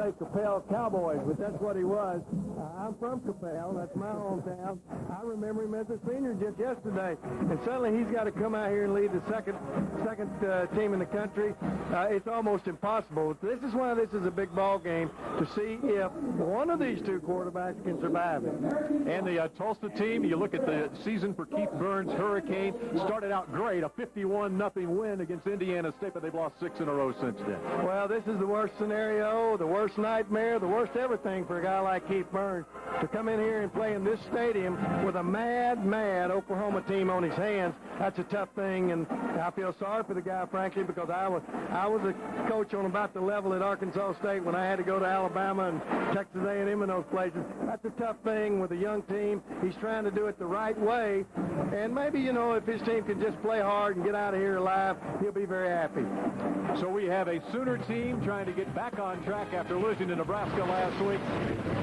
say Coppell Cowboys, but that's what he was. I'm from Coppell. That's my hometown. I remember him as a senior just yesterday, and suddenly he's got to come out here and lead the second second uh, team in the country. Uh, it's almost impossible. This is why this is a big ball game to see if one of these two quarterbacks can survive it. And the uh, Tulsa team, you look at the season for Keith Burnett's Hurricane, started out great, a 51 nothing win against Indiana State, but they've lost six in a row since then. Well, this is the worst scenario, the worst nightmare, the worst everything for a guy like Keith Burnett to come in here and play in this stadium with a mad, mad Oklahoma team on his hands. That's a tough thing, and I feel sorry for the guy, frankly, because I was I was a coach on about the level at Arkansas State when I had to go to Alabama and Texas A&M and those places. That's a tough thing with a young team. He's trying to do it the right way, and maybe you know if his team can just play hard and get out of here alive, he'll be very happy. So we have a Sooner team trying to get back on track after losing to Nebraska last week.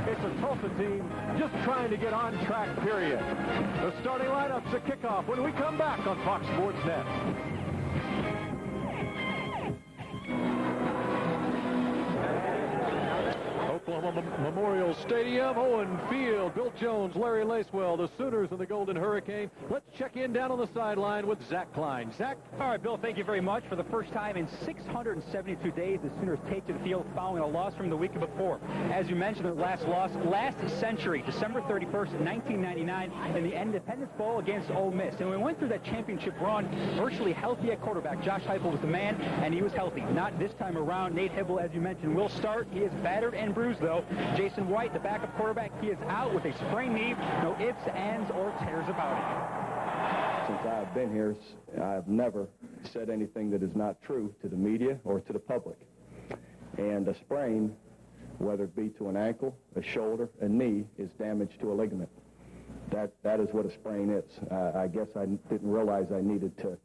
It's a Tulsa team just trying to get on track, period. The starting lineup's a kickoff when we come back on Fox Sports Net. Memorial Stadium, Owen Field, Bill Jones, Larry Lacewell, the Sooners and the Golden Hurricane. Let's check in down on the sideline with Zach Klein. Zach? All right, Bill, thank you very much. For the first time in 672 days, the Sooners take to the field following a loss from the week before. As you mentioned, their last loss last century, December 31st, 1999, in the Independence Bowl against Ole Miss. And we went through that championship run virtually healthy at quarterback. Josh Heupel was the man, and he was healthy. Not this time around. Nate Hybl, as you mentioned, will start. He is battered and bruised, though. Jason White, the backup quarterback, he is out with a sprained knee. No ifs, ands, or tears about it. Since I've been here, I've never said anything that is not true to the media or to the public. And a sprain, whether it be to an ankle, a shoulder, a knee, is damage to a ligament. That, that is what a sprain is. Uh, I guess I didn't realize I needed to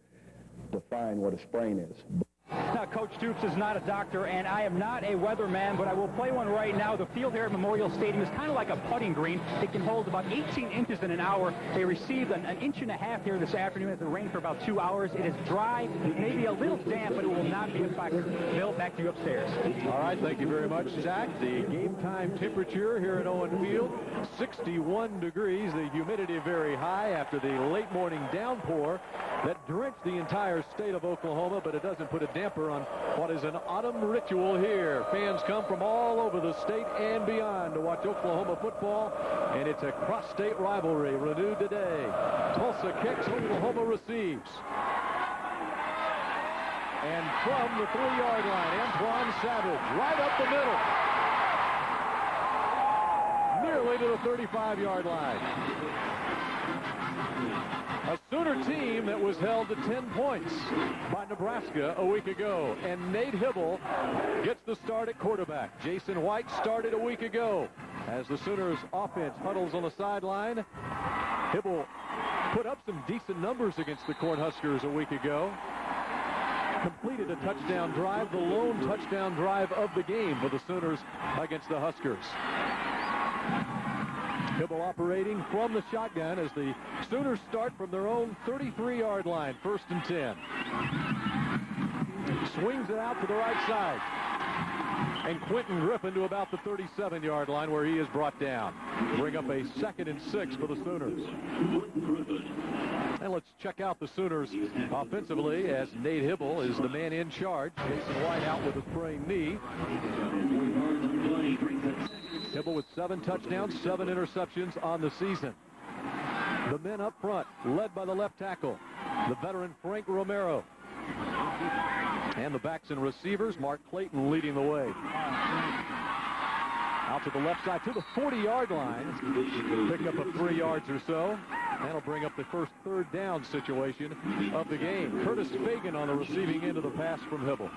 define what a sprain is. Now, Coach Stoops is not a doctor, and I am not a weatherman, but I will play one right now. The field here at Memorial Stadium is kind of like a putting green. It can hold about 18 inches in an hour. They received an, an inch and a half here this afternoon it rained for about two hours. It is dry, maybe a little damp, but it will not be a factor. Bill, back to you upstairs. All right, thank you very much, Zach. The game time temperature here at Owen Field, 61 degrees. The humidity very high after the late morning downpour that drenched the entire state of Oklahoma, but it doesn't put a damper on what is an autumn ritual here. Fans come from all over the state and beyond to watch Oklahoma football, and it's a cross-state rivalry renewed today. Tulsa kicks, Oklahoma receives. And from the three-yard line, Antoine Savage, right up the middle. Nearly to the 35-yard line. A Sooner team that was held to 10 points by Nebraska a week ago. And Nate Hybl gets the start at quarterback. Jason White started a week ago. As the Sooners offense huddles on the sideline, Hybl put up some decent numbers against the Cornhuskers a week ago. Completed a touchdown drive, the lone touchdown drive of the game for the Sooners against the Huskers. Hybl operating from the shotgun as the Sooners start from their own 33-yard line, first and 10. Swings it out to the right side. And Quentin Griffin to about the 37-yard line where he is brought down. Bring up a second and six for the Sooners. And let's check out the Sooners offensively as Nate Hybl is the man in charge. Jason White out with a sprained knee. Hybl with seven touchdowns, seven interceptions on the season. The men up front, led by the left tackle, the veteran Frank Romero. And the backs and receivers, Mark Clayton leading the way. Out to the left side to the 40-yard line. Pick up a three yards or so. That'll bring up the first third down situation of the game. Curtis Fagan on the receiving end of the pass from Hybl.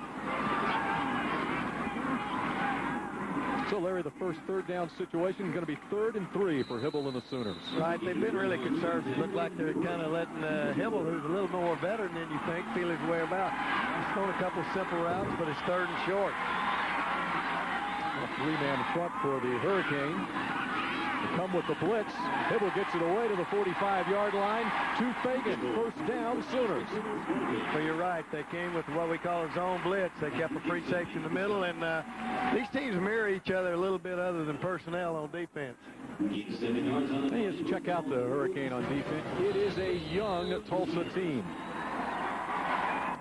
So, Larry, the first third down situation is going to be third and three for Hybl and the Sooners. Right. They've been really conservative. Look like they're kind of letting uh, Hybl, who's a little more veteran than you think, feel his way about. He's thrown a couple simple routes, but it's third and short. A three-man front for the Hurricane. Come with the blitz. Hybl gets it away to the 45-yard line to Fagan. First down, Sooners. Well, you're right. They came with what we call a zone blitz. They kept a free safety in the middle, and uh, these teams mirror each other a little bit other than personnel on defense. Let's check out the Hurricane on defense. It is a young Tulsa team.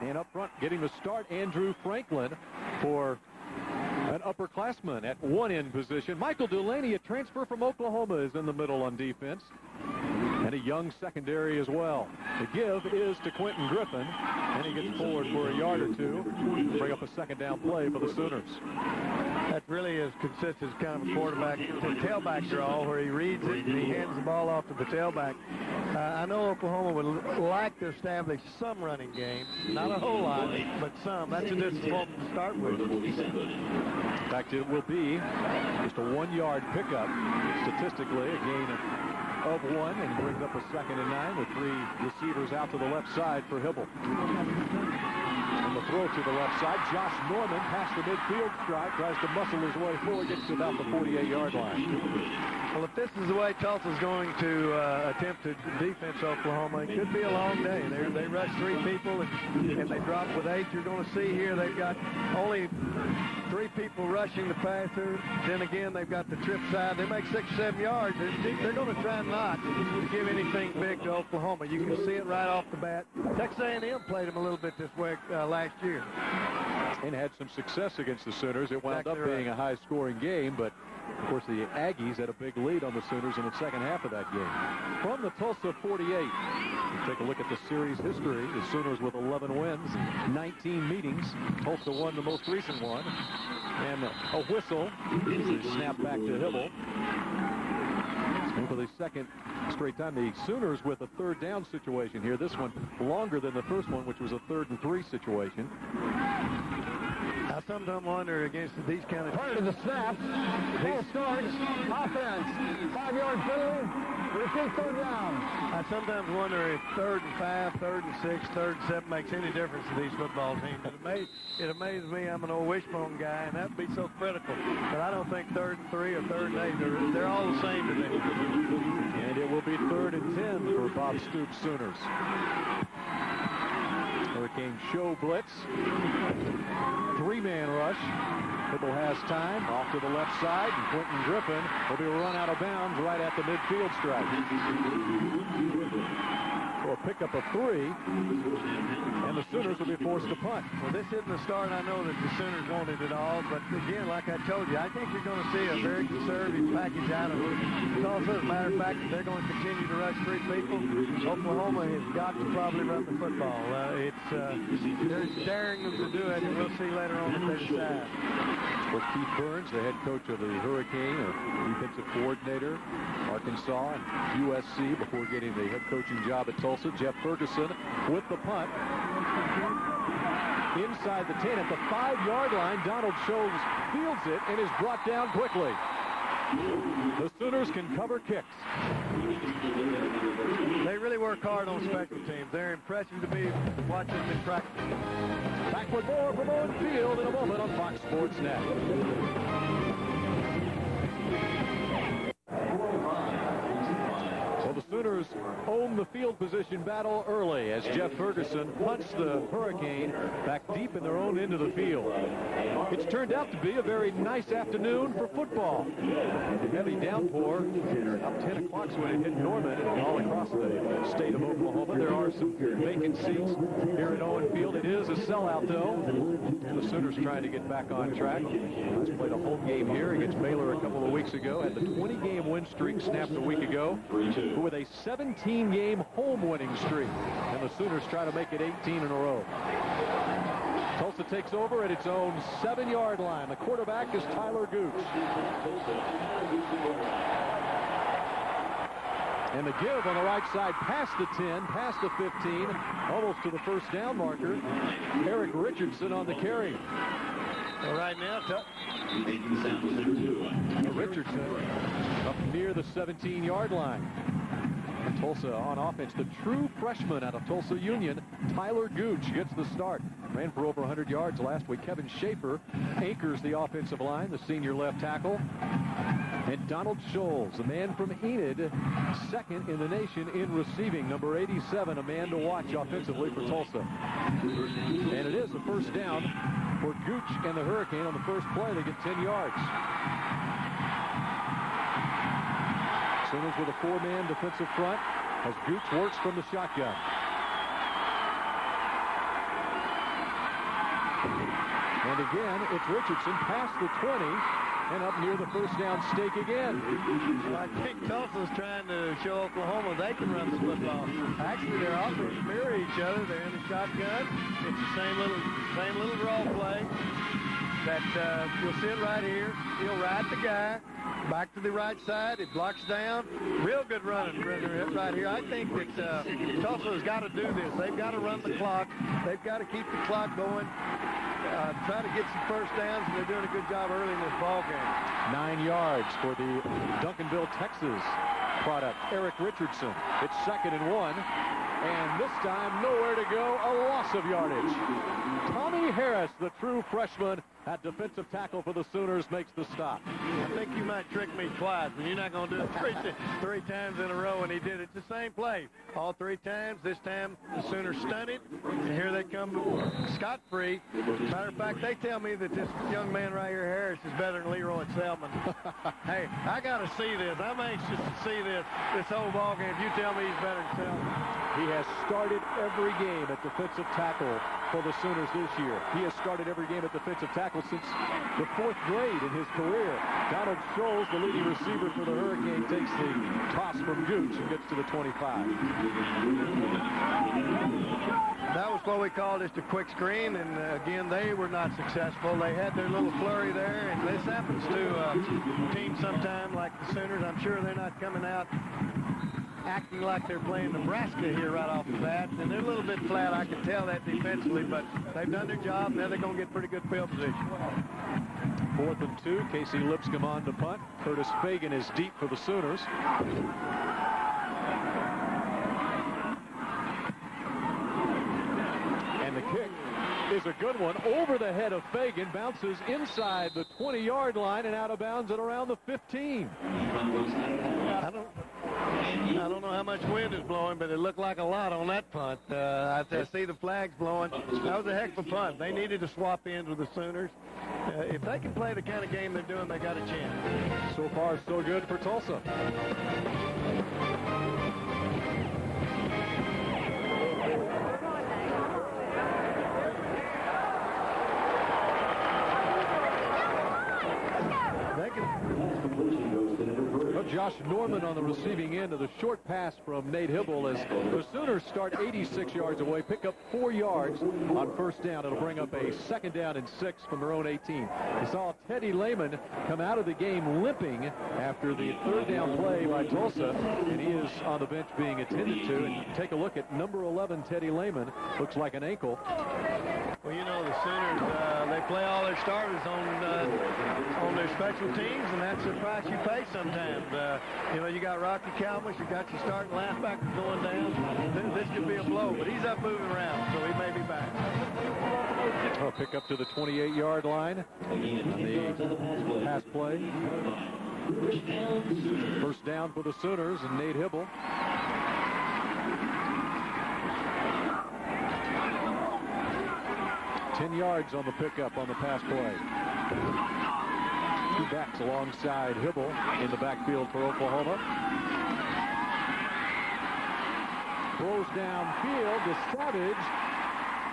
And up front, getting the start, Andrew Franklin for upperclassman at one end position. Michael Delaney, a transfer from Oklahoma, is in the middle on defense. And a young secondary as well. The give is to Quentin Griffin, and he gets forward for a yard or two. Bring up a second down play for the Sooners. That really is consistent kind of a quarterback to tailback draw where he reads it and he hands the ball off to the tailback. Uh, I know Oklahoma would like to establish some running game. Not a whole lot, but some. That's a disappointment to start with. In fact, it will be just a one-yard pickup statistically, a gain of one, and brings up a second and nine with three receivers out to the left side for Hybl. The throw to the left side, Josh Norman past the midfield stride, tries to muscle his way forward, gets to about the 48-yard line. Well, if this is the way Tulsa's going to uh, attempt to defense Oklahoma, it could be a long day. They they rush three people and, and they drop with eight. You're going to see here they've got only three people rushing the passer. Then again, they've got the trip side. They make six, seven yards. They're, they're going to try not to give anything big to Oklahoma. You can see it right off the bat. Texas A&M played them a little bit this way uh, last year. And had some success against the Sooners. It wound exactly up being right. a high-scoring game, but of course, the Aggies had a big lead on the Sooners in the second half of that game. From the Tulsa 48, we take a look at the series history. The Sooners with 11 wins, 19 meetings. Tulsa won the most recent one. And a whistle. Snap back to Hybl. For the second straight time, the Sooners with a third down situation here. This one longer than the first one, which was a third and three situation. I sometimes wonder against these kind of... Part of the snap. Full starts. Offense. Five-yard penalty. Repeat third down. I sometimes wonder if third and five, third and six, third and seven makes any difference to these football teams. It, amaz it amazes me. I'm an old wishbone guy, and that would be so critical. But I don't think third and three or third and eight, they're, they're all the same to me. And it will be third and ten for Bob Stoops Sooners. Hurricane show blitz. Three-man rush. Hybl has time. Off to the left side. And Quentin Griffin will be run out of bounds right at the midfield stripe for a pickup of three, and the Sooners will be forced to punt. Well, this isn't the start I know that the Sooners wanted at all, but again, like I told you, I think you're going to see a very conservative package out of Tulsa. As a matter of fact, they're going to continue to rush three people. Oklahoma has got to probably run the football. Uh, it's uh, they're daring them to do it, and we'll see later on if they decide. For Keith Burnett, the head coach of the Hurricane, defensive coordinator, Arkansas and USC before getting the head coaching job at. Tulsa. Jeff Ferguson with the punt. Inside the 10 at the five-yard line, Donald Scholes fields it and is brought down quickly. The Sooners can cover kicks. They really work hard on special teams. They're impressive to be watching them in practice. Back with more from Owen Field in a moment on Fox Sports Net. The Sooners own the field position battle early as Jeff Ferguson punts the Hurricane back deep in their own end of the field. It's turned out to be a very nice afternoon for football. A heavy downpour about 10 o'clock when it hit Norman and all across the state of Oklahoma. There are some vacant seats here at Owen Field. It is a sellout, though. The Sooners trying to get back on track. Let's played a home game here against Baylor a couple of weeks ago. Had the 20-game win streak snapped a week ago with a 17-game home winning streak. And the Sooners try to make it 18 in a row. Tulsa takes over at its own seven-yard line. The quarterback is Tyler Gooch. And the give on the right side past the 10, past the 15, almost to the first down marker. Eric Richardson on the carry. Well, right now, Richardson up near the 17-yard line. Tulsa on offense. The true freshman out of Tulsa Union, Tyler Gooch, gets the start. Ran for over 100 yards last week. Kevin Schaefer anchors the offensive line, the senior left tackle. And Donald Scholes, the man from Enid, second in the nation in receiving. Number 87, a man to watch offensively for Tulsa. And it is a first down for Gooch and the Hurricane on the first play. They get 10 yards. Sooners with a four-man defensive front as Gooch works from the shotgun. And again, it's Richardson past the 20 and up near the first down stake again. Uh, I think Tulsa's trying to show Oklahoma they can run the football. Actually, they're offers mirror each other. They're in the shotgun. It's the same little same little draw play that uh, you'll see it right here. He'll ride the guy back to the right side. It blocks down. Real good running right here. I think that uh, Tulsa's got to do this. They've got to run the clock. They've got to keep the clock going. Uh, try to get some first downs, and they're doing a good job early in this ball game. Nine yards for the Duncanville, Texas product, Eric Richardson. It's second and one. And this time, nowhere to go, a loss of yardage. Tommy Harris, the true freshman, at defensive tackle for the Sooners makes the stop. I think you might trick me twice, but you're not going to do it three, three times in a row, and he did it the same play. All three times. This time, the Sooners stunted, and here they come scot-free. Matter of fact, they tell me that this young man right here, Harris, is better than Lee Roy Selmon. hey, I got to see this. I'm anxious to see this, this whole ball game. If you tell me he's better than Selmon. He has started every game at defensive tackle for the Sooners this year. He has started every game at defensive tackle since the fourth grade in his career. Donald Scholes, the leading receiver for the Hurricane, takes the toss from Gooch and gets to the 25. That was what we called just a quick screen, and uh, again, they were not successful. They had their little flurry there, and this happens to uh, teams sometime like the Sooners. I'm sure they're not coming out acting like they're playing Nebraska here right off the bat. And they're a little bit flat. I can tell that defensively, but they've done their job. Now they're going to get pretty good field position. Fourth and two. Casey Lipscomb on to punt. Curtis Fagan is deep for the Sooners. And the kick is a good one over the head of Fagan. Bounces inside the 20-yard line and out of bounds at around the 15. I don't, I don't know how much wind is blowing, but it looked like a lot on that punt. Uh, I, I see the flags blowing. That was a heck of a punt. They needed to swap ends with the Sooners. Uh, if they can play the kind of game they're doing, they got a chance. So far, so good for Tulsa. Josh Norman on the receiving end of the short pass from Nate Hybl as the Sooners start 86 yards away, pick up four yards on first down. It'll bring up a second down and six from their own 18. We saw Teddy Lehman come out of the game limping after the third down play by Tulsa, and he is on the bench being attended to. And take a look at number 11, Teddy Lehman. Looks like an ankle. Well, you know, the Sooners, uh, they play all their starters on uh, on their special teams, and that's the price you pay sometimes. Uh, Uh, you know, you got Rocky Calmus, you got your starting linebacker going down. This could be a blow, but he's up moving around, so he may be back. Oh, pick up to the 28-yard line. The pass play. First down for the Sooners and Nate Hybl. Ten yards on the pickup on the pass play. Two backs alongside Hybl in the backfield for Oklahoma. Throws downfield to Savage.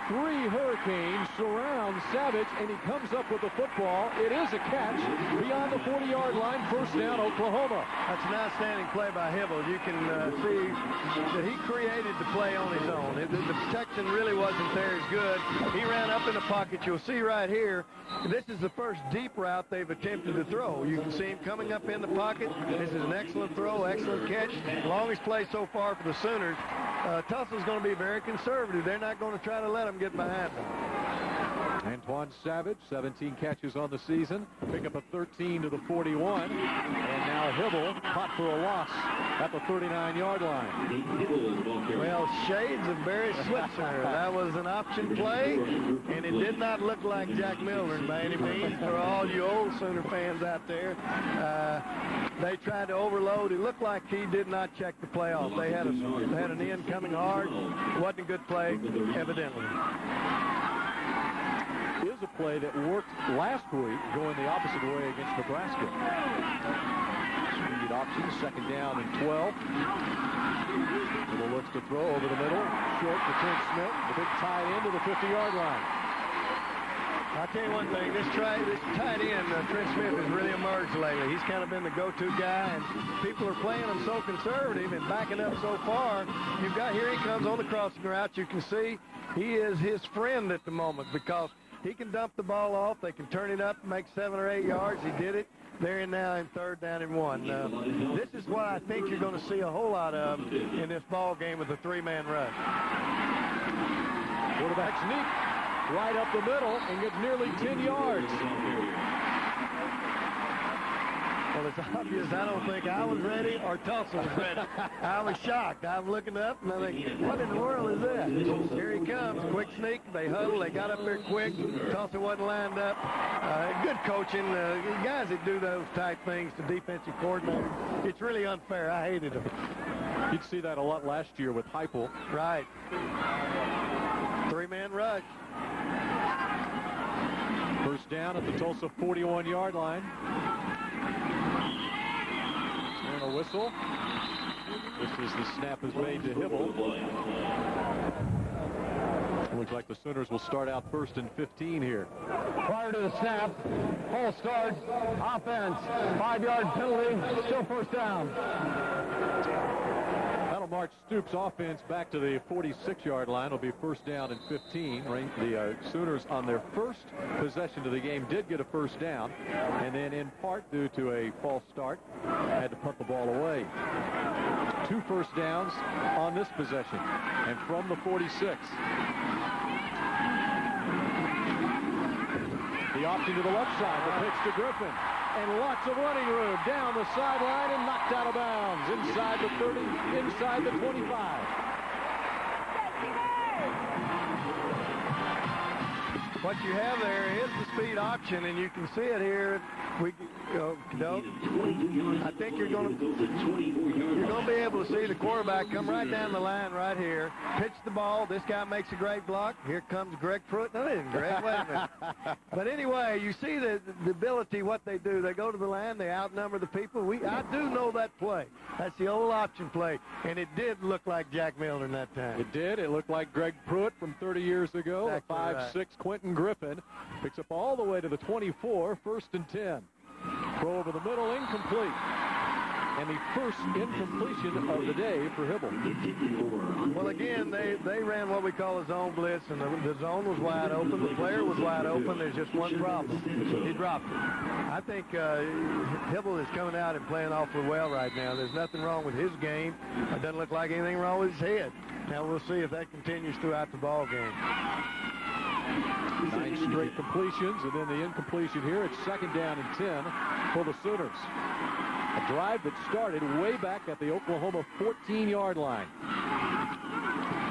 Three Hurricanes surround Savage, and he comes up with the football. It is a catch beyond the 40-yard line. First down, Oklahoma. That's an outstanding play by Hybl. You can uh, see that he created the play on his own. the, the protection really wasn't there as good. He ran up in the pocket. You'll see right here, this is the first deep route they've attempted to throw. You can see him coming up in the pocket. This is an excellent throw, excellent catch. Longest play so far for the Sooners. Uh, Tulsa's going to be very conservative. They're not going to try to let him get behind them. Antoine Savage, 17 catches on the season. Pick up a 13 to the 41. And now Hybl caught for a loss at the 39-yard line. Well, shades of Barry Switzer. That was an option play, and it did not look like Jack Mildren by any means. For all you old Sooner fans out there, uh, they tried to overload. It looked like he did not check the play off. They had, a, they had an end coming hard. Wasn't a good play, evidently is a play that worked last week going the opposite way against Nebraska. Speed option, second down and 12. Little looks to throw over the middle. Short to Trent Smith. The big tight end to the 50-yard line. I'll tell you one thing, this, try, this tight end, uh, Trent Smith, has really emerged lately. He's kind of been the go-to guy, and people are playing him so conservative and backing up so far. You've got, here he comes on the crossing route. You can see he is his friend at the moment because he can dump the ball off. They can turn it up and make seven or eight yards. He did it. They're in now in third down and one. Uh, this is what I think you're going to see a whole lot of in this ball game with a three-man rush. Quarterback sneak right up the middle and gets nearly 10 yards. Well, it's obvious I don't think I was ready or Tulsa was ready. I was shocked. I'm looking up and I think, what in the world is that? Here he comes. Quick sneak. They huddle. They got up there quick. Tulsa wasn't lined up. Uh, good coaching. Uh, guys that do those type things to defensive coordinators, it's really unfair. I hated them. You'd see that a lot last year with Heupel. Right. Three-man rush. First down at the Tulsa 41-yard line whistle. This is the snap is made to Hybl. Looks like the Sooners will start out first and 15 here. Prior to the snap, full start, offense, five-yard penalty, still first down. March Stoops' offense back to the 46-yard line. It'll be first down and 15. The uh, Sooners on their first possession of the game did get a first down, and then in part due to a false start, had to punt the ball away. Two first downs on this possession, and from the 46. The option to the left side, the pitch to Griffin and lots of running room down the sideline and knocked out of bounds inside the 30, inside the 25. What you have there is the speed option, and you can see it here we, you know, I think you're going to you're going to be able to see the quarterback come right down the line right here, pitch the ball. This guy makes a great block. Here comes Greg Pruitt. No, it isn't Greg. Wait a minute. But anyway, you see the, the ability, what they do. They go to the line. They outnumber the people. We I do know that play. That's the old option play, and it did look like Jack Mildren that time. It did. It looked like Greg Pruitt from 30 years ago. Exactly a 5'6 right. Quentin Griffin picks up all the way to the 24, first and 10. Throw over the middle, incomplete. And the first incompletion of the day for Hybl. Well, again, they, they ran what we call a zone blitz, and the, the zone was wide open. The player was wide open. There's just one problem. He dropped it. I think uh, Hybl is coming out and playing awfully well right now. There's nothing wrong with his game. It doesn't look like anything wrong with his head. Now, we'll see if that continues throughout the ball game. Nine straight completions, and then the incompletion here. It's second down and 10 for the Sooners. A drive that started way back at the Oklahoma 14-yard line.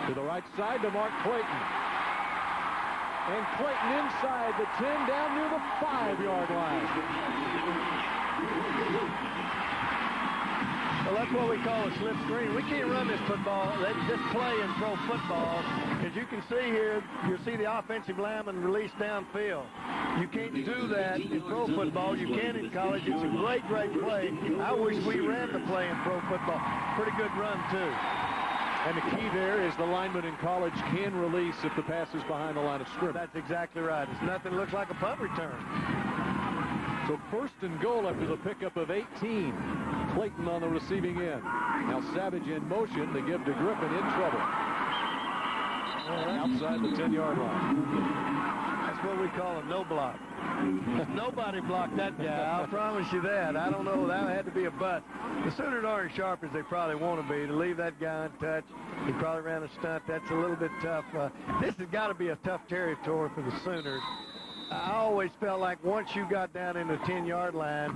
To the right side to Mark Clayton. And Clayton inside the 10 down near the 5-yard line. Well, that's what we call a slip screen. We can't run this football, this play in pro football. As you can see here, you see the offensive lineman release downfield. You can't do that in pro football. You can in college. It's a great, great play. I wish we ran the play in pro football. Pretty good run, too. And the key there is the lineman in college can release if the pass is behind the line of scrimmage. That's exactly right. It's nothing looks like a punt return. So first and goal after the pickup of 18. Clayton on the receiving end. Now Savage in motion to give to Griffin in trouble. Outside the 10-yard line. That's what we call a no block. Nobody blocked that guy. I'll promise you that. I don't know. That had to be a bust. The Sooners aren't sharp as they probably want to be. To leave that guy untouched, he probably ran a stunt. That's a little bit tough. Uh, this has got to be a tough territory for the Sooners. I always felt like once you got down in the 10-yard line,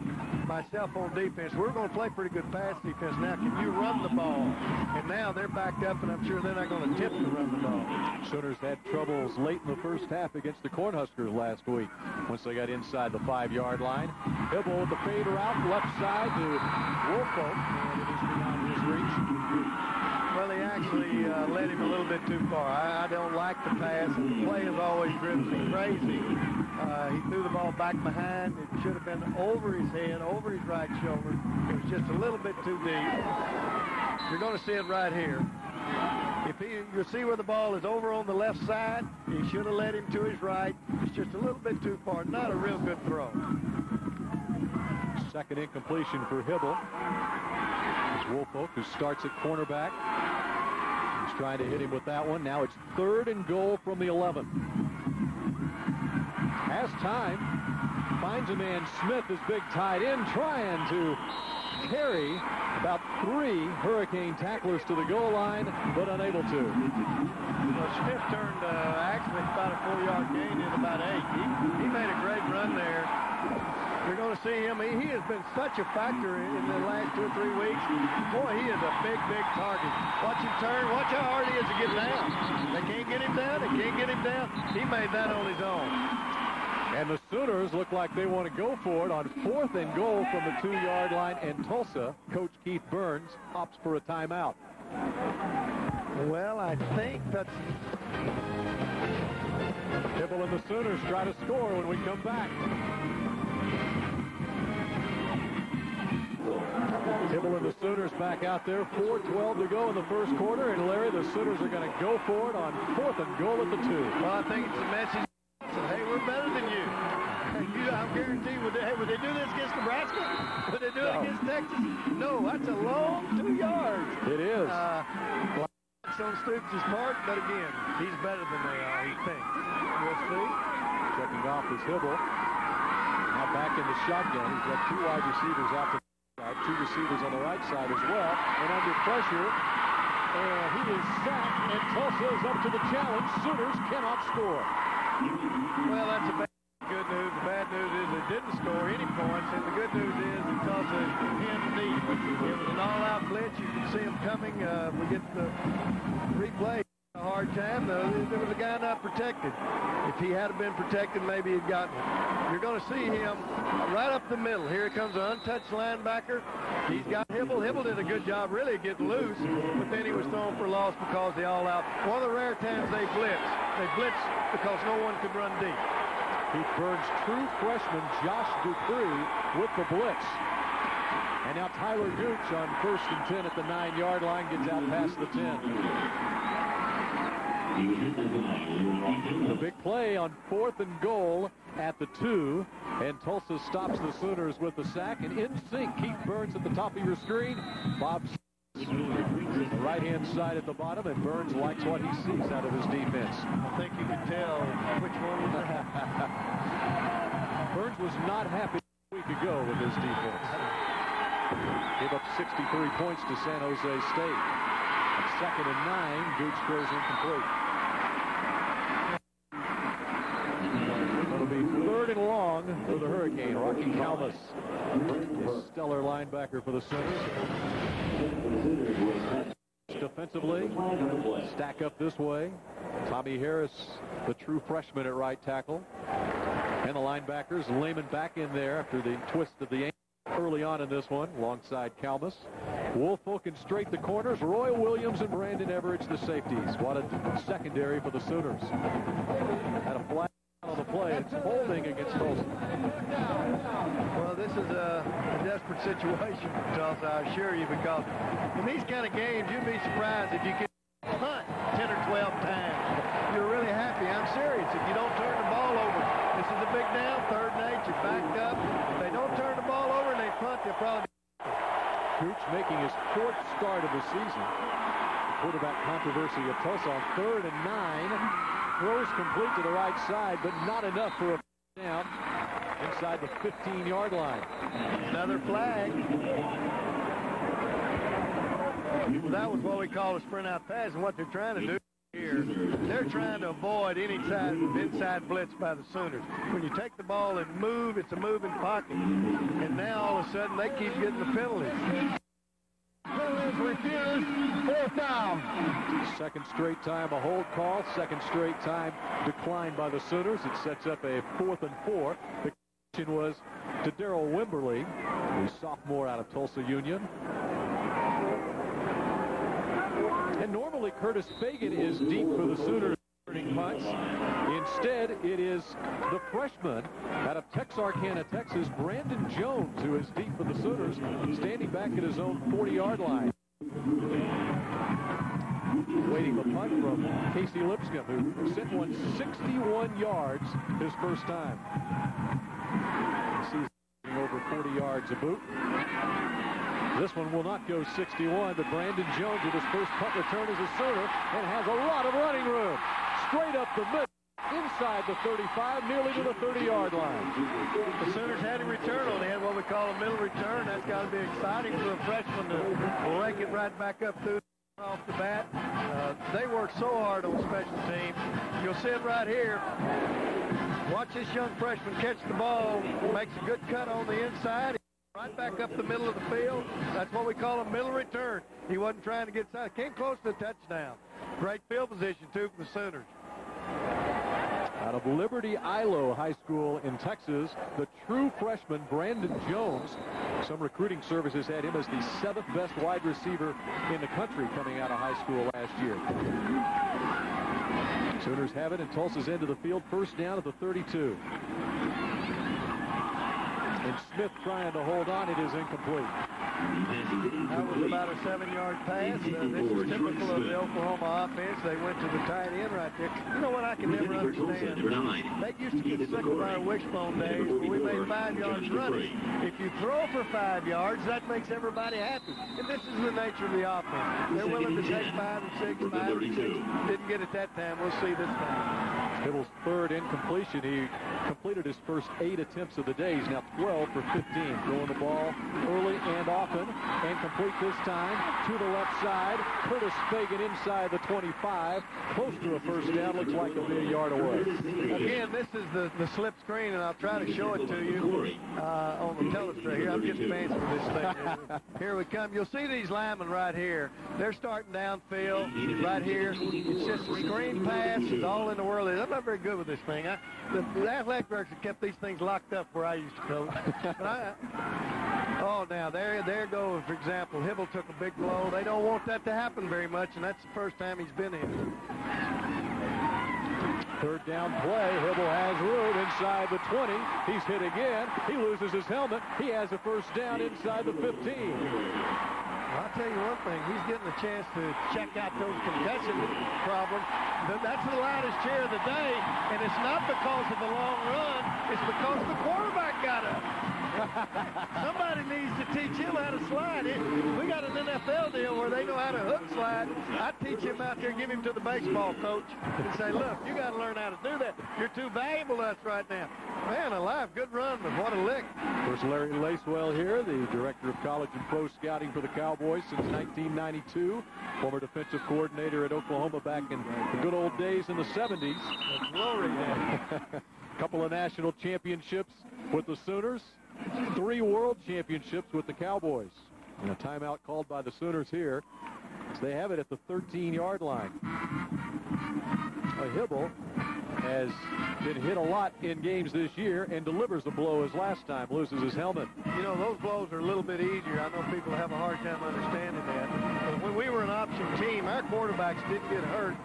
myself on defense, we're going to play pretty good pass defense. Now, can you run the ball? And now they're backed up, and I'm sure they're not going to tip to run the ball. Sooners had troubles late in the first half against the Cornhuskers last week once they got inside the five-yard line. Hybl with the fade route, left side to Woolfolk, and it is beyond his reach. Well, he actually uh, led him a little bit too far. I, I don't like the pass, and the play has always driven me crazy. Uh, he threw the ball back behind. It should have been over his head, over his right shoulder. It was just a little bit too deep. You're going to see it right here. If he, you see where the ball is over on the left side, he should have led him to his right. It's just a little bit too far. Not a real good throw. Second incompletion for Hybl. It's Woolfolk who starts at cornerback. He's trying to hit him with that one. Now it's third and goal from the 11. Has time. Finds a man, Smith, is big tied in, trying to carry about three Hurricane tacklers to the goal line, but unable to. Well, Smith turned uh, actually about a four-yard gain in about eight. He, he made a great run there. You're going to see him. He, he, has been such a factor in, in the last two or three weeks. Boy, he is a big, big target. Watch him turn. Watch how hard he is to get down. They can't get him down. They can't get him down. He made that on his own. And the Sooners look like they want to go for it on fourth and goal from the two-yard line And Tulsa. Coach Keith Burnett opts for a timeout. Well, I think that's... Hybl and the Sooners try to score when we come back. Hybl and the Sooners back out there. 4-12 to go in the first quarter. And Larry, the Sooners are going to go for it on fourth and goal at the two. Well, I think it's a message. Hey, we're better than you. you I guarantee, would they, hey, would they do this against Nebraska? Would they do it against Texas? No, that's a long two yards. It is. Uh, on Stoops' part, but again, he's better than they are, he thinks. We'll see. Checking off is Hybl. Now back in the shotgun. He's got two wide receivers out the side, two receivers on the right side as well. And under pressure, and he is sacked, and Tulsa is up to the challenge. Sooners cannot score. Well, that's a bad good news. The bad news is they didn't score any points, and the good news is that Tulsa is in deep. It was an all-out blitz. You can see them coming. Uh, we get the replay. Hard time. There was a guy not protected. If he had been protected, maybe he'd gotten it. You're going to see him right up the middle. Here comes an untouched linebacker. He's got Hybl. Hybl did a good job really getting loose, but then he was thrown for loss because they all out. One of the rare times they blitz. They blitz because no one could run deep. He burns true freshman Josh Dupree with the blitz. And now Tyler Gooch on first and 10 at the nine-yard line gets out past the 10. Mm-hmm. The big play on fourth and goal at the two. And Tulsa stops the Sooners with the sack. And in sync, Keith Burnett at the top of your screen. Bob the right-hand side at the bottom, and Burnett likes what he sees out of his defense. I think you can tell which one was Burnett was not happy a week ago with his defense. Gave up 63 points to San Jose State. Second and nine, Gooch throws incomplete. It'll be third and long for the Hurricane. Rocky Calmus, stellar linebacker for the Sooners. Defensively, stack up this way. Tommy Harris, the true freshman at right tackle. And the linebackers, Lehman back in there after the twist of the ankle early on in this one, alongside Calmus. Woolfolk can straight the corners. Roy Williams and Brandon Everidge the safeties. What a secondary for the Sooners. Had a flag on the play. It's holding against Tulsa. Well, this is a, desperate situation for Tulsa, I assure you, because in these kind of games, you'd be surprised if you can punt 10 or 12 times. You're really happy. I'm serious. If you don't turn the ball over, this is a big down, third and eight, you're backed up. If they don't turn the ball over and they punt, they'll probably Gooch making his fourth start of the season. The quarterback controversy of Tulsa on third and nine. Throws complete to the right side, but not enough for a down inside the 15-yard line. Another flag. That was what we call a sprint out pass, and what they're trying to do here, they're trying to avoid any side, inside blitz by the Sooners. When you take the ball and move, it's a moving pocket. And now all of a sudden they keep getting the penalties. Fourth down. Second straight time a hold call. Second straight time declined by the Sooners. It sets up a fourth and four. The question was to Daryl Wimberly, the sophomore out of Tulsa Union. And normally Curtis Fagan is deep for the Sooners returning punts. Instead, it is the freshman out of Texarkana, Texas, Brandon Jones, who is deep for the Sooners, standing back at his own 40-yard line. Waiting the punt from Casey Lipscomb, who sent one 61 yards his first time. Sees over 40 yards a boot. This one will not go 61, but Brandon Jones with his first punt return as a Sooner and has a lot of running room. Straight up the middle, inside the 35, nearly to the 30-yard line. The Sooners had a return on. They what we call a middle return. That's got to be exciting for a freshman to rake it right back up through off the bat. Uh, they work so hard on special teams. You'll see it right here. Watch this young freshman catch the ball, makes a good cut on the inside. Right back up the middle of the field. That's what we call a middle return. He wasn't trying to get side. Came close to the touchdown. Great field position, too, for the Sooners. Out of Liberty-Eylau High School in Texas, the true freshman Brandon Jones. Some recruiting services had him as the seventh best wide receiver in the country coming out of high school last year. Sooners have it in Tulsa's of the field. First down at the 32. Smith trying to hold on. It is incomplete. That was about a seven-yard pass. Uh, this is typical of the Oklahoma offense. They went to the tight end right there. You know what I can never understand? They used to get sick of our wishbone days where we made five yards running. If you throw for five yards, that makes everybody happy. And this is the nature of the offense. They're willing to take five and six, five and six. Didn't get it that time. We'll see this time. Hybl's third incompletion. He completed his first eight attempts of the day. He's now 12 for 15. Throwing the ball early and often. And complete this time to the left side. Curtis Fagan inside the 25. Close to a first down. Looks like he'll be a yard away. Again, this is the, the slip screen, and I'll try to show it to you uh, on the telescreen. Here, I'm getting fancy with this thing. Here we come. You'll see these linemen right here. They're starting downfield right here. It's just a screen pass. It's all in the world. I'm not very good with this thing. I, the, the athletic director kept these things locked up where I used to coach. But I, oh, now, there, there goes, for example, Hybl took a big blow. They don't want that to happen very much, and that's the first time he's been in. Third down play. Hybl has room inside the 20. He's hit again. He loses his helmet. He has a first down inside the 15. I'll tell you one thing. He's getting a chance to check out those concussion problems. That's the loudest cheer of the day, and it's not because of the long run. It's because the quarterback got up. Somebody needs to teach him how to slide. It, we got an NFL deal where they know how to hook slide. I teach him out there, give him to the baseball coach, and say, look, you got to learn how to do that. You're too valuable to us right now. Man alive, good run, but what a lick. First Larry Lacewell here, the director of college and pro scouting for the Cowboys since 1992. Former defensive coordinator at Oklahoma back in the good old days in the 70s. Glory, Couple of national championships with the Sooners. Three world championships with the Cowboys. And a timeout called by the Sooners here. They have it at the 13-yard line. A Hybl has been hit a lot in games this year and delivers a blow as last time, loses his helmet. You know, those blows are a little bit easier. I know people have a hard time understanding that. But when we were an option team, our quarterbacks didn't get hurt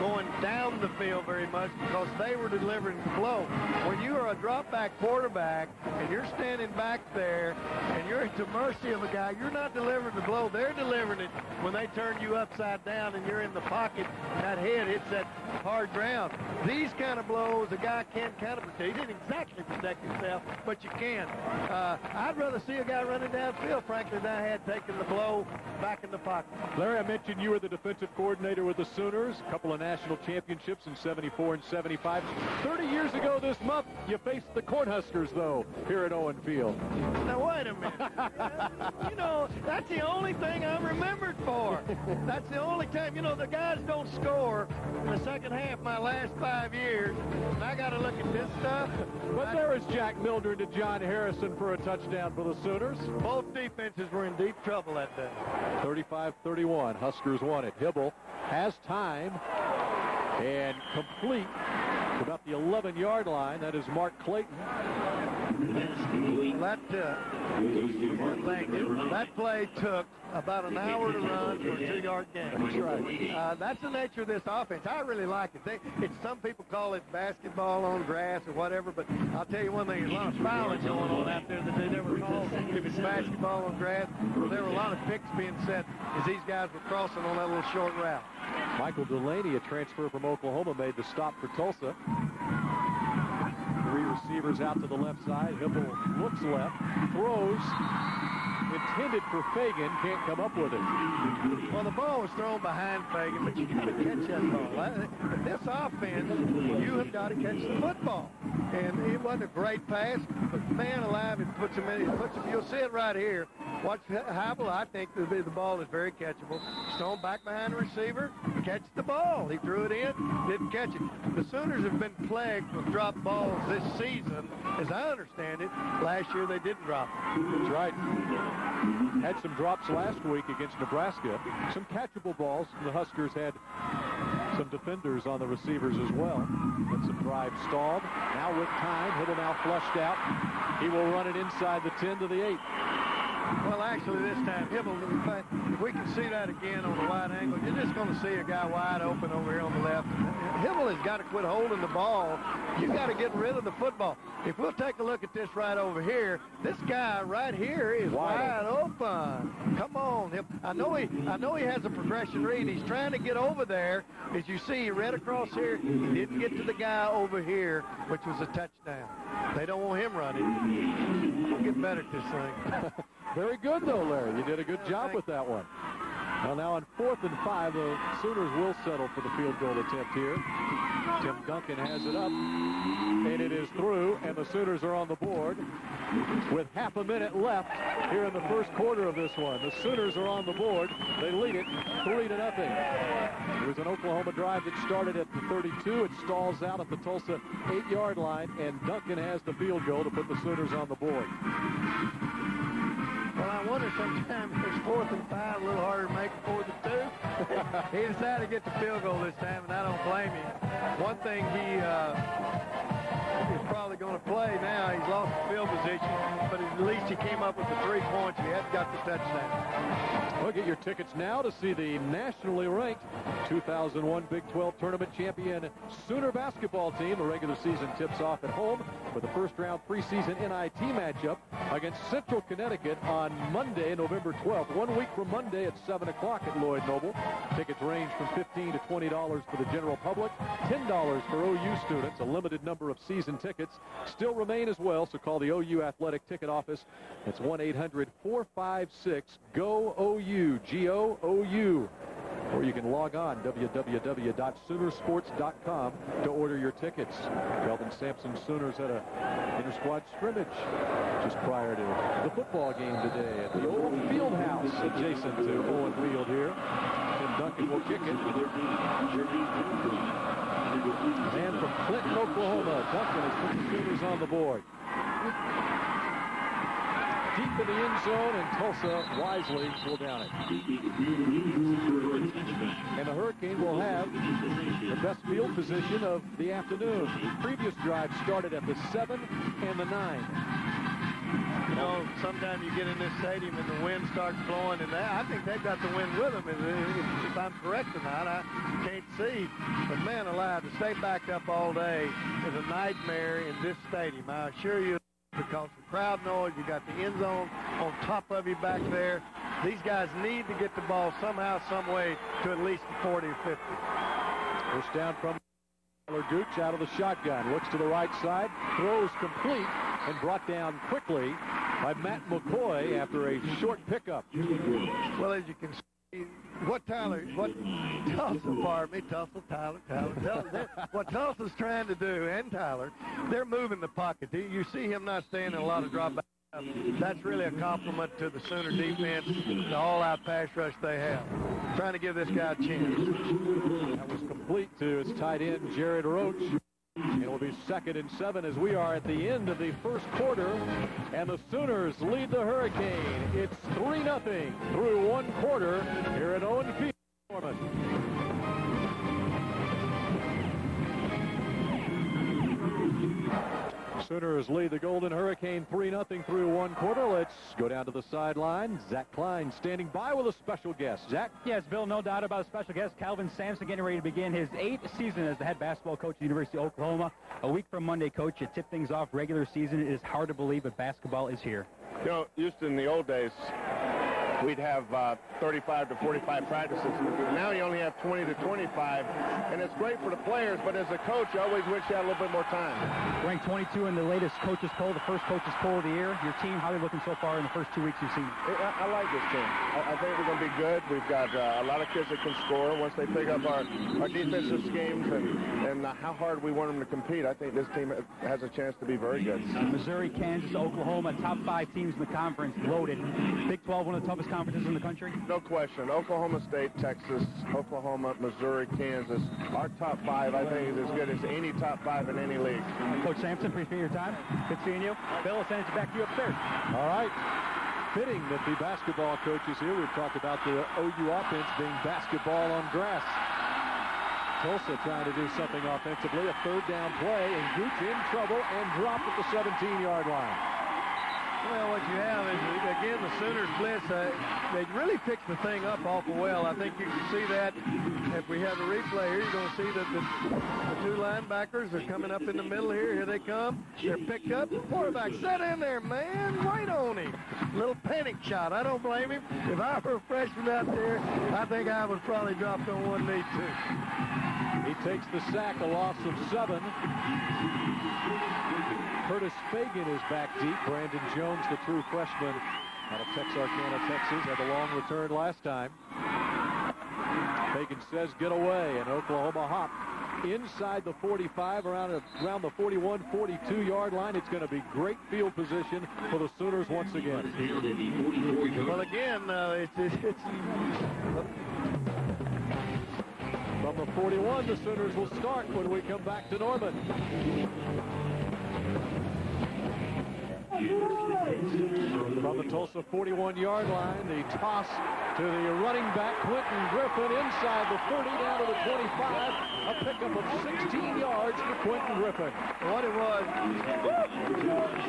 going down the field very much because they were delivering the blow. When you are a drop back quarterback and you're standing back there and you're at the mercy of a guy, you're not delivering the blow. They're delivering it when they turn you upside down and you're in the pocket and that head hits that hard ground. These kind of blows, a guy can kind of protect. He didn't exactly protect himself, but you can. Uh, I'd rather see a guy running downfield, frankly, than I had taking the blow back in the pocket. Larry, I mentioned you were the defensive coordinator with the Sooners. A couple of national championships in 74 and 75. 30 years ago this month, you faced the Cornhuskers, though, here at Owen Field. Now, wait a minute. you know, that's the only thing I'm remembered for. That's the only time, you know, the guys don't score in the second half my last five years. And I got to look at this stuff. But there is Jack Mildren to John Harrison for a touchdown for the Sooners. Both defenses were in deep trouble at that day. 35-31. Huskers won it. Hybl has time and complete about the 11-yard line. That is Mark Clayton. That, uh, that play took about an hour to run for a two-yard gain. That's right. Uh, that's the nature of this offense. I really like it. They, it's some people call it basketball on grass or whatever, but I'll tell you one thing: there's a lot of fouling going on out there that they never call if it's basketball on grass. Well, there were a lot of picks being set as these guys were crossing on that little short route. Michael Delaney, a transfer from Oklahoma, made the stop for Tulsa. Receivers out to the left side. Hybl looks left, throws, intended for Fagan, can't come up with it. Well, the ball was thrown behind Fagan, but you got to catch that ball. This offense, you have got to catch the football. And it wasn't a great pass, but man alive, it puts him in. It puts him, you'll see it right here. Watch Hybl. I think the, the ball is very catchable. Stone back behind the receiver, catch the ball. He threw it in, didn't catch it. The Sooners have been plagued with drop balls this season. As I understand it, last year they didn't drop. That's right. Had some drops last week against Nebraska. Some catchable balls. The Huskers had some defenders on the receivers as well. And some drives stalled. Now with time, Hybl now flushed out. He will run it inside the 10 to the 8. Well, actually, this time, Hybl, if we can see that again on the wide angle, you're just going to see a guy wide open over here on the left. Hybl has got to quit holding the ball. You've got to get rid of the football. If we'll take a look at this right over here, this guy right here is wide, wide open. Come on. Hybl. I know he I know he has a progression read. He's trying to get over there. As you see, he read across here. He didn't get to the guy over here, which was a touchdown. They don't want him running. We'll get better at this thing. Very good, though, Larry. You did a good job with that one. Well, now on fourth and five, the Sooners will settle for the field goal attempt here. Tim Duncan has it up, and it is through, and the Sooners are on the board with half a minute left here in the first quarter of this one. The Sooners are on the board. They lead it 3 to nothing. It was an Oklahoma drive that started at the 32. It stalls out at the Tulsa 8-yard line, and Duncan has the field goal to put the Sooners on the board. Well, I wonder sometimes if it's fourth and five, a little harder to make fourth and two. he decided to get the field goal this time, and I don't blame him. One thing he uh, probably going to play now, he's lost the field position, but at least he came up with the three points. He had got the touchdown. Well, get your tickets now to see the nationally ranked 2001 Big 12 tournament champion Sooner basketball team. The regular season tips off at home for the first round preseason NIT matchup against Central Connecticut on Monday, November 12th. One week from Monday at 7 o'clock at Lloyd Noble. Tickets range from $15 to $20 for the general public, $10 for OU students. A limited number of season tickets still remain as well, so call the OU Athletic Ticket Office. It's 1-800-456-GO-OU, G-O-O-U or you can log on www.soonersports.com to order your tickets. Kelvin Sampson Sooners had a inter-squad scrimmage just prior to the football game today at the old field house adjacent to Owen Field here. Tim Duncan will kick it. Clinton, Oklahoma. Duncan has put the Sooners on the board deep in the end zone, and Tulsa wisely will down it. And the Hurricane will have the best field position of the afternoon. The previous drive started at the 7 and the 9. You know, sometimes you get in this stadium and the wind starts blowing, and I think they've got the wind with them. If, if I'm correct or not, I can't see. But man alive, to stay backed up all day is a nightmare in this stadium. I assure you because the crowd noise, you got the end zone on top of you back there. These guys need to get the ball somehow, some way to at least the 40 or 50. First down from Gooch out of the shotgun. Looks to the right side, throws complete, and brought down quickly by Matt McCoy after a short pickup. Well, as you can see, what Tyler, what Tulsa, pardon me, Tulsa, Tyler, Tyler, Tyler what Tulsa's trying to do, and Tyler, they're moving the pocket. You see him not staying in a lot of drop back That's really a compliment to the Sooner defense, the all-out pass rush they have. Trying to give this guy a chance. That was complete to his tight end, Jared Roach. It will be second and seven as we are at the end of the first quarter. And the Sooners lead the Hurricane. It's 3-0 through one quarter here at Owen Field. Sooners lead the Golden Hurricane 3-0 through one quarter. Let's go down to the sideline. Zach Klein standing by with a special guest. Zach? Yes, Bill, no doubt about a special guest. Kelvin Sampson getting ready to begin his eighth season as the head basketball coach at the University of Oklahoma. A week from Monday, coach, you tip things off regular season. It is hard to believe, but basketball is here. You know, used in the old days, we'd have uh, 35 to 45 practices. Now you only have 20 to 25, and it's great for the players, but as a coach, I always wish you had a little bit more time. Ranked 22 in the latest coaches poll, the first coaches poll of the year. Your team, how are they looking so far in the first two weeks you've seen? I, I like this team. I, I, think we're going to be good. We've got uh, a lot of kids that can score. Once they pick up our, our defensive schemes and, and uh, how hard we want them to compete, I think this team has a chance to be very good. Missouri, Kansas, Oklahoma, top five teams in the conference, loaded. Big 12, one of the toughest conferences in the country? No question. Oklahoma State, Texas, Oklahoma, Missouri, Kansas. Our top five, I think, is as good as any top five in any league. Coach Sampson, appreciate your time. Good seeing you. Bill, I'll send it back to you upstairs. All right. Fitting that the basketball coaches here, we've talked about the OU offense being basketball on grass. Tulsa trying to do something offensively, a third down play, and Gooch in trouble and dropped at the 17-yard line. Well, what you have is, again, the Sooners blitz, uh, they really picked the thing up awful well. I think you can see that if we have a replay here, you're going to see that the, the two linebackers are coming up in the middle here. Here they come. They're picked up. Quarterback, set in there, man. Right on him. Little panic shot. I don't blame him. If I were a freshman out there, I think I would probably dropped on one knee, too. He takes the sack, a loss of seven. Curtis Fagan is back deep. Brandon Jones, the true freshman out of Texarkana, Texas, had a long return last time. Fagan says get away, and Oklahoma hop inside the 45, around, around the 41, 42 yard line. It's going to be great field position for the Sooners once again. Well, again, uh, it's, it's, it's from the 41, the Sooners will start when we come back to Norman. From the Tulsa 41-yard line, the toss to the running back, Quentin Griffin, inside the 30, down to the 25. A pickup of 16 yards for Quentin Griffin. What it was,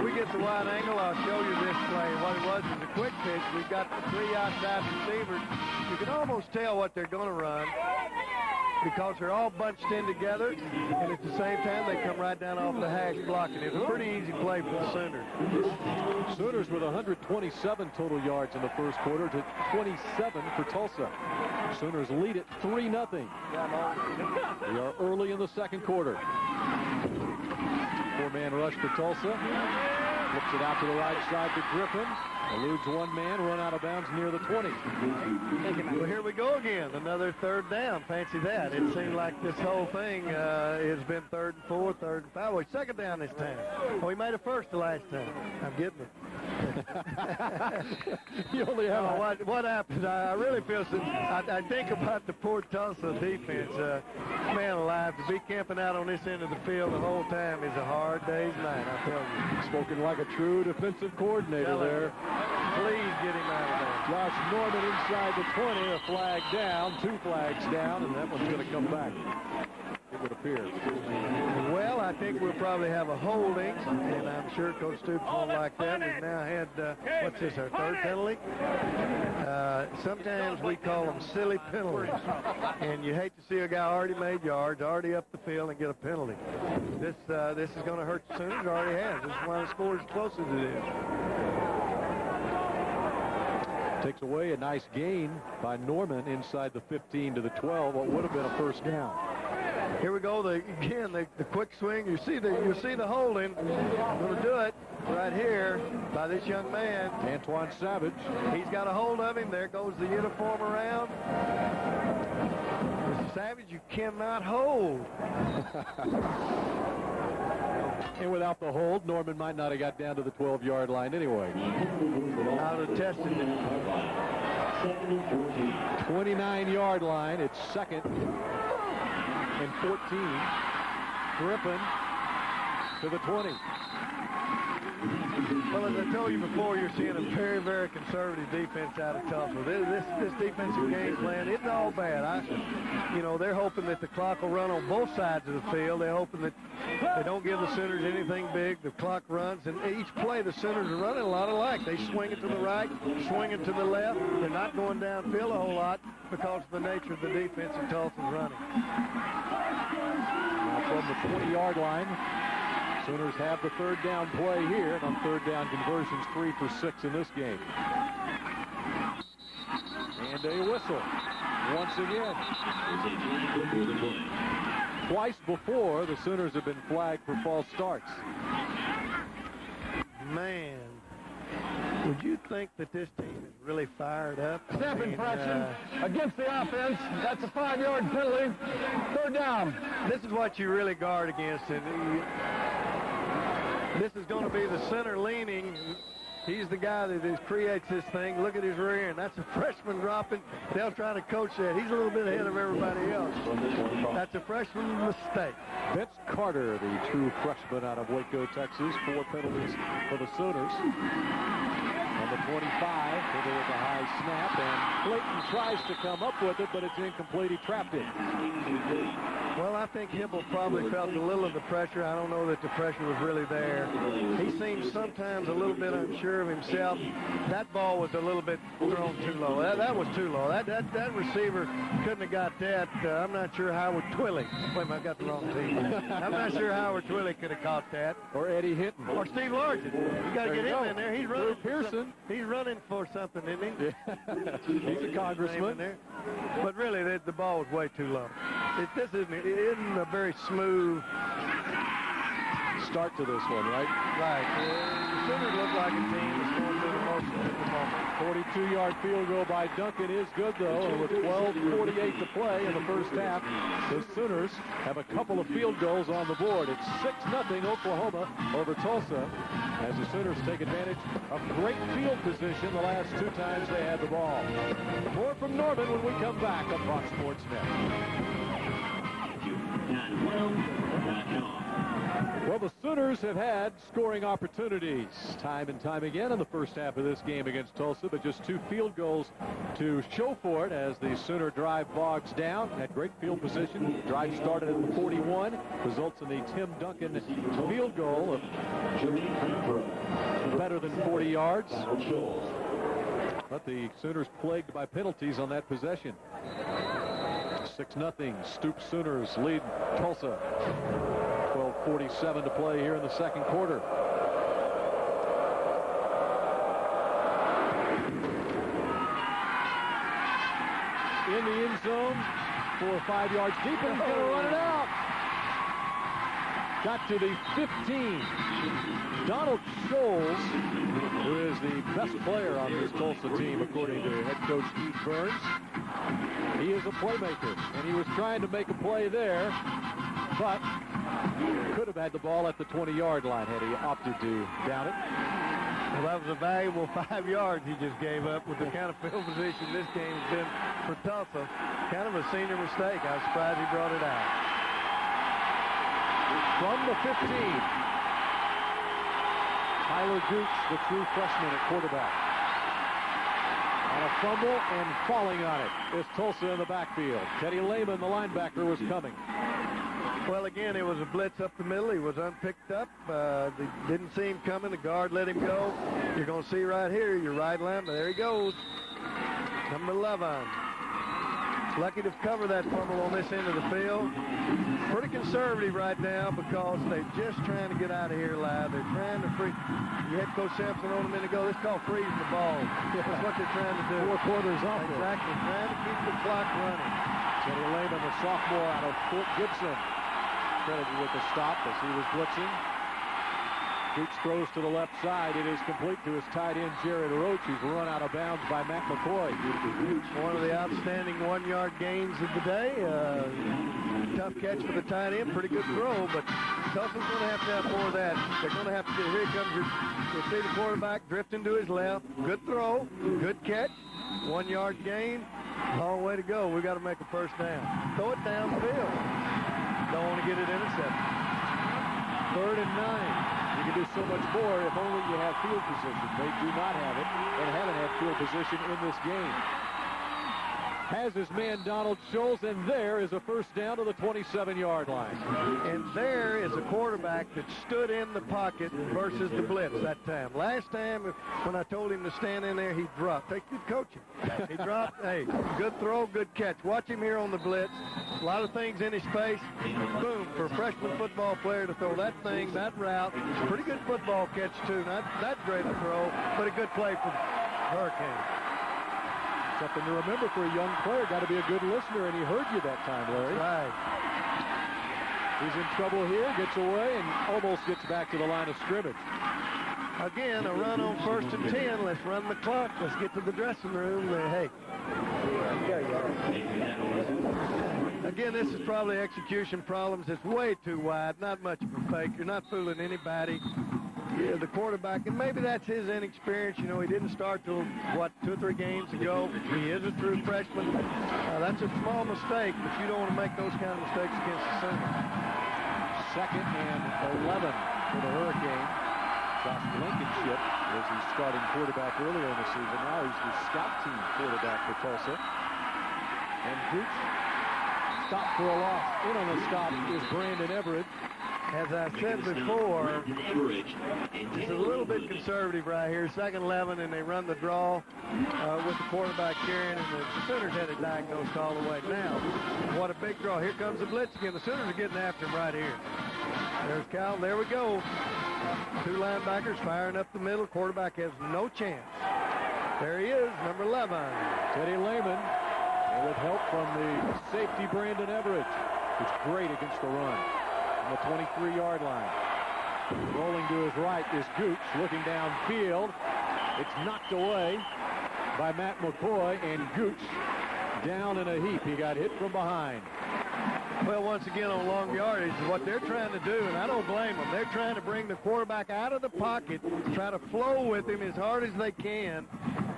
we get the wide angle, I'll show you this play. What it was is a quick pitch. We've got the three outside receivers. You can almost tell what they're going to run because they're all bunched in together, and at the same time, they come right down off the hash blocking. It's a pretty easy play for the Sooners. Sooners with 127 total yards in the first quarter to 27 for Tulsa. Sooners lead it 3-0. We are early in the second quarter. Four-man rush for Tulsa. Flips it out to the right side to Griffin. Eludes one man, run out of bounds near the 20. Well, here we go again. Another third down. Fancy that. It seemed like this whole thing uh, has been third and four, third and five. Well, second down this time. Well, we made it first the last time. I'm getting it. you only have oh, what, what happened? I, I really feel some, I, I, think about the poor Tulsa defense. Uh, man alive, to be camping out on this end of the field the whole time is a hard day's night, I tell you. Spoken like a true defensive coordinator Tell there. Please get him out of there. Josh Norman inside the 20, a flag down, two flags down, and that one's going to come back. It would appear. Well, I think we'll probably have a holding, and I'm sure Coach Stoops won't like that. We've now had, uh, what's this, our third penalty? Uh, sometimes we call them silly penalties, and you hate to see a guy already made yards, already up the field, and get a penalty. This uh, this is going to hurt the Sooners, already has. This is why the score is close as it is. Takes away a nice gain by Norman inside the 15 to the 12, what would have been a first down. Here we go. The, again, the, the quick swing. You see the you see the holding. Going to do it right here by this young man, Antoine Savage. He's got a hold of him. There goes the uniform around. Savage, you cannot hold. and without the hold, Norman might not have got down to the 12-yard line anyway. Have tested it. 29-yard line. It's second and 14. Griffin to the 20. Well, as I told you before, you're seeing a very, very conservative defense out of Tulsa. This, this, this defensive game plan isn't all bad. I, you know, they're hoping that the clock will run on both sides of the field. They're hoping that they don't give the Sooners anything big. The clock runs, and each play the Sooners are running a lot alike. They swing it to the right, swing it to the left. They're not going downfield a whole lot because of the nature of the defense of Tulsa's running. From the 20-yard line, Sooners have the third down play here, and on third down conversions, three for six in this game. And a whistle once again. Twice before, the Sooners have been flagged for false starts. Man, would you think that this team is really fired up? Step I mean, infraction uh, against the offense. That's a five-yard penalty. Third down. this is what you really guard against. And this is going to be the center leaning. He's the guy that is, creates this thing. Look at his rear end. That's a freshman dropping. They'll try to coach that. He's a little bit ahead of everybody else. That's a freshman mistake. Vince Carter, the true freshman out of Waco, Texas. Four penalties for the Sooners. On the 25, there was a high snap, and Clayton tries to come up with it, but it's incomplete. He trapped it. Well, I think Hybl probably felt a little of the pressure. I don't know that the pressure was really there. He seems sometimes a little bit unsure of himself. That ball was a little bit thrown too low. That, that was too low. That, that, that receiver couldn't have got that. Uh, I'm not sure Howard Twilley. Wait a minute, I got the wrong team. I'm not sure Howard Twilley could have caught that. Or Eddie Hinton. Or Steve Largent. You got to get him go. in there. He's running. for Pearson. He's running for something, isn't he? Yeah. He's a congressman. there. But really, the, the ball was way too low. It, this isn't, it isn't a very smooth Start to this one, right? Right. The Sooners look like a team that's going through the motions at the moment. 42-yard field goal by Duncan is good, though, and with 12.48 to play in the first half, the Sooners have a couple of field goals on the board. It's 6-0 Oklahoma over Tulsa as the Sooners take advantage of great field position the last two times they had the ball. More from Norman when we come back on Fox Sports Net. Well, the Sooners have had scoring opportunities time and time again in the first half of this game against Tulsa, but just two field goals to show for it as the Sooner drive bogs down. Had great field position. Drive started at the 41, results in the Tim Duncan field goal of better than 40 yards. But the Sooners plagued by penalties on that possession. 6-0. Stoop Sooners lead Tulsa. 12.47 to play here in the second quarter. In the end zone, four or five yards deep, and he's going to run it out. Got to the 15. Donald Scholes, who is the best player on this Tulsa team, according to head coach Steve Burns. He is a playmaker, and he was trying to make a play there, but could have had the ball at the 20-yard line had he opted to down it. Well, that was a valuable five yards he just gave up with the kind of field position this game has been for Tulsa. Kind of a senior mistake. I was surprised he brought it out. From the 15, Tyler Gooch, the true freshman at quarterback. On a fumble and falling on it is Tulsa in the backfield. Teddy Lehman, the linebacker, was coming. Well, again, it was a blitz up the middle. He was unpicked up. Uh, they didn't see him coming. The guard let him go. You're going to see right here, your right line, but there he goes. Number 11. Lucky to cover that fumble on this end of the field. Pretty conservative right now because they're just trying to get out of here live. They're trying to free. You had Coach Sampson on a minute ago. This is called freezing the ball. That's what they're trying to do. Four quarters off. it. Exactly. Trying to keep the clock running. Teddy Lehman, the sophomore out of Fort Gibson, credited with the stop as he was blitzing. Gooch throws to the left side. It is complete to his tight end, Jared Roach, He's run out of bounds by Matt McCoy. One of the outstanding one-yard gains of the day. Uh, tough catch for the tight end. Pretty good throw, but Tulsa's going to have to have more of that. They're going to have to get, here comes your, you see the quarterback drifting to his left. Good throw, good catch, one-yard gain. Long way to go. we got to make a first down. Throw it downfield. Don't want to get it intercepted. Third and nine. Can do so much more if only you have field position. They do not have it and haven't had field position in this game has his man Donald Scholes, and there is a first down to the 27-yard line. And there is a quarterback that stood in the pocket versus the blitz that time. Last time, when I told him to stand in there, he dropped. Take good coaching. He dropped. hey, good throw, good catch. Watch him here on the blitz. A lot of things in his face. Boom, for a freshman football player to throw that thing, that route. Pretty good football catch, too. Not that great a throw, but a good play for Hurricane. Something to remember for a young player. Got to be a good listener, and he heard you that time, Larry. Right. He's in trouble here, gets away, and almost gets back to the line of scrimmage. Again, a run on first and 10. Let's run the clock. Let's get to the dressing room. Hey. Again, this is probably execution problems. It's way too wide. Not much of a fake. You're not fooling anybody yeah, the quarterback, and maybe that's his inexperience. You know, he didn't start till, what, two or three games ago. He is a true freshman. Uh, that's a small mistake, but you don't want to make those kind of mistakes against the Sooners. Second and 11 for the Hurricane. Josh Blankenship was the starting quarterback earlier in the season. Now he's the scout team quarterback for Tulsa. And Gooch stopped for a loss. In on the stop is Brandon Everett as I said before, it's a little bit conservative right here. Second 11, and they run the draw uh, with the quarterback carrying, and the Sooners had it diagnosed all the way. Now, what a big draw. Here comes the blitz again. The Sooners are getting after him right here. There's Cal. There we go. Two linebackers firing up the middle. Quarterback has no chance. There he is, number 11. Teddy Lehman, with help from the safety Brandon Everett, who's great against the run from the 23-yard line. Rolling to his right is Gooch looking downfield. It's knocked away by Matt McCoy and Gooch down in a heap. He got hit from behind. Well, once again, on long yardage, what they're trying to do, and I don't blame them, they're trying to bring the quarterback out of the pocket, try to flow with him as hard as they can,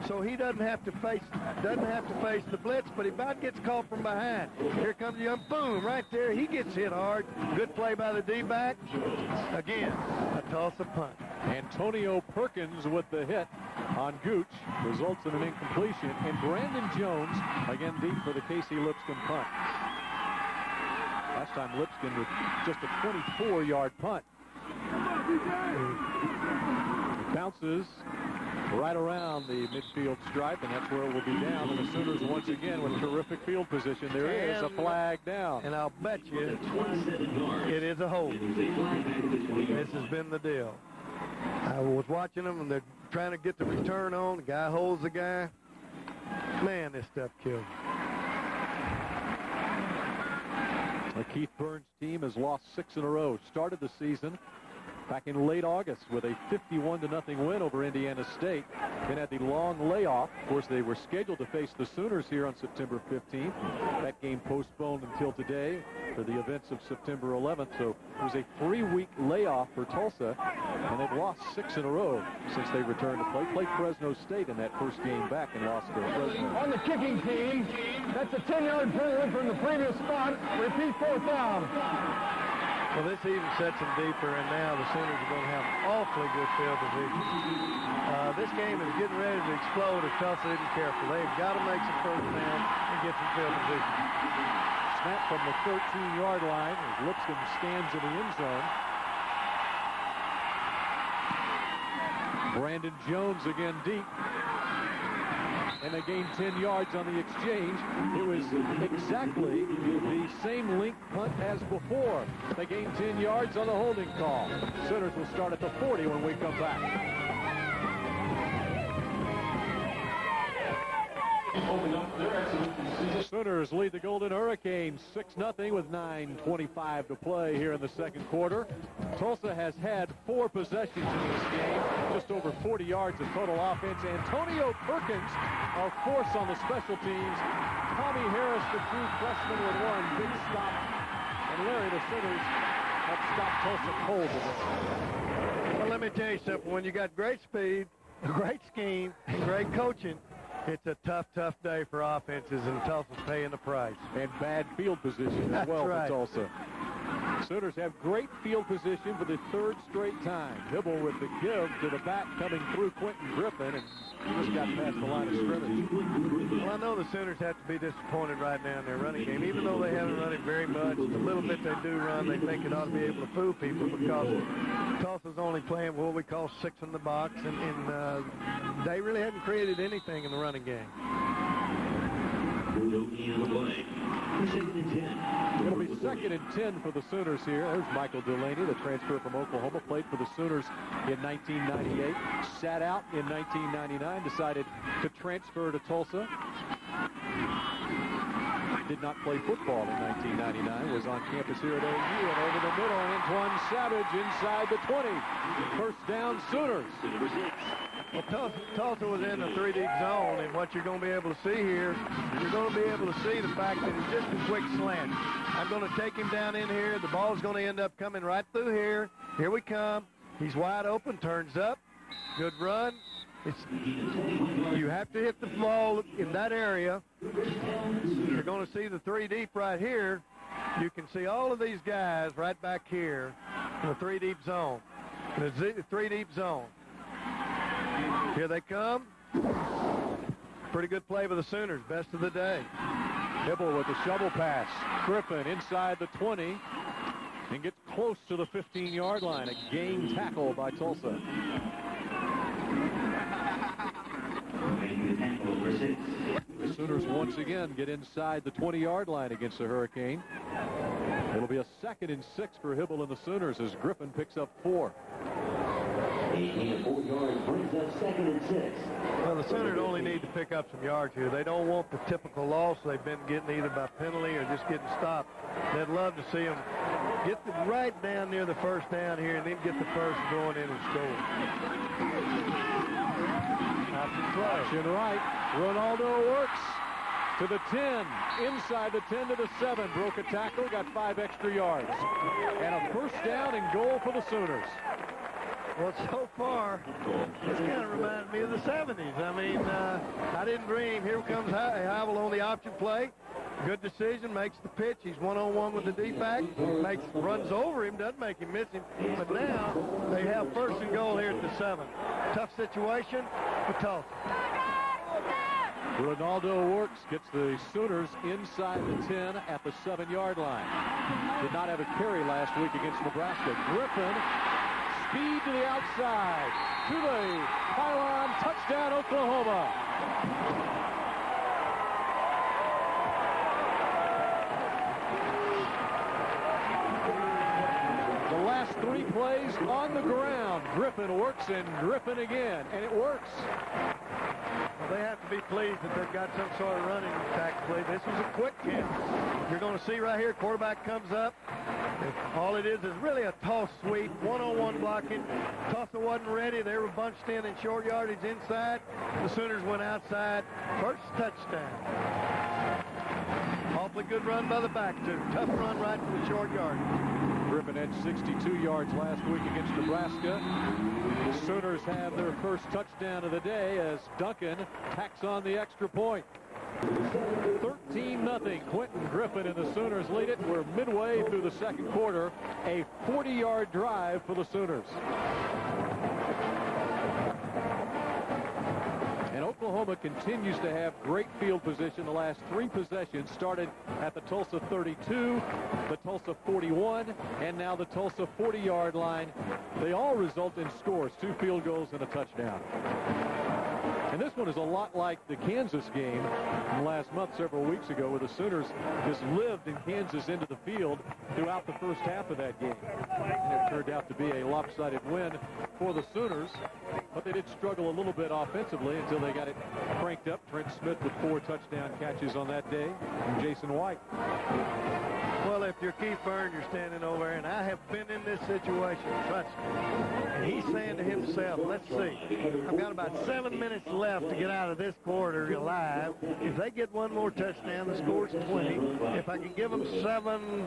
so he doesn't have to face doesn't have to face the blitz, but he about gets caught from behind. Here comes young boom right there. He gets hit hard. Good play by the D-back. Again, a Tulsa punt. Antonio Perkins with the hit on Gooch results in an incompletion, and Brandon Jones again deep for the Casey Lipscomb punt. Last time Lipscomb with just a 24-yard punt. It bounces right around the midfield stripe, and that's where it will be down. And the Sooners once again with terrific field position. There is a flag down. And I'll bet you it is a hold. This has been the deal. I was watching them, and they're trying to get the return on. The guy holds the guy. Man, this stuff kills. The Keith Burns team has lost six in a row. Started the season back in late August with a 51 to nothing win over Indiana State. Then had the long layoff. Of course, they were scheduled to face the Sooners here on September 15th. That game postponed until today for the events of September 11th. So it was a three-week layoff for Tulsa, and they've lost six in a row since they returned to play. Played Fresno State in that first game back and lost to Fresno. On the kicking team, that's a 10-yard penalty from the previous spot. Repeat fourth down. Well, this even sets them deeper, and now the Sooners are going to have awfully good field position. Uh, this game is getting ready to explode if Tulsa isn't careful. They've got to make some first down and get some field position. Snap from the 13-yard line as Lipscomb stands in the end zone. Brandon Jones again deep and they gained 10 yards on the exchange. It was exactly the same length punt as before. They gained 10 yards on the holding call. Sooners will start at the 40 when we come back. Sooners lead the Golden Hurricanes 6-0 with 9.25 to play here in the second quarter. Tulsa has had four possessions in this game, just over 40 yards of total offense. Antonio Perkins, our force on the special teams. Tommy Harris, the true freshman, with one big stop. And Larry, the Sooners have stopped Tulsa cold today. Well, let me tell you something. When you got great speed, great scheme, and great coaching, it's a tough, tough day for offenses, and Tulsa's paying the price. And bad field position as That's well right. for Tulsa. Sooners have great field position for the third straight time. Hybl with the give to the back coming through Quentin Griffin, and just got past the line of scrimmage. Well, I know the Sooners have to be disappointed right now in their running game, even though they haven't run it very much. The little bit they do run, they think it ought to be able to fool people because Tulsa's only playing what we call six in the box, and, and uh, they really haven't created anything in the running game. It'll be second and 10 for the Sooners here. There's Michael Delaney, the transfer from Oklahoma, played for the Sooners in 1998, sat out in 1999, decided to transfer to Tulsa. Did not play football in 1999, was on campus here at OU, and over the middle, Antoine Savage inside the 20. First down, Sooners. Well, Tulsa, was in the three deep zone, and what you're going to be able to see here, you're going to be able to see the fact that it's just a quick slant. I'm going to take him down in here. The ball's going to end up coming right through here. Here we come. He's wide open, turns up. Good run. It's, you have to hit the ball in that area. You're going to see the three deep right here. You can see all of these guys right back here in the three deep zone. The three deep zone. Here they come. Pretty good play by the Sooners. Best of the day. Hybl with the shovel pass. Griffin inside the 20 and gets close to the 15-yard line. A game tackle by Tulsa. The Sooners once again get inside the 20-yard line against the Hurricane. It'll be a second and six for Hybl and the Sooners as Griffin picks up four. Well, the Sooners only need to pick up some yards here. They don't want the typical loss they've been getting either by penalty or just getting stopped. They'd love to see them get the right down near the first down here and then get the first going in and score. Option right. Renaldo Works to the 10, inside the 10 to the 7. Broke a tackle, got five extra yards. And a first down and goal for the Sooners. Well, so far, this kind of reminds me of the 70s. I mean, uh, I didn't dream. Here comes Howell on the option play. Good decision, makes the pitch. He's one-on-one with the D-back, makes runs over him, doesn't make him miss him. But now they have first and goal here at the seven. Tough situation for Tulsa. Renaldo Works, gets the Sooners inside the 10 at the seven-yard line. Did not have a carry last week against Nebraska. Griffin, speed to the outside, to the pylon, touchdown Oklahoma. The last three plays on the ground. Griffin works and Griffin again, and it works. They have to be pleased that they've got some sort of running attack play. This was a quick kick. You're going to see right here, quarterback comes up. All it is is really a toss sweep, one-on-one blocking. Tulsa wasn't ready. They were bunched in in short yardage inside. The Sooners went outside. First touchdown. Awfully good run by the back, too. Tough run right to the short yardage. Griffin had 62 yards last week against Nebraska. The Sooners have their first touchdown of the day as Duncan tacks on the extra point. 13-0. Quentin Griffin and the Sooners lead it. We're midway through the second quarter. A 40-yard drive for the Sooners. Oklahoma continues to have great field position. The last three possessions started at the Tulsa 32, the Tulsa 41, and now the Tulsa 40-yard line. They all result in scores, two field goals and a touchdown. And this one is a lot like the Kansas game last month, several weeks ago, where the Sooners just lived in Kansas into the field throughout the first half of that game. And it turned out to be a lopsided win for the Sooners. but they did struggle a little bit offensively until they got it cranked up. Trent Smith with four touchdown catches on that day, and Jason White. Well, if you're Keith Burns, you're standing over and I have been in this situation, trust me. And he's saying to himself, let's see, I've got about seven minutes left to get out of this quarter alive. If they get one more touchdown, the score's 20. If I can give them seven,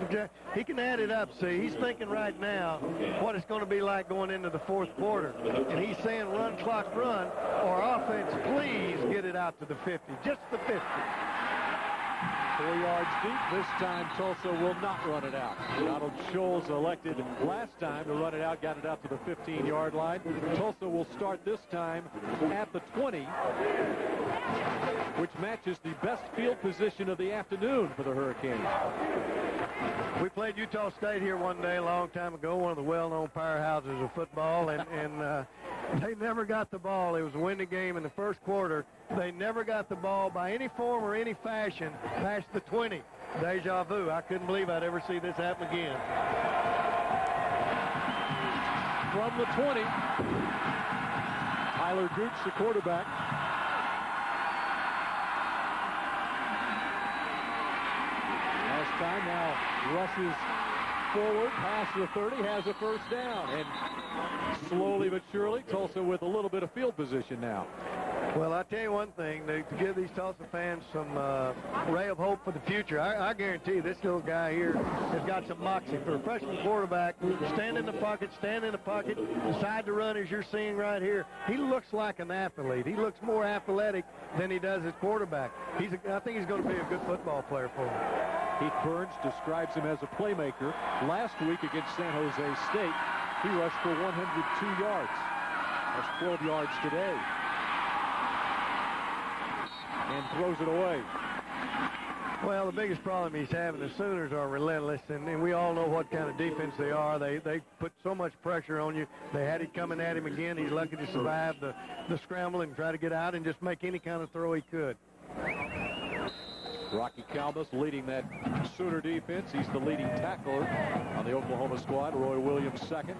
he can add it up, see. He's thinking right now what it's going to be like going into the fourth quarter. And he's saying run, clock, run, or offense, please get it out to the 50, just the 50. Four yards deep. This time Tulsa will not run it out. Donald Scholes elected last time to run it out, got it out to the 15-yard line. Tulsa will start this time at the 20, which matches the best field position of the afternoon for the Hurricanes. We played Utah State here one day a long time ago, one of the well-known powerhouses of football, and, and uh, they never got the ball. It was a winning game in the first quarter. They never got the ball by any form or any fashion past the 20. Deja vu. I couldn't believe I'd ever see this happen again. From the 20, Tyler Gooch, the quarterback. Last time now rushes forward past the 30, has a first down. And slowly but surely, Tulsa with a little bit of field position now. Well, I tell you one thing, to, give these Tulsa fans some uh, ray of hope for the future, I, I guarantee you this little guy here has got some moxie. For a freshman quarterback, stand in the pocket, stand in the pocket, decide to run as you're seeing right here. He looks like an athlete. He looks more athletic than he does as quarterback. He's a, I think he's going to be a good football player for him. Keith Burns describes him as a playmaker. Last week against San Jose State, he rushed for 102 yards. That's 12 yards today. And throws it away. Well, the biggest problem he's having, the Sooners are relentless, and, and, we all know what kind of defense they are. They they put so much pressure on you. They had it coming at him again. He's lucky to survive the, the scramble and try to get out and just make any kind of throw he could. Rocky Calmus leading that Sooner defense. He's the leading tackler on the Oklahoma squad. Roy Williams second.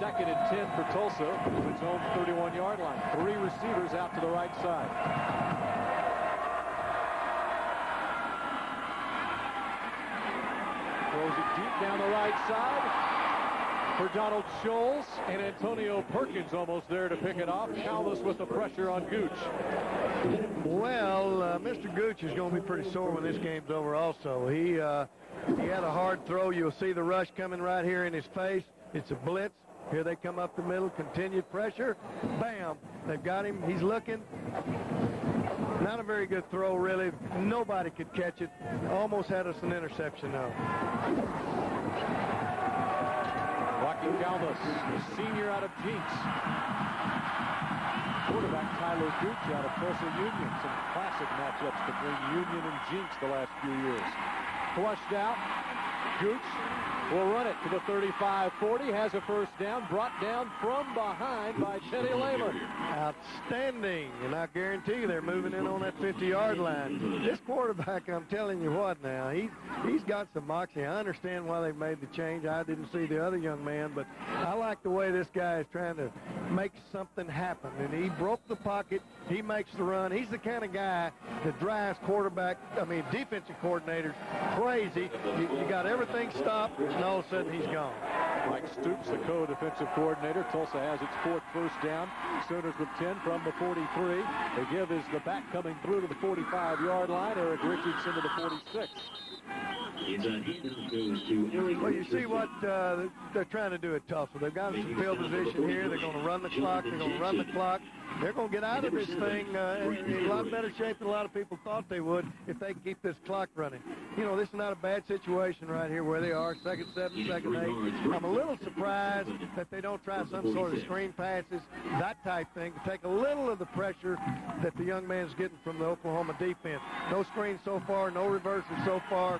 Second and 10. It'll be second and 10 for Tulsa from its own 31-yard line. Three receivers out to the right side. Throws it deep down the right side for Donald Scholes, and Antonio Perkins almost there to pick it off. Calmus with the pressure on Gooch. Well, uh, Mr. Gooch is going to be pretty sore when this game's over also. He, uh, he had a hard throw. You'll see the rush coming right here in his face. It's a blitz. Here they come up the middle, continued pressure. Bam! They've got him. He's looking. Not a very good throw, really. Nobody could catch it. Almost had us an interception, though. Rocky Calmus, senior out of Jenks. Quarterback Tyler Gooch out of Tulsa Union. Some classic matchups between Union and Jenks the last few years. Flushed out. Gooch will run it to the 35-40, has a first down, brought down from behind by Teddy Lehman. Outstanding, and I guarantee you they're moving in on that 50-yard line. This quarterback, I'm telling you what now, he's, he's got some moxie. I understand why they made the change. I didn't see the other young man, but I like the way this guy is trying to make something happen, and he broke the pocket. He makes the run. He's the kind of guy that drives quarterback, I mean, defensive coordinators crazy. You, you got everything stopped, a sudden he's gone. Mike Stoops, the co-defensive coordinator. Tulsa has its fourth first down. Sooners with 10 from the 43. They give is the back coming through to the 45-yard line. Eric Richardson to the 46. Well, you see what uh, they're trying to do at Tulsa. They've got some field position here. They're going to run the clock. They're going to run the clock. They're going to get out of this thing uh, in a lot better shape than a lot of people thought they would if they keep this clock running. You know, this is not a bad situation right here where they are, second seven, second eight. I'm a little surprised that they don't try some sort of screen passes, that type thing, to take a little of the pressure that the young man's getting from the Oklahoma defense. No screens so far, no reverses so far.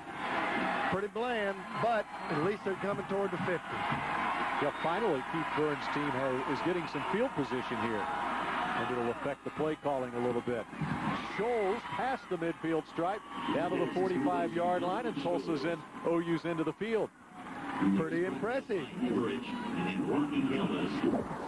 Pretty bland, but at least they're coming toward the 50. Yeah, finally, Keith Burns' team has, is getting some field position here and it'll affect the play calling a little bit. Scholes past the midfield stripe, down to the 45-yard line, and Tulsa's in OU's into the field. Pretty impressive.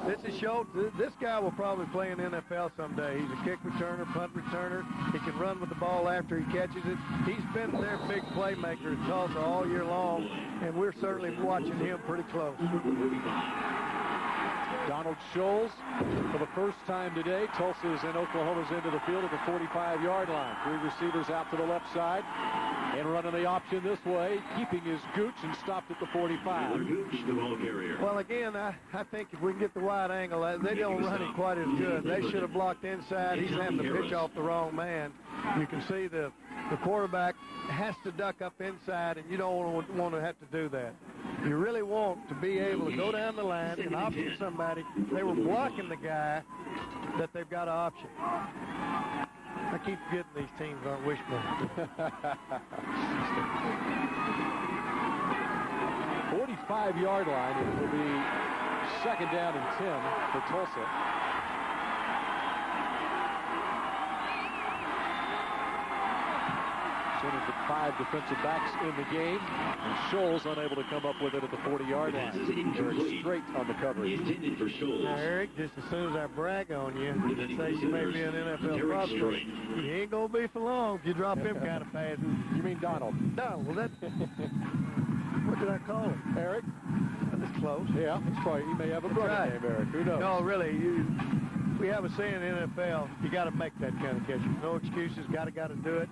This is Schultz. This guy will probably play in NFL someday. He's a kick returner, punt returner. He can run with the ball after he catches it. He's been their big playmaker at Tulsa all year long, and we're certainly watching him pretty close. Donald Scholes, for the first time today, Tulsa's and Oklahoma's into the field at the 45-yard line. Three receivers out to the left side and running the option this way, keeping his gooch and stopped at the 45. Well, again, I, I think if we can get the wide angle, uh, they don't run it quite as good. They should have blocked inside. He's having to pitch off the wrong man. You can see the, the quarterback has to duck up inside, and you don't want to have to do that. You really want to be able to go down the line and option somebody. They were blocking the guy that they've got an option. I keep getting these teams aren't wishbone. 45-yard line. It will be second down and 10 for Tulsa. Five defensive backs in the game. And Scholes unable to come up with it at the 40-yard line. Very straight on the coverage. Now, Eric, just as soon as I brag on you, say you may be an NFL prospect, you ain't going to be for long if you drop him kind of passes. You mean Donald? No, well, that... what did I call him? Eric? That's close. Yeah, that's probably, he may have a brother right. named Eric. Who knows? No, really, you, we have a saying in the NFL, you got to make that kind of catch. No excuses, got to, got to do it.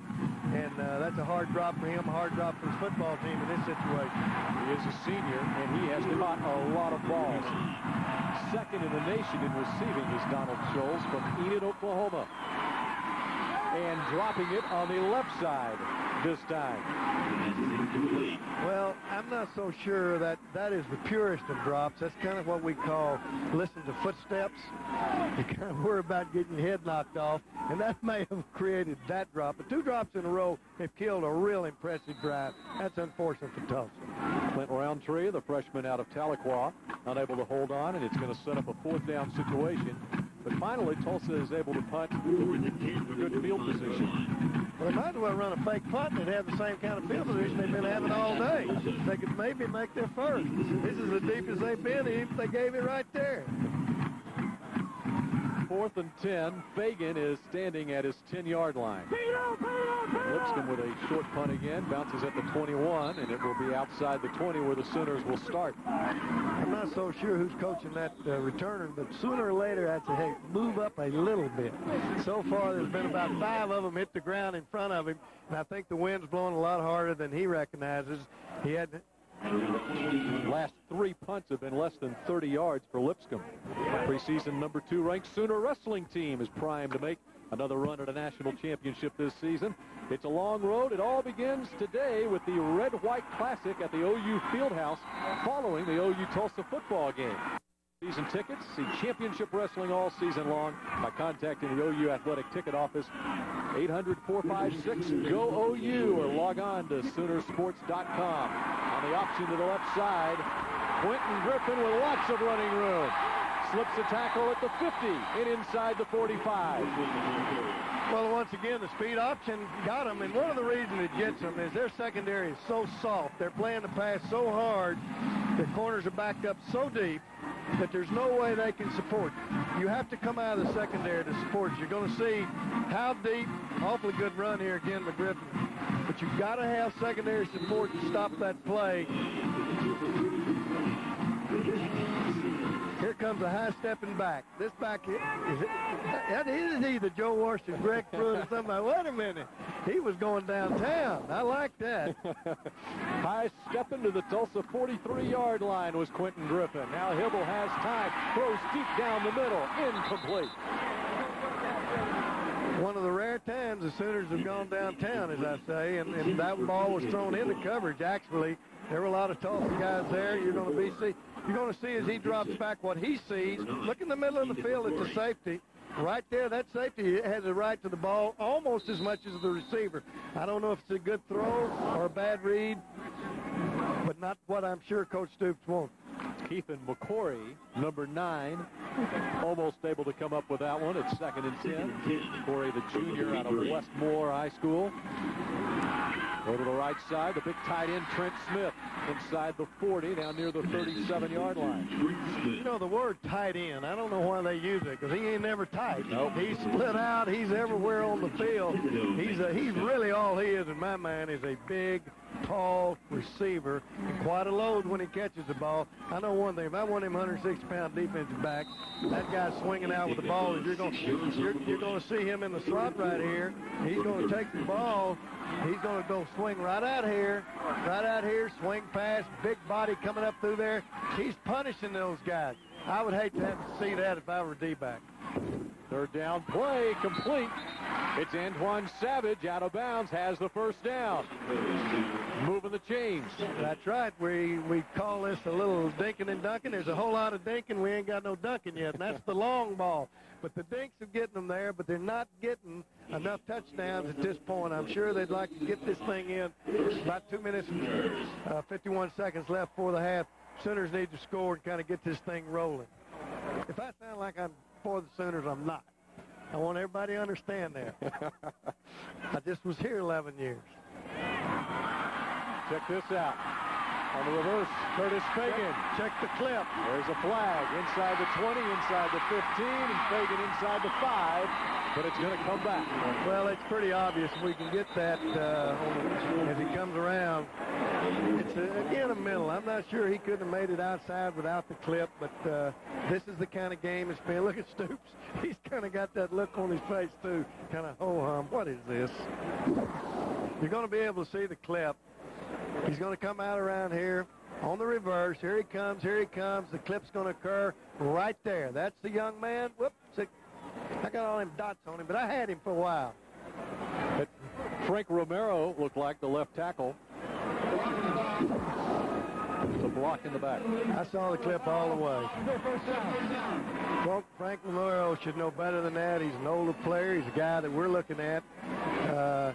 And uh, that's a hard drop for him, a hard drop for his football team in this situation. He is a senior, and he has caught a lot of balls. Second in the nation in receiving is Donald Scholes from Enid, Oklahoma. And dropping it on the left side this time. Well, I'm not so sure that that is the purest of drops. That's kind of what we call listen to footsteps. You kind of worry about getting your head knocked off, and that may have created that drop. But two drops in a row have killed a real impressive drive. That's unfortunate for Tulsa. Clint Roundtree, the freshman out of Tahlequah, unable to hold on, and it's going to set up a fourth down situation. But finally, Tulsa is able to punt good field position. Well, they might as well run a fake punt and have the same kind of field position they've been having all day. They could maybe make their first. This is as deep as they've been if they gave it right there. Fourth and 10. Fagan is standing at his 10-yard line. Lipscomb with a short punt again. Bounces at the 21, and it will be outside the 20 where the Sooners will start. I'm not so sure who's coaching that uh, returner, but sooner or later I'd say, hey, move up a little bit. So far, there's been about five of them hit the ground in front of him, and I think the wind's blowing a lot harder than he recognizes. He had Last three punts have been less than 30 yards for Lipscomb. Preseason number two ranked Sooner wrestling team is primed to make another run at a national championship this season. It's a long road. It all begins today with the Red-White Classic at the OU Fieldhouse following the OU Tulsa football game. Season tickets, see Championship Wrestling all season long by contacting the OU Athletic Ticket Office, 800-456-GO-OU, or log on to Soonersports.com. On the option to the left side, Quentin Griffin with lots of running room. Slips a tackle at the 50 and inside the 45. Well, once again, the speed option got them, and one of the reasons it gets them is their secondary is so soft. They're playing the pass so hard, the corners are backed up so deep that there's no way they can support. You have to come out of the secondary to support. You're going to see how deep, awfully good run here again with Griffin. But you've got to have secondary support to stop that play. Here comes a high stepping back. This back is it, that is either Joe Washington, Greg Pruitt, or somebody. Wait a minute. He was going downtown. I like that. high stepping to the Tulsa 43-yard line was Quentin Griffin. Now Hybl has time. Throws deep down the middle. Incomplete. One of the rare times the Sooners have gone downtown, as I say, and, and that ball was thrown into coverage, actually. There were a lot of Tulsa guys there. You're going to be see, you're going to see as he drops back what he sees. Look in the middle of the field at the safety. Right there, that safety has a right to the ball almost as much as the receiver. I don't know if it's a good throw or a bad read, but not what I'm sure Coach Stoops wants. Ethan McCory, number nine, almost able to come up with that one. It's second and 10. McCory, the junior out of Westmoore High School. Go to the right side, the big tight end, Trent Smith, inside the 40, down near the 37-yard line. You know, the word tight end, I don't know why they use it, because he ain't never tight. Nope. He's split out. He's everywhere on the field. He's a, he's really all he is in my mind is a big, tall receiver. And quite a load when he catches the ball. I know one thing. If I want him 160-pound defensive back, that guy swinging out with the ball, you're going you're, you're going to see him in the slot right here. He's going to take the ball. He's going to go swing right out here, right out here, swing past, big body coming up through there. He's punishing those guys. I would hate to have to see that if I were D-back. Third down play complete. It's Antoine Savage out of bounds, has the first down. Moving the chains. That's right. We we call this a little dinking and dunking. There's a whole lot of dinking. We ain't got no dunking yet, and that's the long ball. But the dinks are getting them there, but they're not getting enough touchdowns at this point. I'm sure they'd like to get this thing in. About two minutes and uh, 51 seconds left for the half. Sooners need to score and kind of get this thing rolling. If I sound like I'm for the Sooners, I'm not. I want everybody to understand that. I just was here 11 years. Check this out. On the reverse, Curtis Fagan. Check the clip. There's a flag inside the 20, inside the 15, and Fagan inside the 5, but it's going to come back. Well, it's pretty obvious we can get that uh, as he comes around. It's uh, in the middle. I'm not sure he couldn't have made it outside without the clip, but uh, this is the kind of game it's been. Look at Stoops. He's kind of got that look on his face, too. Kind of, oh, hum, what is this? You're going to be able to see the clip. He's going to come out around here on the reverse. Here he comes. Here he comes. The clip's going to occur right there. That's the young man. Whoops. I got all them dots on him, but I had him for a while. But Frank Romero looked like the left tackle. It's a block in the back. I saw the clip all the way. Frank, Frank Romero should know better than that. He's an older player. He's a guy that we're looking at. Uh,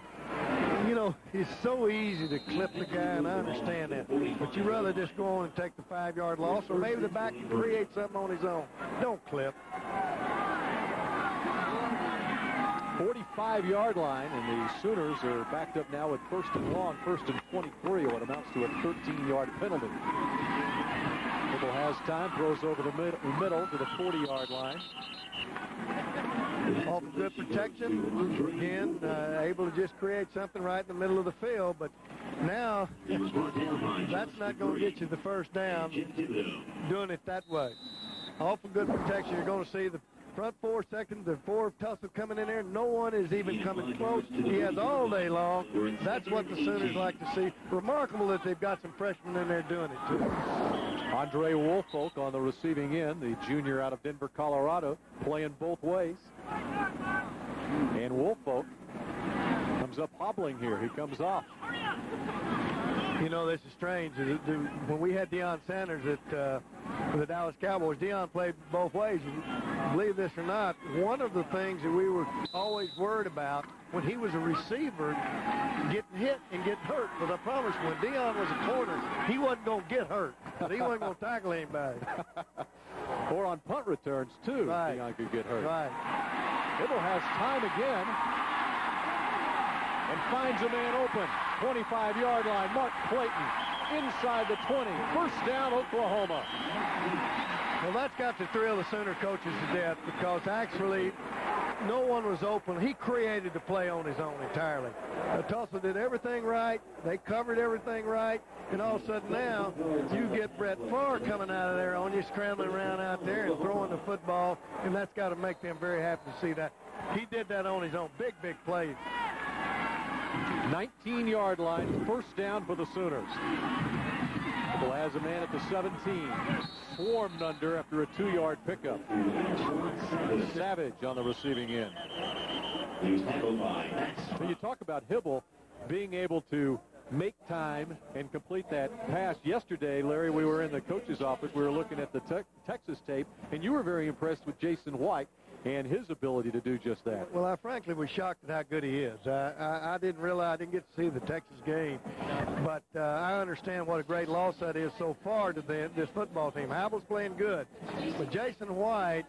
you know, it's so easy to clip the guy, and I understand that. But you'd rather just go on and take the five-yard loss, or maybe the back can create something on his own. Don't clip. 45-yard line, and the Sooners are backed up now at first and long, first and 23, what amounts to a 13-yard penalty. Hybl has time, throws over the mid middle to the 40-yard line. Off good protection. Again, uh, able to just create something right in the middle of the field, but now that's not going to get you the first down doing it that way. Awful good protection. You're going to see the front four seconds, the four tussle coming in there. No one is even coming close. He has all day long. That's what the Sooners like to see. Remarkable that they've got some freshmen in there doing it, too. Andre Woolfolk on the receiving end, the junior out of Denver, Colorado, playing both ways. And Woolfolk comes up hobbling here. He comes off. You know, this is strange. When we had Deion Sanders at uh, the Dallas Cowboys, Deion played both ways. Believe this or not, one of the things that we were always worried about when he was a receiver, getting hit and getting hurt. But I promise, when Deion was a corner, he wasn't going to get hurt. He wasn't going to tackle anybody. or on punt returns, too, right. Deion could get hurt. Right. Hybl has time again and finds a man open. 25-yard line, Mark Clayton inside the 20. First down, Oklahoma. Well, that's got to thrill the Sooner coaches to death because actually no one was open. He created the play on his own entirely. Uh, Tulsa did everything right. They covered everything right. And all of a sudden now, you get Brett Favre coming out of there on you, scrambling around out there and throwing the football, and that's got to make them very happy to see that. He did that on his own. Big, big play. 19-yard line, first down for the Sooners. Hybl has a man at the 17. Swarmed under after a two-yard pickup. Savage on the receiving end. When you talk about Hybl being able to make time and complete that pass. Yesterday, Larry, we were in the coach's office. We were looking at the te Texas tape, and you were very impressed with Jason White. And his ability to do just that. Well, I frankly was shocked at how good he is. I, I, I didn't realize, I didn't get to see the Texas game, but uh, I understand what a great loss that is so far to the, this football team. Hybl's playing good, but Jason White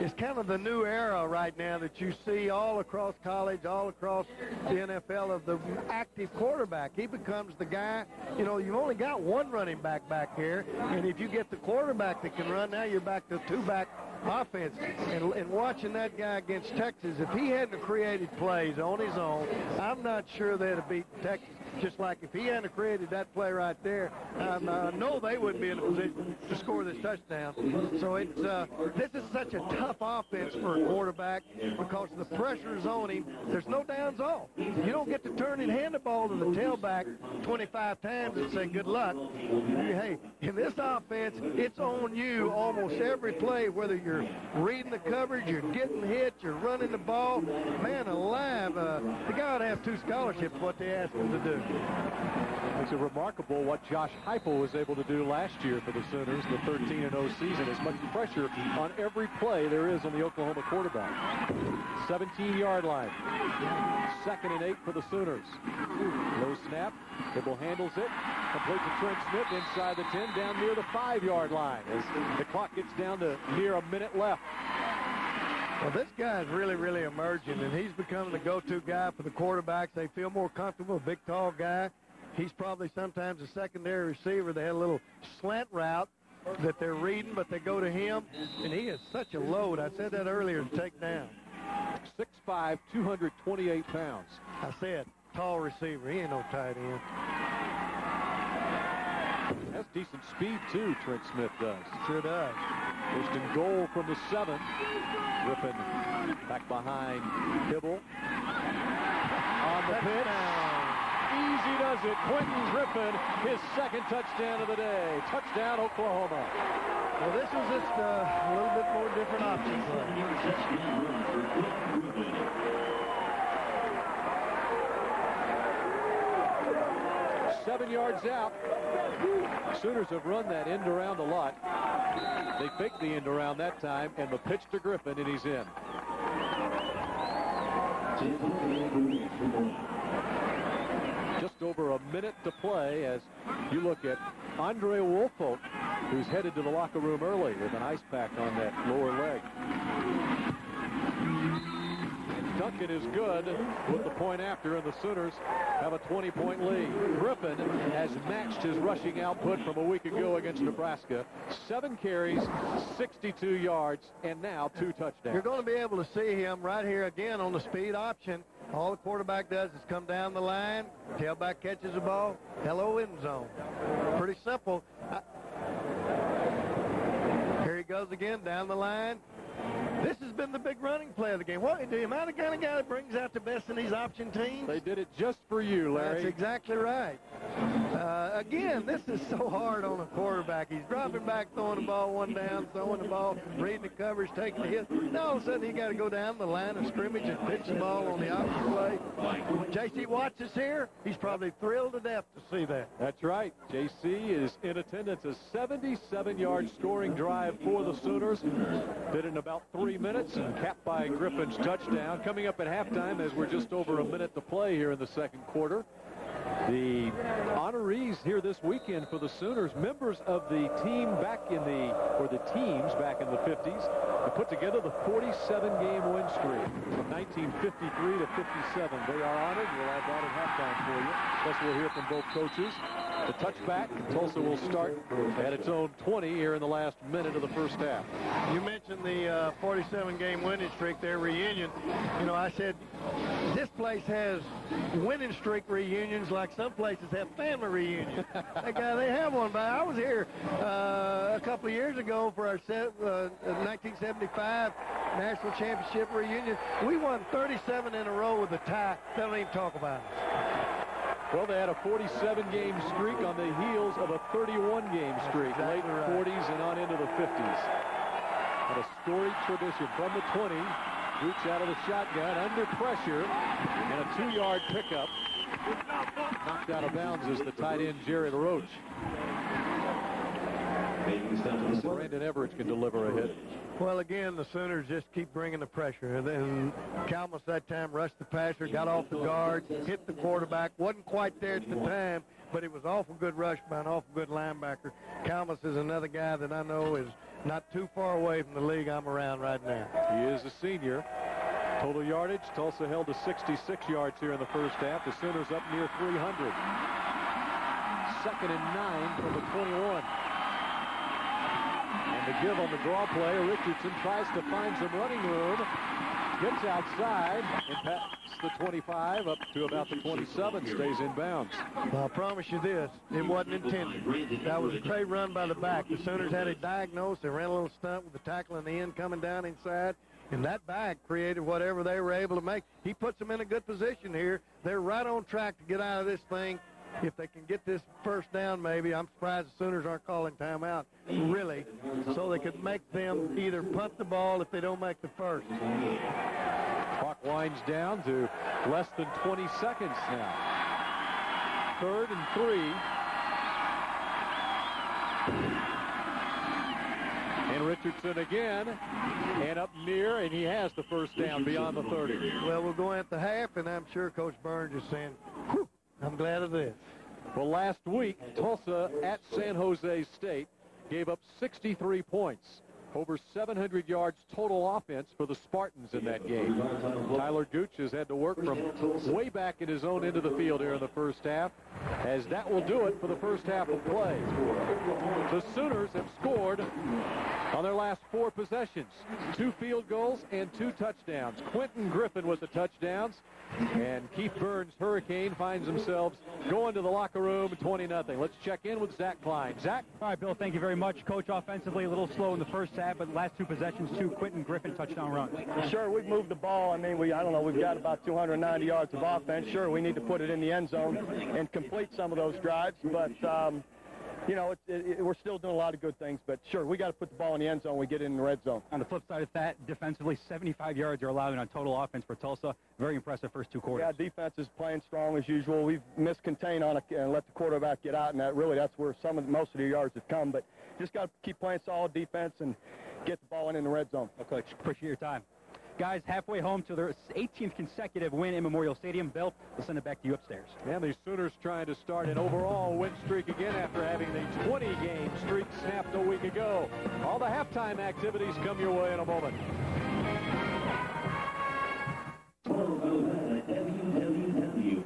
is kind of the new era right now that you see all across college, all across the NFL of the active quarterback. He becomes the guy, you know, you've only got one running back back here, and if you get the quarterback that can run, now you're back to two-back offense. And, and watching that guy against Texas, if he hadn't created plays on his own, I'm not sure they'd have beaten Texas just like if he hadn't created that play right there, um, I know they wouldn't be in a position to score this touchdown. So it's uh, this is such a tough offense for a quarterback because the pressure is on him. There's no downs off. You don't get to turn and hand the ball to the tailback 25 times and say good luck. Hey, in this offense, it's on you almost every play, whether you're reading the coverage, you're getting hit, you're running the ball. Man alive, uh, the guy would have two scholarships what they asked him to do. It's remarkable what Josh Heupel was able to do last year for the Sooners, the 13-0 season. As much pressure on every play there is on the Oklahoma quarterback. 17-yard line. Second and eight for the Sooners. Low snap. Hybl handles it. Complete to Trent Smith inside the 10, down near the five-yard line as the clock gets down to near a minute left. Well, this guy is really, really emerging, and he's becoming the go-to guy for the quarterbacks. They feel more comfortable, a big, tall guy. He's probably sometimes a secondary receiver. They had a little slant route that they're reading, but they go to him, and he is such a load. I said that earlier to take down. 6'5", 228 pounds. I said tall receiver. He ain't no tight end. Has decent speed, too, Trent Smith does. Sure does. First and goal from the seven. Griffin back behind Hybl. On the pitch. Easy does it. Quentin Griffin, his second touchdown of the day. Touchdown, Oklahoma. Well, this was just uh, a little bit more different option Seven yards out. Sooners have run that end around a lot. They faked the end around that time, and the pitch to Griffin, and he's in. Just over a minute to play as you look at Andre Woolfolk, who's headed to the locker room early with an ice pack on that lower leg. Duncan is good with the point after, and the Sooners have a 20-point lead. Griffin has matched his rushing output from a week ago against Nebraska. Seven carries, 62 yards, and now two touchdowns. You're going to be able to see him right here again on the speed option. All the quarterback does is come down the line, tailback catches the ball, hello end zone. Pretty simple. Uh, here he goes again down the line, this has been the big running play of the game. What do the amount of kind of guy that brings out the best in these option teams? They did it just for you, Larry. That's exactly right. Uh, again, this is so hard on a quarterback. He's dropping back, throwing the ball one down, throwing the ball, reading the coverage, taking the hit. Now all of a sudden he got to go down the line of scrimmage and pitch the ball on the option play. J.C. Watts is here. He's probably thrilled to death to see that. That's right. J.C. is in attendance. A 77-yard scoring drive for the Sooners. Did it in about three minutes and capped by Griffin's touchdown. Coming up at halftime as we're just over a minute to play here in the second quarter. The honorees here this weekend for the Sooners, members of the team back in the, or the teams back in the 50s, to put together the 47-game win streak from 1953 to 57. They are honored. We'll have that at halftime for you. Plus, we'll hear from both coaches. The touchback, Tulsa will start at its own 20 here in the last minute of the first half. You mentioned the 47-game uh, winning streak there, reunion. You know, I said this place has winning streak reunions like some places have family reunions. they, got, they have one, but I was here uh, a couple of years ago for our set, uh, 1975 National Championship reunion. We won 37 in a row with a tie. They don't even talk about it. Well, they had a 47-game streak on the heels of a 31-game streak, exactly late right. 40s and on into the 50s. And a storied tradition from the 20, reach out of the shotgun under pressure, and a two-yard pickup. Knocked out of bounds is the tight end Jared Roach. Brandon Everage can deliver a hit. Well, again, the Sooners just keep bringing the pressure. And then Calmus that time rushed the passer, got off the guard, hit the quarterback. Wasn't quite there at the time, but it was awful good rush by an awful good linebacker. Calmus is another guy that I know is not too far away from the league I'm around right now. He is a senior. Total yardage, Tulsa held to 66 yards here in the first half. The Sooners up near 300. Second and nine from the 21. The give on the draw play, Richardson tries to find some running room. Gets outside and past the 25 up to about the 27, stays in bounds. Well, I promise you this, it wasn't intended. That was a great run by the back. The Sooners had it diagnosed. They ran a little stunt with the tackle in the end coming down inside. And that back created whatever they were able to make. He puts them in a good position here. They're right on track to get out of this thing if they can get this first down maybe, I'm surprised the Sooners aren't calling timeout, really, so they could make them either punt the ball if they don't make the first. Clock winds down to less than 20 seconds now. Third and three. And Richardson again, and up near, and he has the first down beyond the 30. Well, we're going at the half, and I'm sure Coach Burns is saying, I'm glad of this. Well, last week, Tulsa at San Jose State gave up 63 points. Over 700 yards total offense for the Spartans in that game. Tyler Gooch has had to work from way back in his own end of the field here in the first half, as that will do it for the first half of play. The Sooners have scored on their last four possessions. Two field goals and two touchdowns. Quentin Griffin with the touchdowns. And Keith Burns, Hurricane, finds themselves going to the locker room 20 0 Let's check in with Zach Klein. Zach? All right, Bill, thank you very much. Coach, offensively, a little slow in the first half, but last two possessions, two Quentin Griffin touchdown runs. Sure, we've moved the ball. I mean, we I don't know, we've got about 290 yards of offense. Sure, we need to put it in the end zone and complete some of those drives, but um, you know, it, it, we're still doing a lot of good things, but sure, we got to put the ball in the end zone. We get in the red zone. On the flip side of that, defensively, 75 yards are allowed on total offense for Tulsa. Very impressive first two quarters. Yeah, defense is playing strong as usual. We've missed contain on it and let the quarterback get out, and that really that's where some of the, most of the yards have come. But just got to keep playing solid defense and get the ball in in the red zone. Okay, appreciate your time. Guys, halfway home to their 18th consecutive win in Memorial Stadium. Bill, we'll send it back to you upstairs. And the Sooners trying to start an overall win streak again after having the 20-game streak snapped a week ago. All the halftime activities come your way in a moment.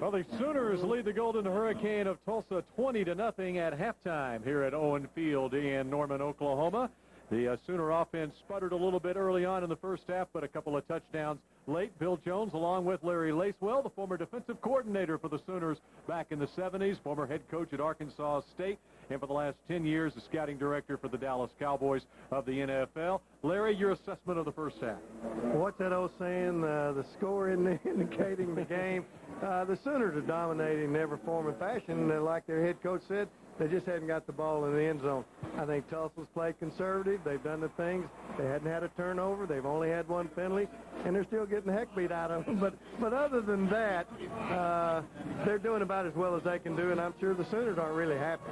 Well, the Sooners lead the Golden Hurricane of Tulsa 20 to nothing at halftime here at Owen Field in Norman, Oklahoma. The uh, Sooner offense sputtered a little bit early on in the first half, but a couple of touchdowns late. Bill Jones, along with Larry Lacewell, the former defensive coordinator for the Sooners back in the 70s, former head coach at Arkansas State, and for the last 10 years, the scouting director for the Dallas Cowboys of the NFL. Larry, your assessment of the first half. What's that old saying? Uh, the score indicating the game. Uh, the Sooners are dominating in every form and fashion. Like their head coach said, they just hadn't got the ball in the end zone. I think Tulsa's played conservative. They've done the things. They hadn't had a turnover. They've only had one penalty, and they're still getting the heck beat out of them. But but other than that, uh, they're doing about as well as they can do, and I'm sure the Sooners aren't really happy.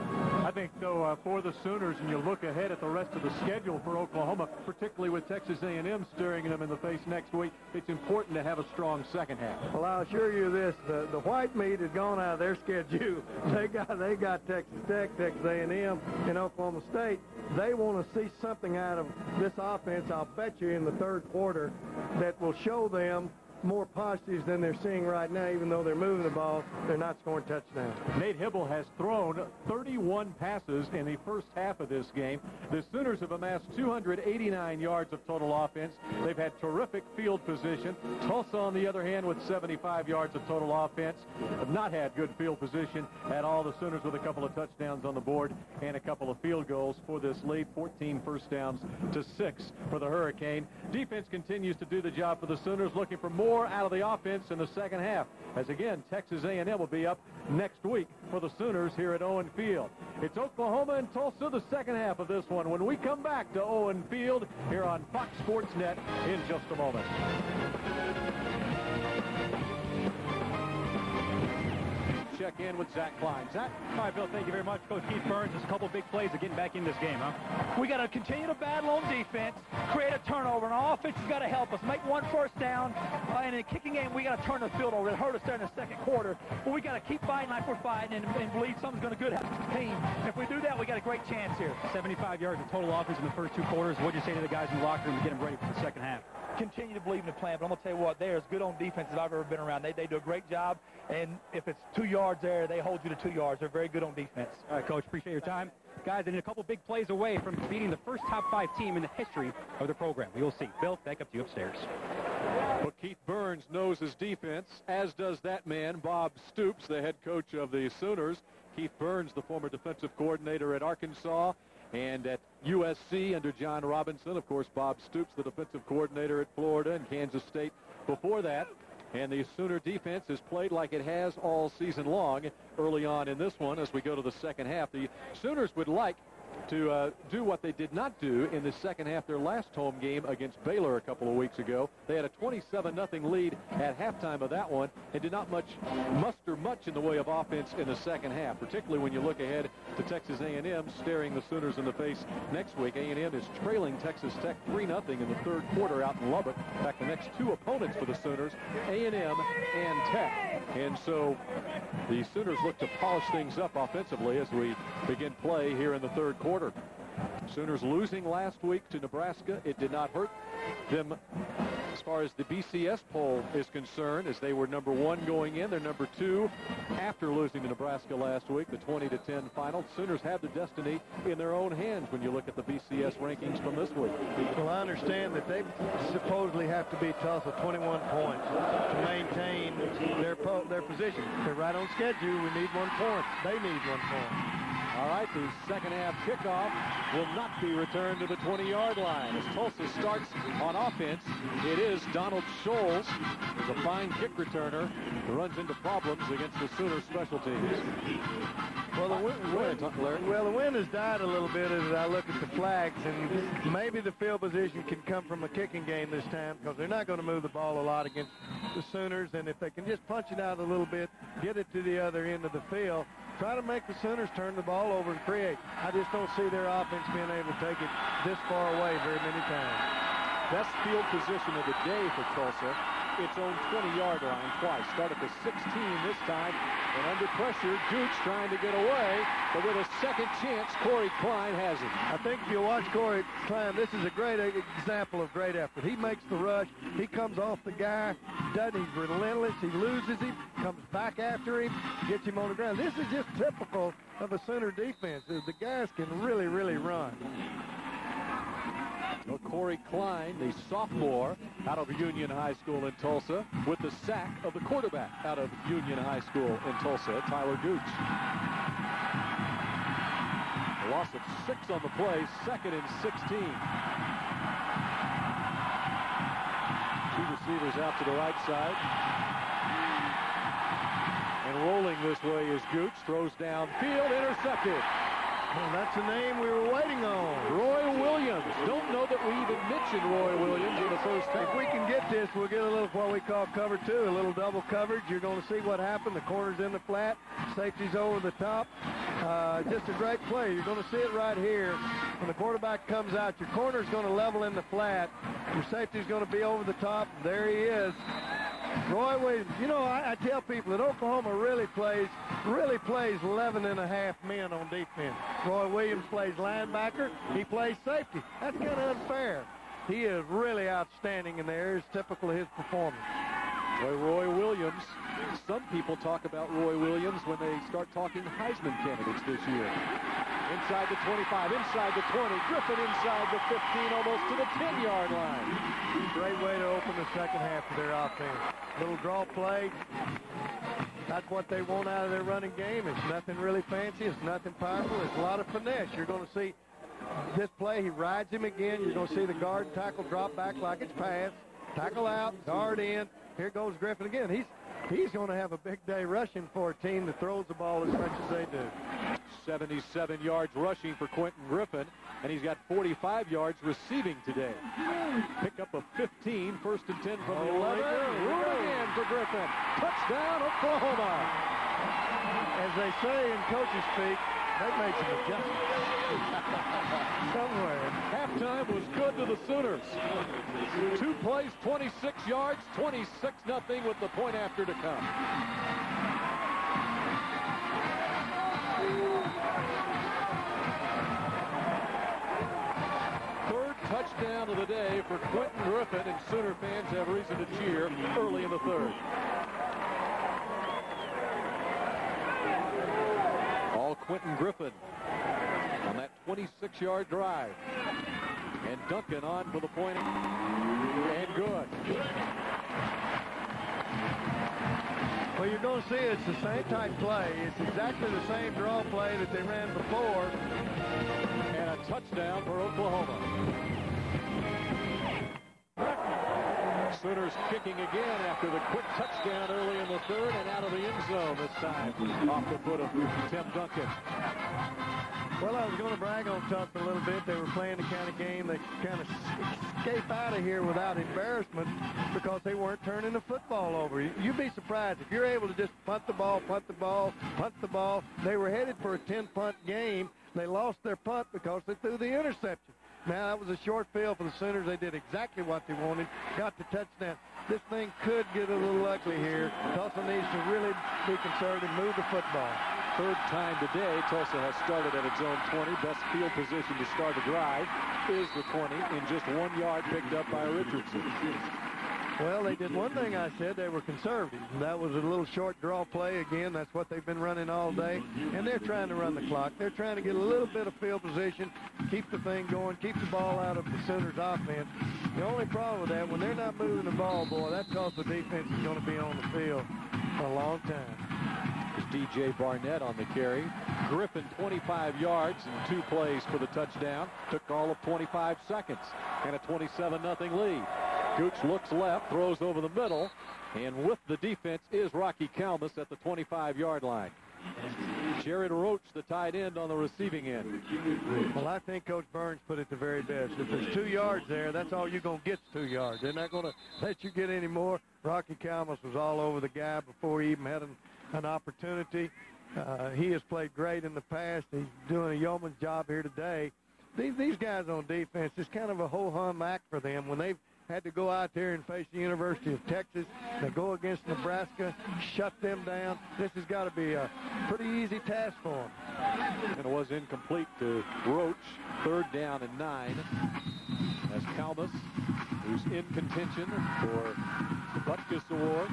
I think, though, uh, for the Sooners, and you look ahead at the rest of the schedule for Oklahoma, particularly with Texas A&M staring them in the face next week, it's important to have a strong second half. Well, I'll assure you this: the the white meat has gone out of their schedule. They got they got Texas Tech, Texas A&M, and Oklahoma State. They want to see something out of this offense. I'll bet you in the third quarter that will show them more positives than they're seeing right now, even though they're moving the ball, they're not scoring touchdowns. Nate Hybl has thrown 31 passes in the first half of this game. The Sooners have amassed 289 yards of total offense. They've had terrific field position. Tulsa, on the other hand, with 75 yards of total offense, have not had good field position at all. The Sooners with a couple of touchdowns on the board and a couple of field goals for this lead. 14 first downs to six for the Hurricane. Defense continues to do the job for the Sooners, looking for more out of the offense in the second half. As again, Texas A&M will be up next week for the Sooners here at Owen Field. It's Oklahoma and Tulsa, the second half of this one. When we come back to Owen Field here on Fox Sports Net in just a moment. Check in with Zach Klein. Zach? All right, Bill, thank you very much. Coach Keith Burns, just a couple big plays of getting back in this game, huh? We got to continue to battle on defense, create a turnover, and our offense has got to help us. Make one first down, uh, and in the kicking game, we got to turn the field over. It hurt us there in the second quarter, but we got to keep fighting like we're fighting and, and believe something's going to good happen to the team. If we do that, we got a great chance here. 75 yards of total offense in the first two quarters. What'd you say to the guys in the locker room to get them ready for the second half? Continue to believe in the plan, but I'm going to tell you what, they're as good on defense as I've ever been around. They, they do a great job, and if it's two yards there, they hold you to two yards. They're very good on defense. All right, Coach, appreciate your time. Guys, and a couple big plays away from beating the first top five team in the history of the program. We will see. Bill, back up to you upstairs. Well, Keith Burns knows his defense, as does that man, Bob Stoops, the head coach of the Sooners. Keith Burns, the former defensive coordinator at Arkansas and at USC under John Robinson. Of course, Bob Stoops, the defensive coordinator at Florida and Kansas State before that. And the Sooner defense has played like it has all season long early on in this one as we go to the second half. The Sooners would like to uh, do what they did not do in the second half their last home game against Baylor a couple of weeks ago. They had a 27-0 lead at halftime of that one and did not much muster much in the way of offense in the second half, particularly when you look ahead to Texas A&M staring the Sooners in the face next week. A&M is trailing Texas Tech 3-0 in the third quarter out in Lubbock. In fact, the next two opponents for the Sooners, A&M and Tech. And so the Sooners look to polish things up offensively as we begin play here in the third quarter. Sooners losing last week to Nebraska. It did not hurt them as far as the BCS poll is concerned, as they were number one going in. They're number two after losing to Nebraska last week, the 20 to 10 final. Sooners have the destiny in their own hands when you look at the BCS rankings from this week. Well, I understand that they supposedly have to be tough Tulsa 21 points to maintain their their position. They're right on schedule. We need one point. They need one point. All right, the second half kickoff will not be returned to the 20-yard line. As Tulsa starts on offense, it is Donald Scholes, who's a fine kick returner, who runs into problems against the Sooner special teams. Well, the wind, well, the wind has died a little bit as I look at the flags, and maybe the field position can come from a kicking game this time because they're not going to move the ball a lot against the Sooners, and if they can just punch it out a little bit, get it to the other end of the field, try to make the Sooners turn the ball over and create. I just don't see their offense being able to take it this far away very many times. Best field position of the day for Tulsa its own 20-yard line twice. Start at the 16 this time, and under pressure, Gooch trying to get away, but with a second chance, Corey Klein has it. I think if you watch Corey Klein, this is a great example of great effort. He makes the rush. He comes off the guy, doesn't he's relentless. He loses him, comes back after him, gets him on the ground. This is just typical of a Sooner defense. The guys can really, really run. Corey Klein, the sophomore out of Union High School in Tulsa, with the sack of the quarterback out of Union High School in Tulsa, Tyler Gooch. A loss of six on the play, second and 16. Two receivers out to the right side. And rolling this way is Gooch, throws downfield, intercepted. Well, that's the name we were waiting on. Roy Williams. Don't know that we even mentioned Roy Williams in the first half. If we can get this, we'll get a little what we call cover two, a little double coverage. You're going to see what happened. The corner's in the flat. Safety's over the top. Uh, just a great play. You're going to see it right here. When the quarterback comes out, your corner's going to level in the flat. Your safety's going to be over the top. There he is. Roy Williams, you know, I, I, tell people that Oklahoma really plays, really plays 11 and a half men on defense. Roy Williams plays linebacker. He plays safety. That's kind of unfair. He is really outstanding in there. It's typical of his performance. Roy Williams. Some people talk about Roy Williams when they start talking Heisman candidates this year. Inside the 25, inside the 20. Griffin inside the 15, almost to the 10-yard line. Great way to open the second half of their offense. Little draw play. That's what they want out of their running game. It's nothing really fancy. It's nothing powerful. It's a lot of finesse. You're going to see this play. He rides him again. You're going to see the guard tackle drop back like it's pass. Tackle out, guard in. Here goes Griffin again. He's he's going to have a big day rushing for a team that throws the ball as much as they do. 77 yards rushing for Quentin Griffin, and he's got 45 yards receiving today. Pick up a 15, first and 10 from the 11. Room again for Griffin. Touchdown, Oklahoma. As they say in coaches speak, they made some adjustments somewhere. Halftime was good to the Sooners. Two plays, 26 yards, 26 nothing with the point after to come. Third touchdown of the day for Quentin Griffin, and Sooner fans have reason to cheer early in the third. All Quentin Griffin on that 26-yard drive. And Duncan on for the point. And good. Well, you're going to see it's the same type play. It's exactly the same draw play that they ran before. And a touchdown for Oklahoma. Sooners kicking again after the quick touchdown early in the third and out of the end zone this time off the foot of Tim Duncan. Well, I was going to brag on Tufts a little bit. They were playing the kind of game that kind of escape out of here without embarrassment because they weren't turning the football over. You'd be surprised if you're able to just punt the ball, punt the ball, punt the ball. They were headed for a 10-punt game. They lost their punt because they threw the interception. Now, that was a short field for the Sooners. They did exactly what they wanted, got the touchdown. This thing could get a little ugly here. Tulsa needs to really be conservative, move the football. Third time today, Tulsa has started at its own 20. Best field position to start a drive is the 20 in just one yard picked up by Richardson. Well, they did one thing I said. They were conservative. That was a little short draw play. Again, that's what they've been running all day. And they're trying to run the clock. They're trying to get a little bit of field position, keep the thing going, keep the ball out of the Sooners offense. The only problem with that, when they're not moving the ball, boy, that the defense is going to be on the field for a long time. Is DJ Barnett on the carry. Griffin 25 yards and two plays for the touchdown. Took all of 25 seconds and a 27-0 lead. Gooch looks left, throws over the middle, and with the defense is Rocky Calmus at the 25-yard line. Jared Roach, the tight end on the receiving end. Well, I think Coach Burns put it the very best. If there's two yards there, that's all you're going to get two yards. They're not going to let you get any more. Rocky Calmus was all over the guy before he even had an, an opportunity. Uh, he has played great in the past. He's doing a yeoman's job here today. These, these guys on defense, it's kind of a ho-hum act for them when they've had to go out there and face the University of Texas. They go against Nebraska, shut them down. This has got to be a pretty easy task for them. And it was incomplete to Roach, third down and nine, as Calmus, who's in contention for the Butkus Award,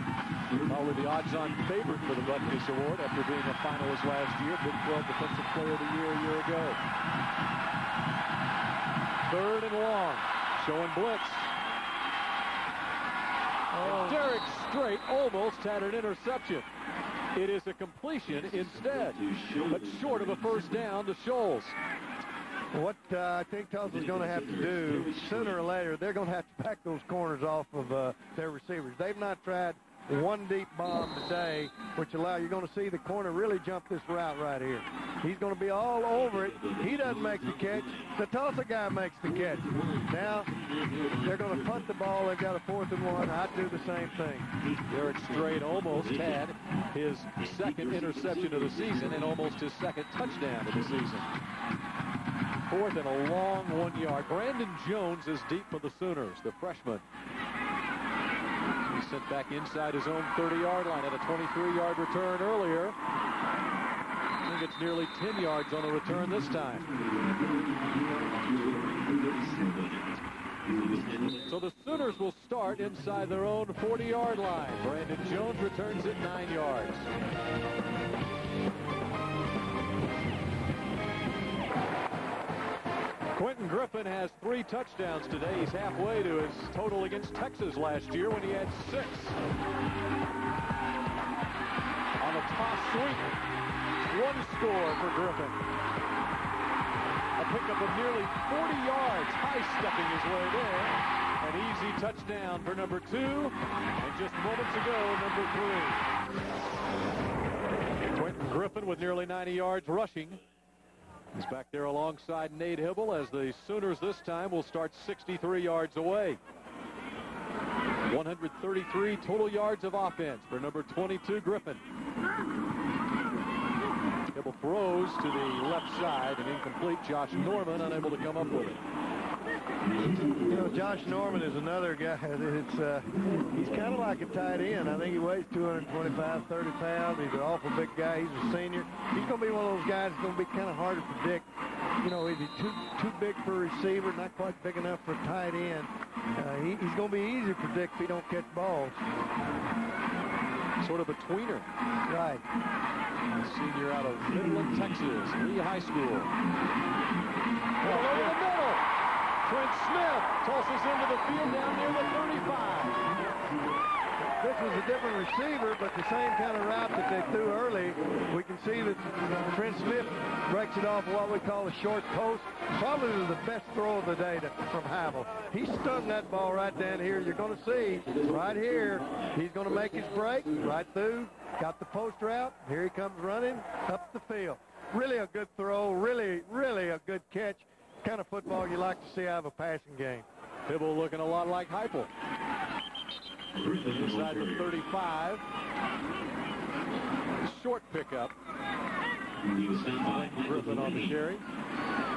probably the odds-on favorite for the Butkus Award after being a finalist last year, Big 12 Defensive Player of the Year a year ago. Third and long, showing blitz. Oh. Derek Strait almost had an interception. It is a completion instead, but short of a first down to Shoals. What uh, I think Tulsa's going to have to do, sooner or later, they're going to have to back those corners off of uh, their receivers. They've not tried one deep bomb today, which allow you're going to see the corner really jump this route right here. He's going to be all over it. He doesn't make the catch. The Tulsa guy makes the catch. Now they're going to punt the ball. They've got a fourth and one. I'd do the same thing. Derek Strait almost had his second interception of the season and almost his second touchdown of the season. Fourth and a long one yard. Brandon Jones is deep for the Sooners, the freshman sent back inside his own 30-yard line at a 23-yard return earlier. I think it's nearly 10 yards on the return this time. So the Sooners will start inside their own 40-yard line. Brandon Jones returns it 9 yards. Quentin Griffin has three touchdowns today. He's halfway to his total against Texas last year when he had six. On a toss sweep, one score for Griffin. A pickup of nearly 40 yards, high-stepping his way there. An easy touchdown for number two, and just moments ago, number three. Quentin Griffin with nearly 90 yards rushing. He's back there alongside Nate Hybl as the Sooners this time will start 63 yards away. 133 total yards of offense for number 22 Griffin. Hybl throws to the left side and incomplete. Josh Norman unable to come up with it. You know, Josh Norman is another guy. It's uh, he's kind of like a tight end. I think he weighs 225, 30 pounds. He's an awful big guy. He's a senior. He's going to be one of those guys that's going to be kind of hard to predict. You know, is he too too big for a receiver, not quite big enough for a tight end? Uh, he, he's going to be easy to predict if he don't catch balls. Sort of a tweener. Right. A Senior out of Midland, Texas, Lee High School. All over the middle. Trent Smith tosses into the field down near the 35. This was a different receiver, but the same kind of route that they threw early. We can see that Trent Smith breaks it off what we call a short post. Probably the best throw of the day to, from Hybl. He stung that ball right down here. You're going to see right here. He's going to make his break right through. Got the post route. Here he comes running up the field. Really a good throw. Really, really a good catch. Kind of football you like to see out of a passing game. Hybl looking a lot like Heupel. Inside the 35. Short pickup. Griffin on the carry.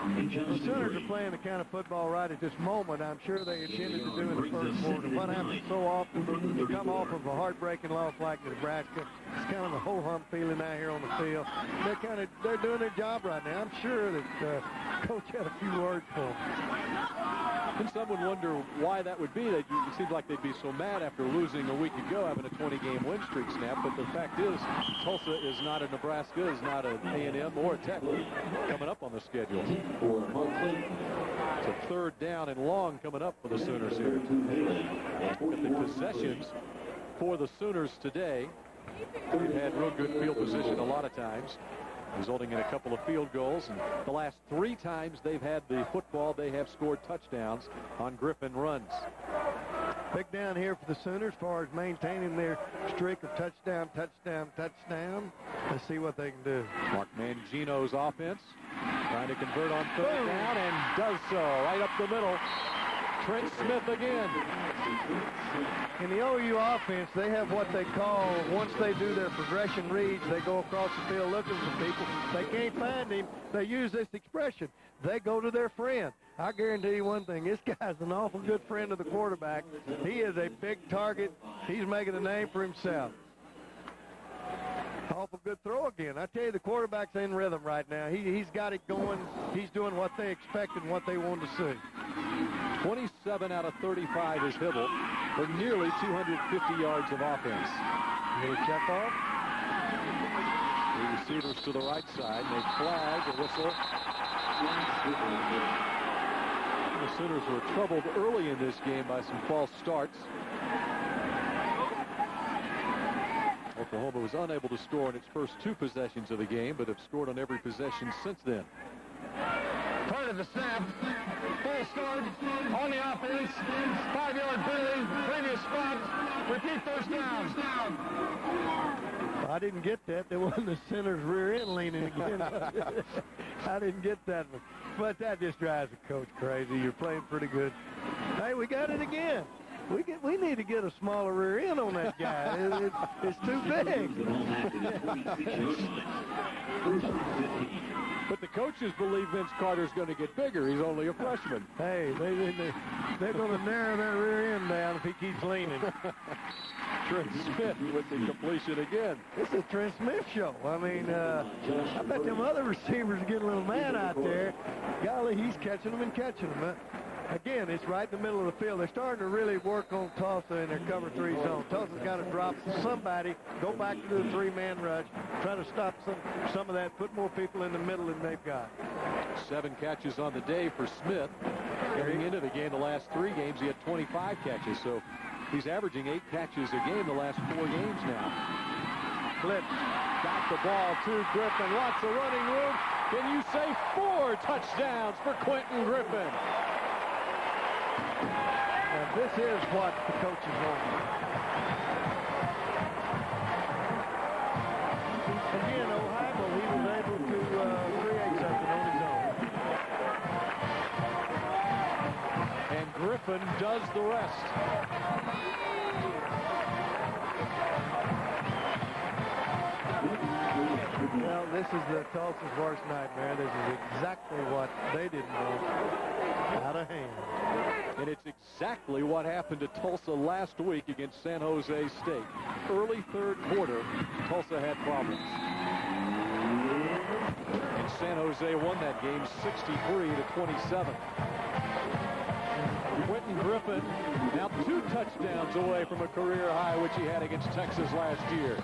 The Sooners are playing the kind of football right at this moment I'm sure they intended to do in the first quarter. What happens so often, you come off of a heartbreaking loss like Nebraska, it's kind of a ho-hum feeling out here on the field. They're kind of they're doing their job right now. I'm sure that uh, Coach had a few words for them. And some would wonder why that would be. That it seems like they'd be so mad after losing a week ago, having a 20-game win streak snap. But the fact is, Tulsa is not a Nebraska, is not an A&M or a Tech coming up on the schedule. It's a third down and long coming up for the Sooners here. At the possessions for the Sooners today. They've had real good field position a lot of times resulting in a couple of field goals. And the last three times they've had the football, they have scored touchdowns on Griffin runs. Big down here for the Sooners as far as maintaining their streak of touchdown, touchdown, touchdown. Let's see what they can do. Mark Mangino's offense trying to convert on third Boom. down and does so right up the middle. Trent Smith again. In the OU offense, they have what they call, once they do their progression reads, they go across the field looking for people. They can't find him. They use this expression. They go to their friend. I guarantee you one thing. This guy's an awful good friend of the quarterback. He is a big target. He's making a name for himself. Awful good throw again. I tell you, the quarterback's in rhythm right now. He, he's got it going. He's doing what they expected and what they wanted to see. 27 out of 35 is Hybl for nearly 250 yards of offense. Little check off. The receivers to the right side. They flag, a whistle. The Sooners were troubled early in this game by some false starts. Oklahoma was unable to score in its first two possessions of the game, but have scored on every possession since then. Part of the snap. Full start on the offense. Five-yard penalty. Previous spot. Repeat first down. I didn't get that. There wasn't the center's rear end leaning again. I didn't get that one. But that just drives the coach crazy. You're playing pretty good. Hey, we got it again. We get, we need to get a smaller rear end on that guy. It, it, it's too big. but the coaches believe Vince Carter's going to get bigger. He's only a freshman. Hey, they, they, they're going to narrow that rear end down if he keeps leaning. Trent Smith with the completion again. This is a Trent Smith show. I mean, uh, I bet them other receivers get a little mad out there. Golly, he's catching them and catching them. Again, it's right in the middle of the field. They're starting to really work on Tulsa in their cover three zone. Tulsa's got to drop somebody, go back to the three-man rush, try to stop some, some of that, put more people in the middle than they've got. Seven catches on the day for Smith. Getting into the game, the last three games, he had 25 catches. So he's averaging eight catches a game the last four games now. Flip. Got the ball to Griffin. Lots of running room. Can you say four touchdowns for Quentin Griffin? And this is what the coaches want. Again, Ohio, he was able to uh, create something on his own. And Griffin does the rest. Well, this is the Tulsa's worst nightmare. This is exactly what they didn't want. Out of hand. And it's exactly what happened to Tulsa last week against San Jose State. Early third quarter, Tulsa had problems. And San Jose won that game 63 to 27. Quentin Griffin now two touchdowns away from a career high, which he had against Texas last year.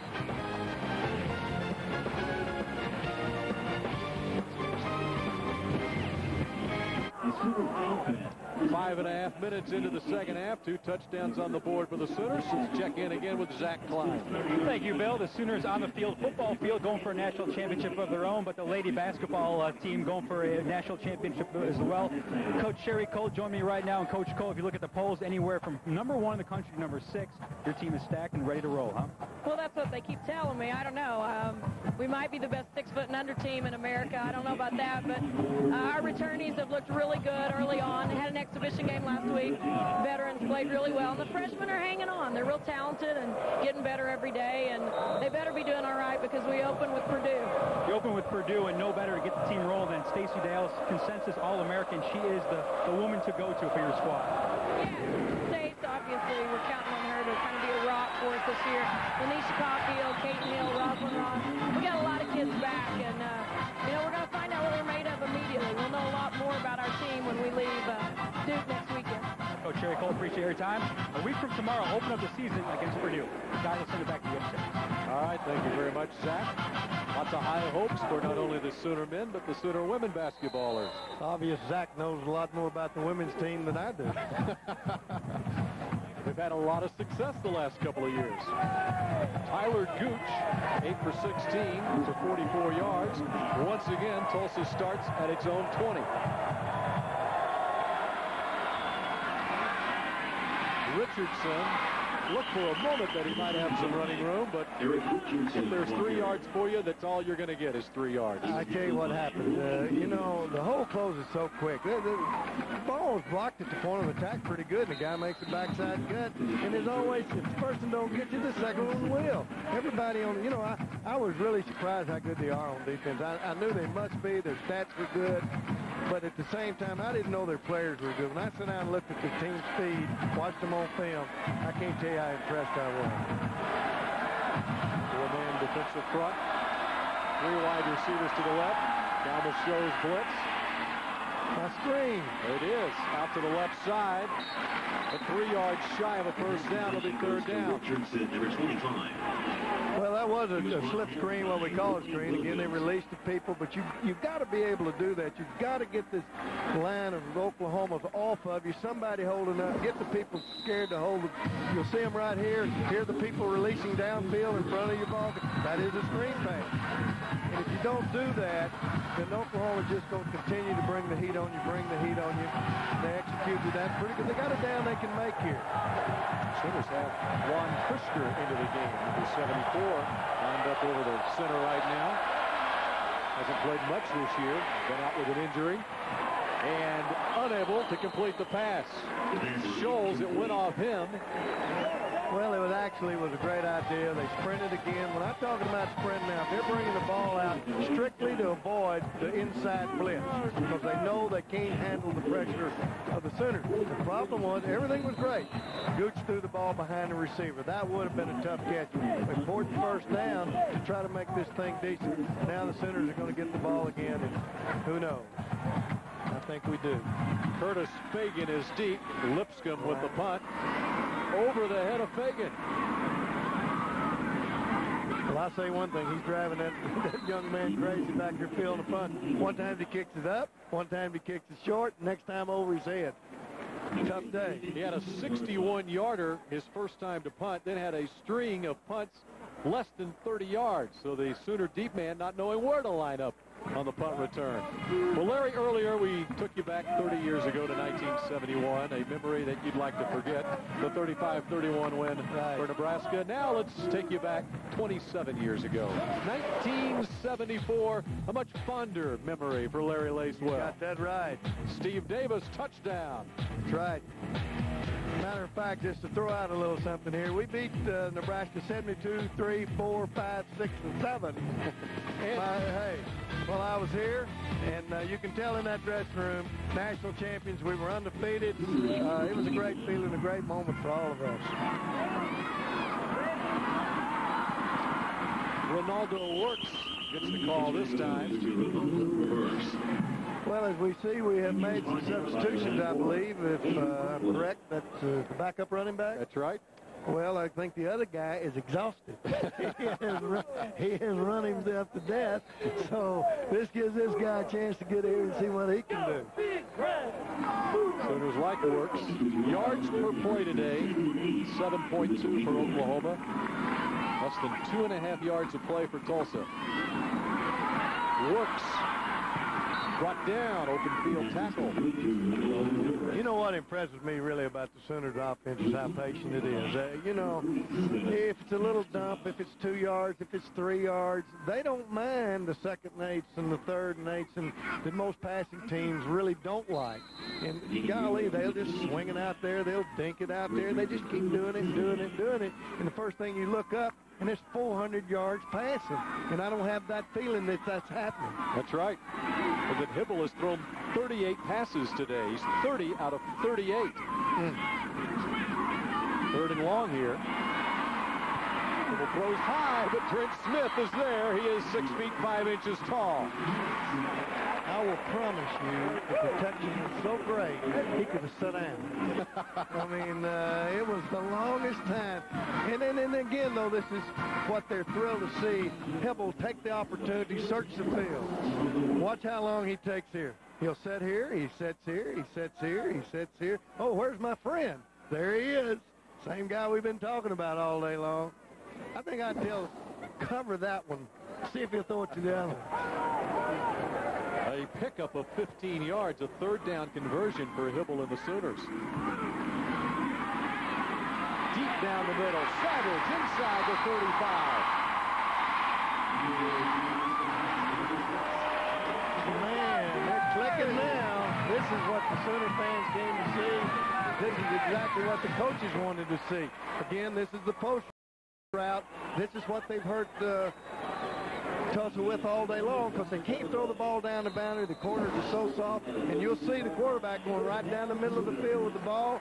你수님은 어? Five and a half minutes into the second half. Two touchdowns on the board for the Sooners. Let's check in again with Zach Klein. Thank you, Bill. The Sooners on the field, football field, going for a national championship of their own, but the lady basketball uh, team going for a national championship as well. Coach Sherri Coale join me right now. And Coach Coale, if you look at the polls, anywhere from number one in the country to number six, your team is stacked and ready to roll, huh? Well, that's what they keep telling me. I don't know. Um, we might be the best six-foot and under team in America. I don't know about that, but uh, our returnees have looked really good early on. Had an exhibition game last week. Veterans played really well, and the freshmen are hanging on. They're real talented and getting better every day, and they better be doing all right because we open with Purdue. You open with Purdue, and no better to get the team rolling than Stacey Dales, consensus All-American. She is the, the woman to go to for your squad. Yeah, Stace, obviously, we're counting on her to kind of be a rock for us this year. LaNeishea Caufield, Kate Hill, Rosalind Ross. We got a lot of kids back, and, uh, you know, we're going to find out what we're made of immediately. We'll know a lot more about our team when we leave uh, Duke next weekend. Coach Sherri Coale, appreciate your time. A week from tomorrow, open up the season against Purdue. Guys, will send it back to you. All right, thank you very much, Zach. Lots of high hopes for not only the Sooner men, but the Sooner women basketballers. It's obvious Zach knows a lot more about the women's team than I do. They've had a lot of success the last couple of years. Tyler Gooch, 8 for 16 for 44 yards. Once again, Tulsa starts at its own 20. Richardson looked for a moment that he might have some running room, but if there's three yards for you, that's all you're going to get is three yards. I tell you what happened. Uh, you know, the hole closes so quick. The, the, ball was blocked at the point of attack pretty good, and the guy makes the backside cut. And as always, if the person don't get you, the second one will. Everybody on, you know, I, I was really surprised how good they are on defense. I, I knew they must be. Their stats were good. But at the same time, I didn't know their players were good. When I sat down and looked at the team speed, watched them on film, I can't tell you how impressed I was. Four-man defensive front. Three wide receivers to the left. Now the show's blitz. My screen. It is. Out to the left side. But three yards shy of a first down. It'll be third down. Well, that was a, a slip screen, what we call a screen. Again, they released the people, but you you've got to be able to do that. You've got to get this line of Oklahoma's off of you. Somebody holding up. Get the people scared to hold it. You'll see them right here. Hear the people releasing downfield in front of your ball. That is a screen pass. And if you don't do that, then Oklahoma's just going to continue to bring the heat on you, bring the heat on you. They executed that pretty good. They got a down they can make here. Sooners have Juan Prisker into the game. Number 74 lined up over the center right now. Hasn't played much this year. Been out with an injury. And unable to complete the pass. Scholes, it went off him. Well, it was actually was a great idea. They sprinted again. When I'm talking about sprinting now, they're bringing the ball out strictly to avoid the inside blitz because they know they can't handle the pressure of the center. The problem was everything was great. Gooch threw the ball behind the receiver. That would have been a tough catch. Important first down to try to make this thing decent. Now the Sooners are going to get the ball again, and who knows? Think we do. Curtis Fagan is deep. Lipscomb with the punt. Over the head of Fagan. Well, I say one thing. He's driving that, that young man crazy back there fielding the punt. One time he kicks it up. One time he kicks it short. Next time over his head. Tough day. He had a 61-yarder his first time to punt, then had a string of punts less than 30 yards. So the Sooner deep man not knowing where to line up on the punt return. Well, Larry, earlier we took you back 30 years ago to 1971, a memory that you'd like to forget, the 35-31 win Right. for Nebraska. Now let's take you back 27 years ago. 1974, a much fonder memory for Larry Lacewell. Got that right. Steve Davis touchdown. That's right. Matter of fact, just to throw out a little something here, we beat uh, Nebraska 72, 3, 4, 5, 6, and 7. My, hey, while I was here, and uh, you can tell in that dressing room, national champions, we were undefeated. Uh, it was a great feeling, a great moment for all of us. Renaldo Works gets the call this time. Well, as we see, we have made some substitutions, I believe, if uh, I'm correct. That's uh, the backup running back. That's right. Well, I think the other guy is exhausted. he, has run, he has run himself to death. So this gives this guy a chance to get here and see what he can do. Sooners like Works. Yards per play today, 7.2 for Oklahoma. Less than two and a half yards of play for Tulsa. Works brought down, open field tackle. You know what impresses me really about the Sooners offense is how patient it is. Uh, you know, if it's a little dump, if it's two yards, if it's three yards, they don't mind the second and eighths and the third and eighths and that most passing teams really don't like. And golly, they'll just swing it out there. They'll dink it out there. They just keep doing it, doing it, doing it. And the first thing you look up, and it's 400 yards passing. And I don't have that feeling that that's happening. That's right. But that Hybl has thrown 38 passes today. He's 30 out of 38. Mm. Third and long here. Hybl throws high, but Trent Smith is there. He is six feet five inches tall. I will promise you, the protection was so great, he could have sat down. I mean, uh, it was the longest time. And then and again, though, this is what they're thrilled to see. Hybl take the opportunity, search the field. Watch how long he takes here. He'll sit here, he sits here, he sits here, he sits here. Oh, where's my friend? There he is. Same guy we've been talking about all day long. I think I'd tell cover that one. See if he'll throw it to the other a pickup of 15 yards, a third down conversion for Hybl and the Sooners. Deep down the middle, Savage inside the 35. Man, they're clicking now. This is what the Sooner fans came to see. This is exactly what the coaches wanted to see. Again, this is the post route. This is what they've hurt uh, Tulsa with all day long because they can't throw the ball down the boundary. The corners are so soft, and you'll see the quarterback going right down the middle of the field with the ball.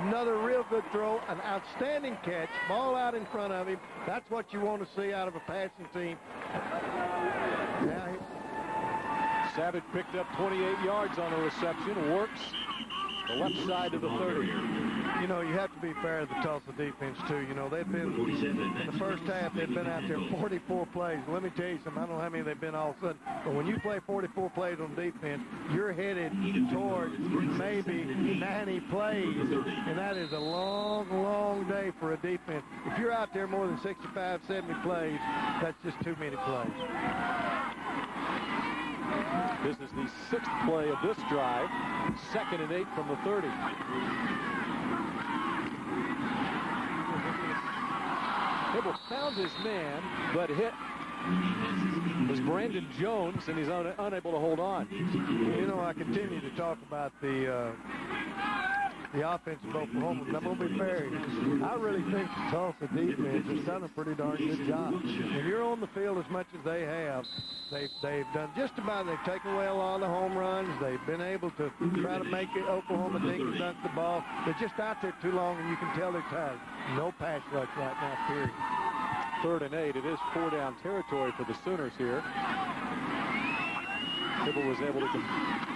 Another real good throw, an outstanding catch, ball out in front of him. That's what you want to see out of a passing team. Savage picked up 28 yards on the reception. Works the left side of the 30. You know, you have to be fair to the Tulsa defense, too. You know, they've been, in the first half, they've been out there 44 plays. Let me tell you something. I don't know how many they've been all of a sudden. But when you play 44 plays on defense, you're headed toward maybe 90 plays. And that is a long, long day for a defense. If you're out there more than 65, 70 plays, that's just too many plays. This is the sixth play of this drive. Second and eight from the 30. Hybl found his man, but hit was Brandon Jones, and he's un unable to hold on. You know, I continue to talk about the uh, the offense of Oklahoma. I'm going to be fair. I really think the Tulsa defense has done a pretty darn good job. When you're on the field as much as they have, they've, they've done just about, they've taken away a lot of the home runs. They've been able to try to make it Oklahoma dink and dunk the ball. They're just out there too long, and you can tell they're tired. No pass rush right now, period. Third and eight. It is four down territory for the Sooners here. Hybl was able to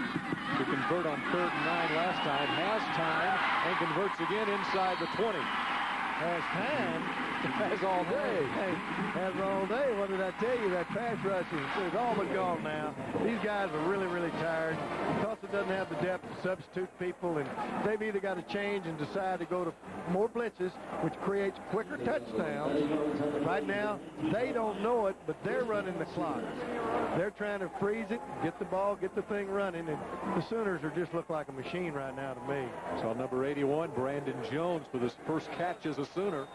to convert on third and nine last time. Has time and converts again inside the 20. Has time. Has all day. Hey, has all day. What did I tell you? That pass rush is, is all but gone now. These guys are really, really tired. Tulsa doesn't have the depth to substitute people, and they've either got to change and decide to go to more blitzes, which creates quicker touchdowns. Right now, they don't know it, but they're running the clock. They're trying to freeze it, get the ball, get the thing running, and the Sooners are just look like a machine right now to me. So number 81, Brandon Jones, for this first catch as a Sooner.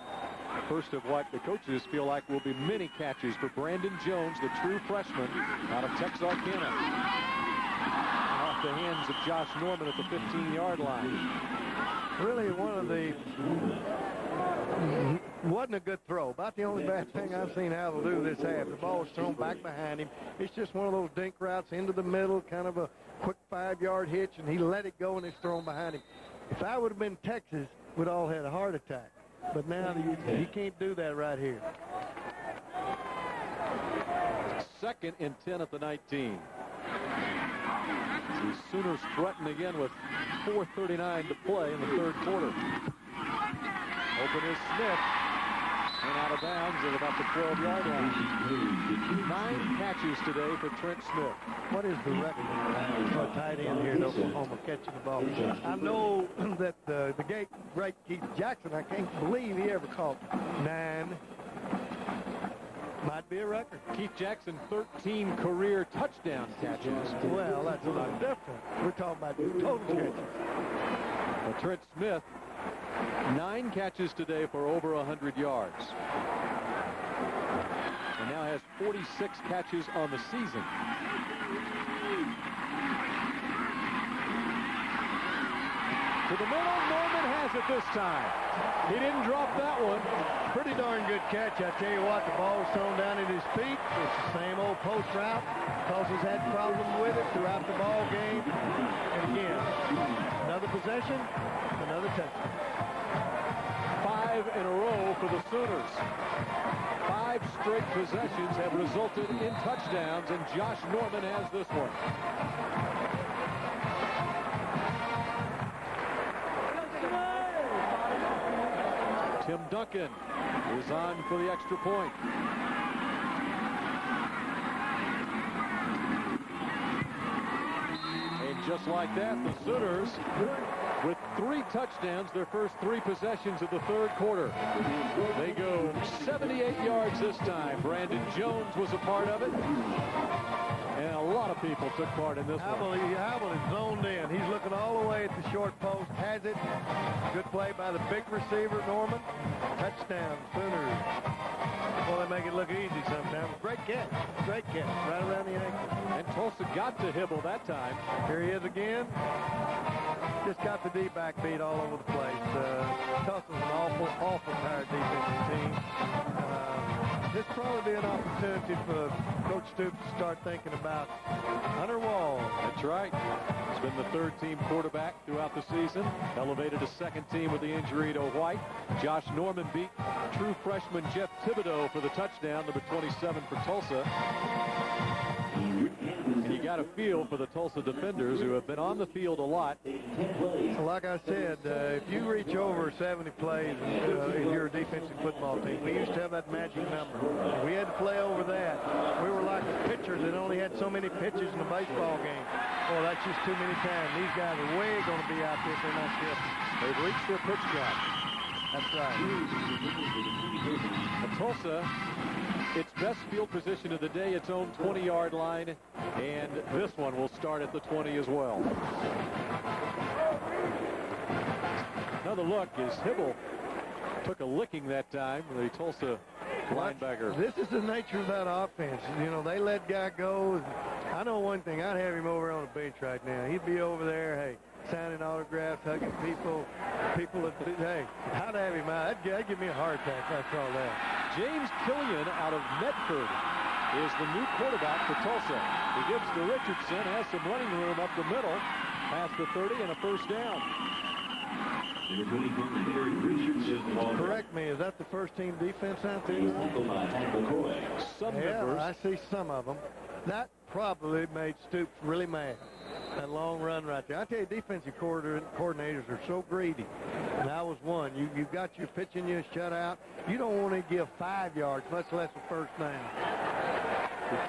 First of what the coaches feel like will be many catches for Brandon Jones, the true freshman out of Texarkana. Off the hands of Josh Norman at the 15-yard line. really one of the wasn't a good throw. About the only bad thing I've seen Hal do this half. The ball was thrown back behind him. It's just one of those dink routes into the middle, kind of a quick five-yard hitch, and he let it go and it's thrown behind him. If I would have been Texas, we'd all had a heart attack. But now you, you can't do that right here. Second and 10 at the 19. The Sooners threaten again with 4.39 to play in the third quarter. Open is Smith. And out of bounds at about the 12-yard line. Nine catches today for Trent Smith. What is the record for a tight end here in Oklahoma catching the ball? I know that the, the great, great Keith Jackson, I can't believe he ever caught nine. Might be a record. Keith Jackson, 13 career touchdown catches. Well, that's a lot different. We're talking about total catches. But Trent Smith, nine catches today for over 100 yards. And now has 46 catches on the season. To the middle, Norman has it this time. He didn't drop that one. Pretty darn good catch. I tell you what, the ball was thrown down at his feet. It's the same old post route. Because he's had problems with it throughout the ball game. And again, another possession, another touchdown. Five in a row for the Sooners. Five straight possessions have resulted in touchdowns, and Josh Norman has this one. Tim Duncan is on for the extra point. And just like that, the Sooners three touchdowns, their first three possessions of the third quarter. They go 78 yards this time. Brandon Jones was a part of it. And a lot of people took part in this Howell, one. Howell is zoned in. He's looking all the way at the short post. Has it. Good play by the big receiver, Norman. Touchdown, Sooners. Well, they make it look easy sometimes. Great catch. Great catch. Right around the ankle. And Tulsa got to Hybl that time. Here he is again. Just got the D-back beat all over the place. Uh, Tulsa's an awful, awful tired defensive team. Uh, this probably be an opportunity for Coach Stoops to start thinking about Hunter Wall. That's right. He's been the third team quarterback throughout the season. Elevated to second team with the injury to White. Josh Norman beat true freshman Jeff Thibodeau for the touchdown, number 27 for Tulsa. Got a feel for the Tulsa defenders who have been on the field a lot. Like I said, uh, if you reach over 70 plays uh, in your defensive football team, we used to have that magic number. We had to play over that. We were like the pitchers that only had so many pitches in a baseball game. Oh, that's just too many times. These guys are way going to be out there if they're not careful. They've reached their pitch count. That's right. But Tulsa, its best field position of the day, its own 20-yard line, and this one will start at the 20 as well. Another look is Hybl took a licking that time, the Tulsa linebacker. This is the nature of that offense. You know, they let guy go. I know one thing. I'd have him over on the bench right now. He'd be over there, hey, signing autographs, hugging people. People that, hey, how'd have him out. That'd, that'd give me a heart attack after all that. James Killian out of Medford is the new quarterback for Tulsa. He gives to Richardson, has some running room up the middle, past the 30 and a first down. Correct me, is that the first team defense out there? Some yeah, members. I see some of them. That probably made Stoops really mad. That long run right there. I tell you, defensive coordinators are so greedy. And I was one. You you got your pitching you a shutout. You don't want to give five yards, much less a first down.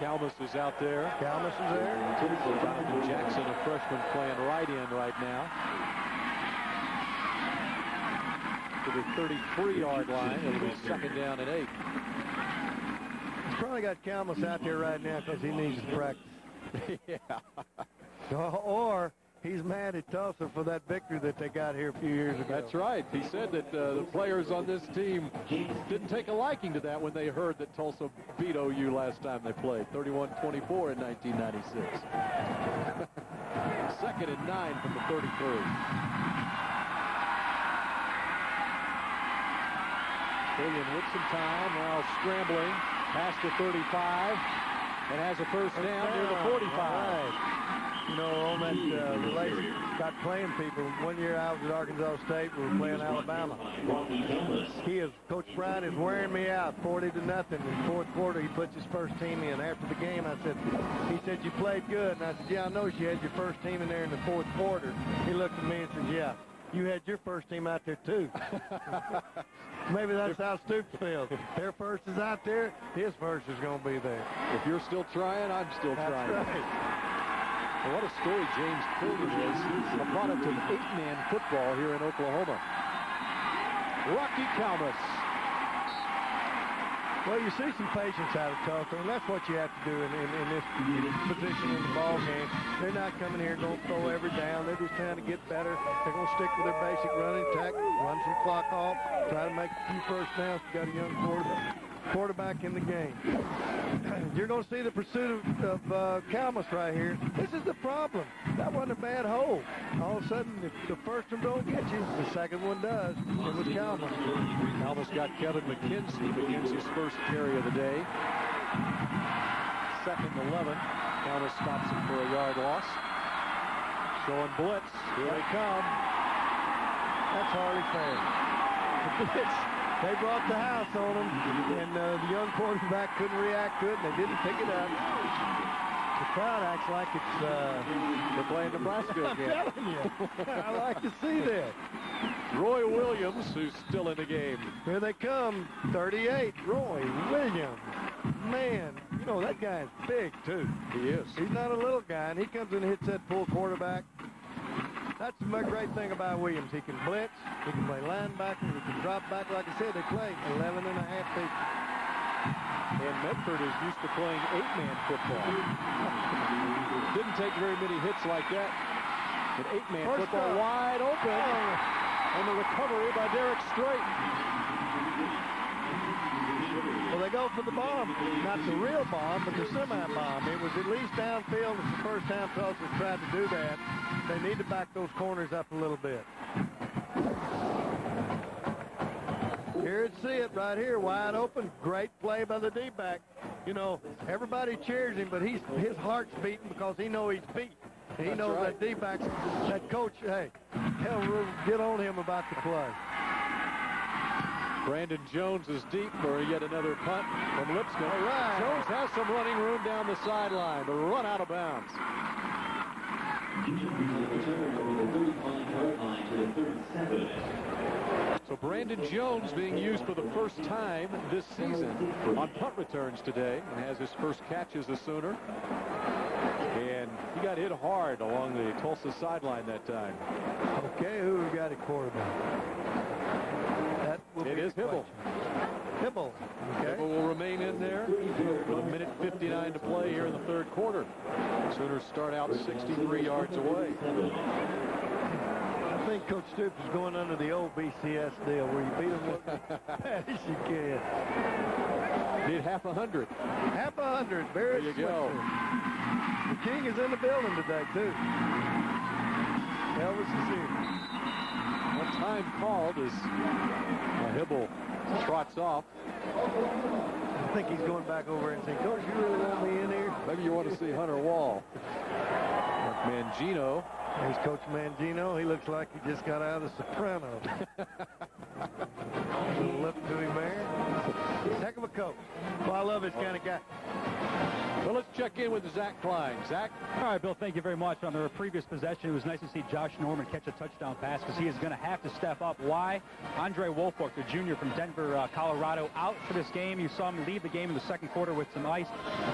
Calmus is out there. Calmus is there. Jonathan Jackson, a freshman, playing right in right now. To the 33-yard line. It'll be second down and eight. He's probably got Calmus out there right now because he needs to practice. yeah. Or he's mad at Tulsa for that victory that they got here a few years ago. That's right. He said that uh, the players on this team didn't take a liking to that when they heard that Tulsa beat OU last time they played, 31-24 in 1996. Second and nine from the 33. Killian with some time, now scrambling past the 35 and has a first down near the 45 you know, on that uh, relation, got playing people. One year I was at Arkansas State, we were playing Alabama. He is, Coach Brown is wearing me out, 40 to nothing. In the fourth quarter, he puts his first team in. After the game, I said, he said, you played good. And I said, yeah, I know you had your first team in there in the fourth quarter. He looked at me and said, yeah, you had your first team out there too. Maybe that's how Stoops feels. Their first is out there, his first is going to be there. If you're still trying, I'm still that's trying. Right. Well, what a story James Killian is. A product of eight-man football here in Oklahoma. Rocky Calmus. Well, you see some patience out of Tulsa, and that's what you have to do in, in, in this position in the ball game. They're not coming here going to throw every down. They're just trying to get better. They're going to stick with their basic running attack, run some clock off, try to make a few first downs. You got a young quarterback quarterback in the game. You're going to see the pursuit of, of uh, Calmus right here. This is the problem. That wasn't a bad hole. All of a sudden, if the first one don't get you, the second one does. It was Calmus. Calmus got Kevin McKenzie. McKenzie's first carry of the day. Second 11. Calmus stops him for a yard loss. Showing blitz. Here they come. That's hardly fair. The blitz they brought the house on them, and uh, the young quarterback couldn't react to it, and they didn't pick it up. The crowd acts like it's uh, they're playing Nebraska again. I'm telling you, I like to see that. Roy Williams, who's still in the game. Here they come, 38, Roy Williams. Man, you know, that guy's big, too. He is. He's not a little guy, and he comes in and hits that full quarterback. That's the great thing about Williams. He can blitz, he can play linebacker, he can drop back. Like I said, they play 11 and a half people. And Medford is used to playing eight-man football. Didn't take very many hits like that. But eight-man football wide open. And the recovery by Derrick Strait. Well, they go for the bomb. Not the real bomb, but the semi-bomb. It was at least downfield. It's the first time Tulsa's tried to do that. They need to back those corners up a little bit. Here see it right here, wide open. Great play by the D-back. You know, everybody cheers him, but he's his heart's beating because he knows he's beat. He That's knows right. that D-back, that coach, hey, tell get on him about the play. Brandon Jones is deep for yet another punt from Lipscomb. Right. Jones has some running room down the sideline, but run out of bounds. So Brandon Jones being used for the first time this season on punt returns today and has his first catch as a Sooner. And he got hit hard along the Tulsa sideline that time. Okay, who we got at quarterback? It is Hybl. Hybl. Okay. Hybl will remain in there with a minute 59 to play here in the third quarter. Sooners start out 63 yards away. I think Coach Stoops is going under the old BCS deal where you beat them as you can. Need half a hundred. Half a hundred. Very there you go. The King is in the building today, too. Elvis is here. Time called as Hybl trots off. I think he's going back over and saying, Coach, you really want me in here? Maybe you want to see Hunter Wall. Mark Mangino. There's Coach Mangino. He looks like he just got out of Sopranos. Lip to him there. Heck of a coach. Well, I love this kind of guy. Well, let's check in with Zach Klein. Zach? All right, Bill, thank you very much. On the previous possession, it was nice to see Josh Norman catch a touchdown pass because he is going to have to step up. Why? Andre Woolfolk, the junior from Denver, uh, Colorado, out for this game. You saw him leave the game in the second quarter with some ice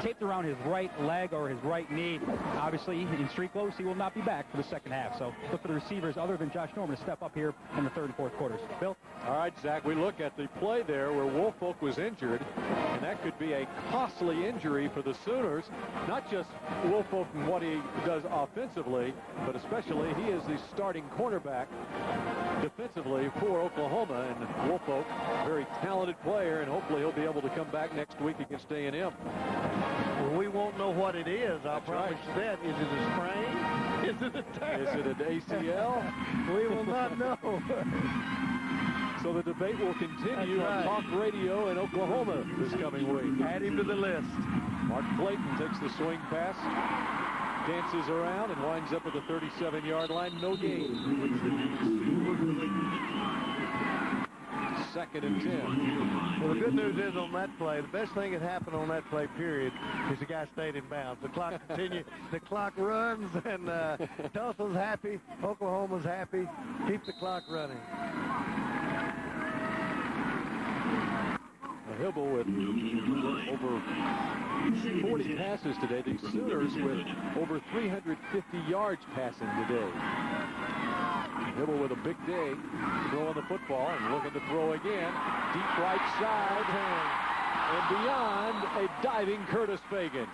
taped around his right leg or his right knee. Obviously, in street clothes, he will not be back for the second half. So look for the receivers other than Josh Norman to step up here in the third and fourth quarters. Bill? All right, Zach, we look at the play there where Woolfolk was injured, and that could be a costly injury for the Sooners. Not just Woolfolk and what he does offensively, but especially he is the starting cornerback defensively for Oklahoma. And Woolfolk, very talented player, and hopefully he'll be able to come back next week against A&M. Well, we won't know what it is. I'll promise right. you that. Is it a sprain? Is it a tear? Is it an ACL? we will not know. So the debate will continue right. on talk radio in Oklahoma this coming week. Add him to the list. Mark Clayton takes the swing pass, dances around, and winds up at the 37-yard line. No gain. Second and 10. Well, the good news is on that play, the best thing that happened on that play, period, is the guy stayed in bounds. The clock continues, the clock runs, and uh, Tulsa's happy. Oklahoma's happy. Keep the clock running. Hybl with over 40 passes today. The Sooners with over 350 yards passing today. Hybl with a big day throwing the football and looking to throw again. Deep right side and beyond a diving Curtis Fagan.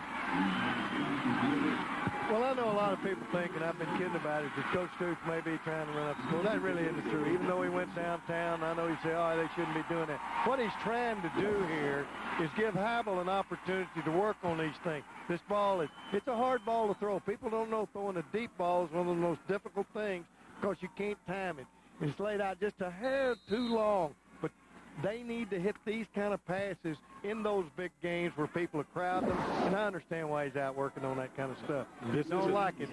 Well, I know a lot of people think, and I've been kidding about it, that Coach Stoops may be trying to run up the score. That really isn't true. Even though he went downtown, I know he say, oh, they shouldn't be doing that. What he's trying to do here is give Hybl an opportunity to work on these things. This ball is, it's a hard ball to throw. People don't know throwing a deep ball is one of the most difficult things because you can't time it. It's laid out just a hair too long. They need to hit these kind of passes in those big games where people are crowding them. And I understand why he's out working on that kind of stuff. This don't like it.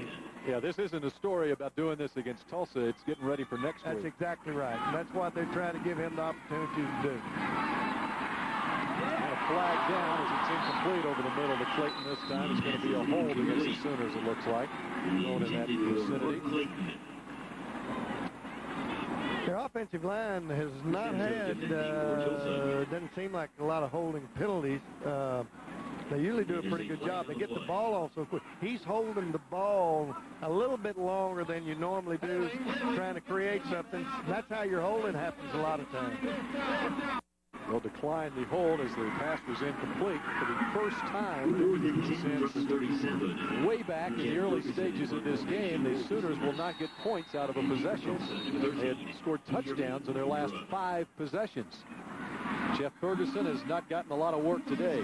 Yeah, this isn't a story about doing this against Tulsa. It's getting ready for next That's week. exactly right. And that's what they're trying to give him the opportunity to do. And a flag down as it's incomplete over the middle to Clayton this time. It's going to be a hold against the Sooners, it looks like. Thrown in that vicinity. Their offensive line has not had, uh, doesn't seem like a lot of holding penalties. Uh, they usually do a pretty good job. They get the ball off so quick. He's holding the ball a little bit longer than you normally do, trying to create something. That's how your holding happens a lot of times. They'll decline the hold as the pass was incomplete for the first time since way back in the early stages of this game. The Sooners will not get points out of a possession. They had scored touchdowns in their last five possessions. Jeff Ferguson has not gotten a lot of work today.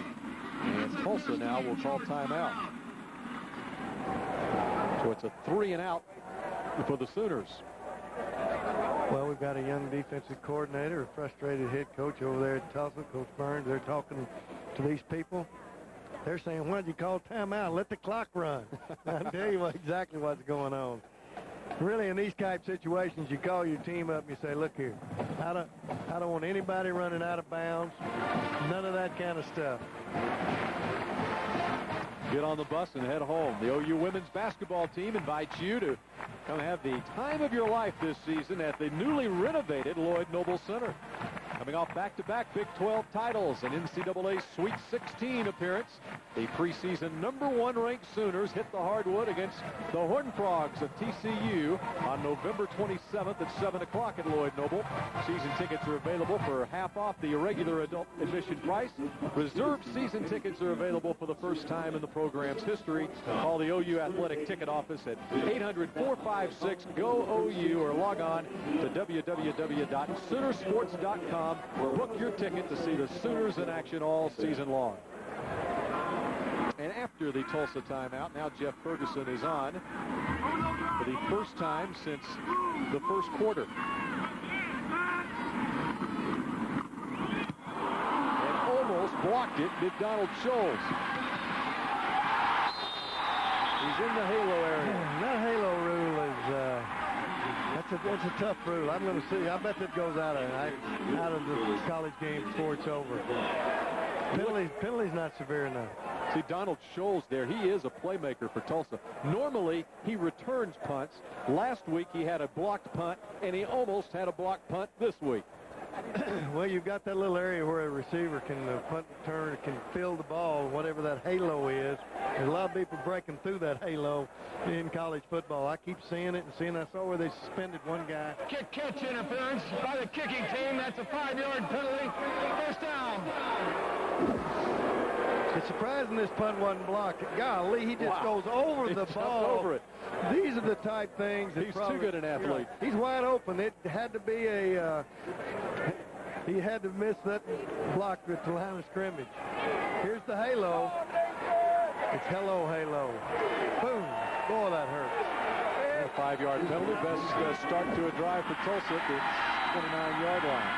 And Tulsa now will call timeout. So it's a three and out for the Sooners. Well, we've got a young defensive coordinator, a frustrated head coach over there at Tulsa, Coach Burns. They're talking to these people. They're saying, why'd you call timeout? Let the clock run. I'll tell you what, exactly what's going on. Really, in these type situations, you call your team up and you say, look here, I don't, I don't want anybody running out of bounds, none of that kind of stuff. Get on the bus and head home. The OU women's basketball team invites you to come have the time of your life this season at the newly renovated Lloyd Noble Center. Coming off back-to-back Big 12 titles and NCAA Sweet 16 appearance, the preseason number one ranked Sooners hit the hardwood against the Horned Frogs of TCU on November 27th at 7 o'clock at Lloyd Noble. Season tickets are available for half off the irregular adult admission price. Reserved season tickets are available for the first time in the program's history. Call the OU Athletic Ticket Office at 800-456-GO-OU or log on to www.soonersports.com. Book your ticket to see the Sooners in action all season long. And after the Tulsa timeout, now Jeff Ferguson is on for the first time since the first quarter. And almost blocked it did Donald Scholes. He's in the halo area. Oh, that halo that's a, a tough rule. I'm going to see. I bet that goes out of, out of the college game before it's over. Penalty, penalty's not severe enough. See, Donald Scholes there, he is a playmaker for Tulsa. Normally, he returns punts. Last week, he had a blocked punt, and he almost had a blocked punt this week. well, you've got that little area where a receiver can uh, punt return, can fill the ball, whatever that halo is. There's a lot of people breaking through that halo in college football. I keep seeing it and seeing. I saw where they suspended one guy. Kick catch interference by the kicking team. That's a five-yard penalty. First down. It's surprising this punt wasn't blocked. Golly, he just Wow. goes over He the ball. over it. These are the type things that He's too good an athlete. He's wide open. It had to be a. Uh, he had to miss that block at the line of scrimmage. Here's the halo. It's hello, halo. Boom. Boy, that hurts. Five-yard penalty. Best uh, start to a drive for Tulsa. The 29-yard line.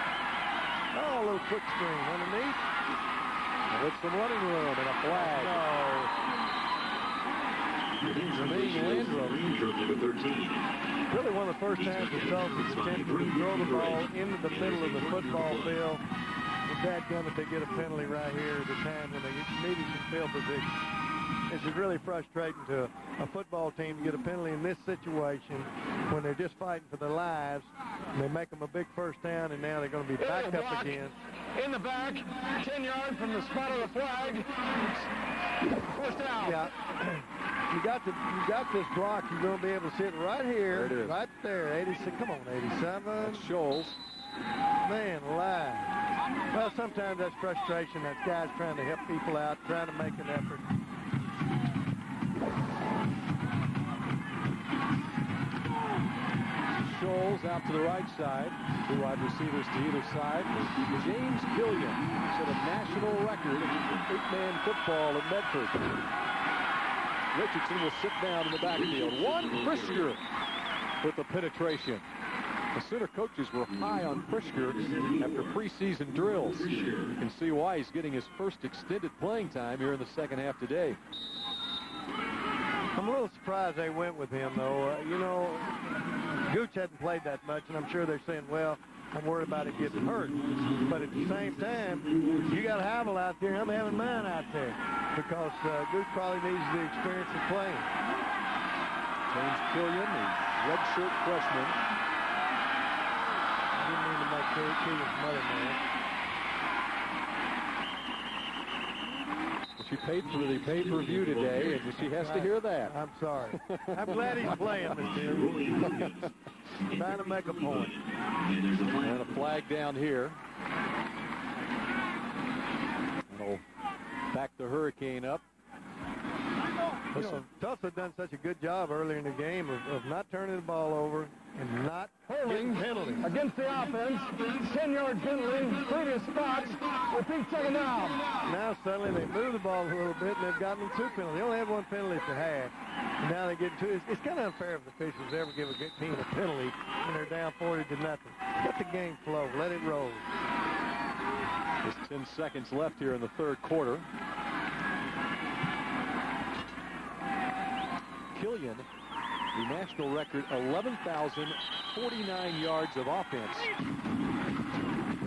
Oh, a little quick screen underneath. With some running room and a flag. No. Jermaine Landrum. Really one of the first times the Tulsa attempted to throw the ball into the middle of the football field. And dadgummit, they get a penalty right here at the time when they needed some field position. This is really frustrating to a football team to get a penalty in this situation when they're just fighting for their lives. And they make them a big first down, and now they're going to be back up again. In the back, 10 yards from the spot of the flag. First down. Yeah. You got the you got this block. You're going to be able to see it right here, There it is. right there. 86. Come on, 87. That's Scholes. Man, alive. Well, sometimes that's frustration. That's guys trying to help people out, trying to make an effort. Scholes out to the right side. Two wide receivers to either side. James Killian set a national record in eight-man football at Medford. Richardson will sit down in the backfield. One Frisker with the penetration. The Sooner coaches were high on Frisker after preseason drills. You can see why he's getting his first extended playing time here in the second half today. I'm a little surprised they went with him, though. Uh, you know, Gooch hadn't played that much, and I'm sure they're saying, well, I'm worried about it getting hurt. But at the same time, you got Havel out there. I'm having mine out there because uh, Gooch probably needs the experience of playing. James Killian, the redshirt freshman. I didn't mean to make Keegan's mother man. She paid for the pay-per-view today, and she has to hear that. I'm sorry. I'm glad he's playing this year. Trying to make a point. And a flag down here. That'll back the Hurricane up. You know, Tulsa done such a good job earlier in the game of, of not turning the ball over and not Holding getting penalties. against the offense. 10-yard penalty. Previous spots. Repeat second down. Now suddenly they move the ball a little bit and they've gotten two penalties. They only had one penalty at the half. Now they get two. It's, it's kind of unfair if the officials ever give a good team a penalty when they're down 40 to nothing. Let the game flow. Let it roll. Just 10 seconds left here in the third quarter. Killian, the national record, 11,049 yards of offense.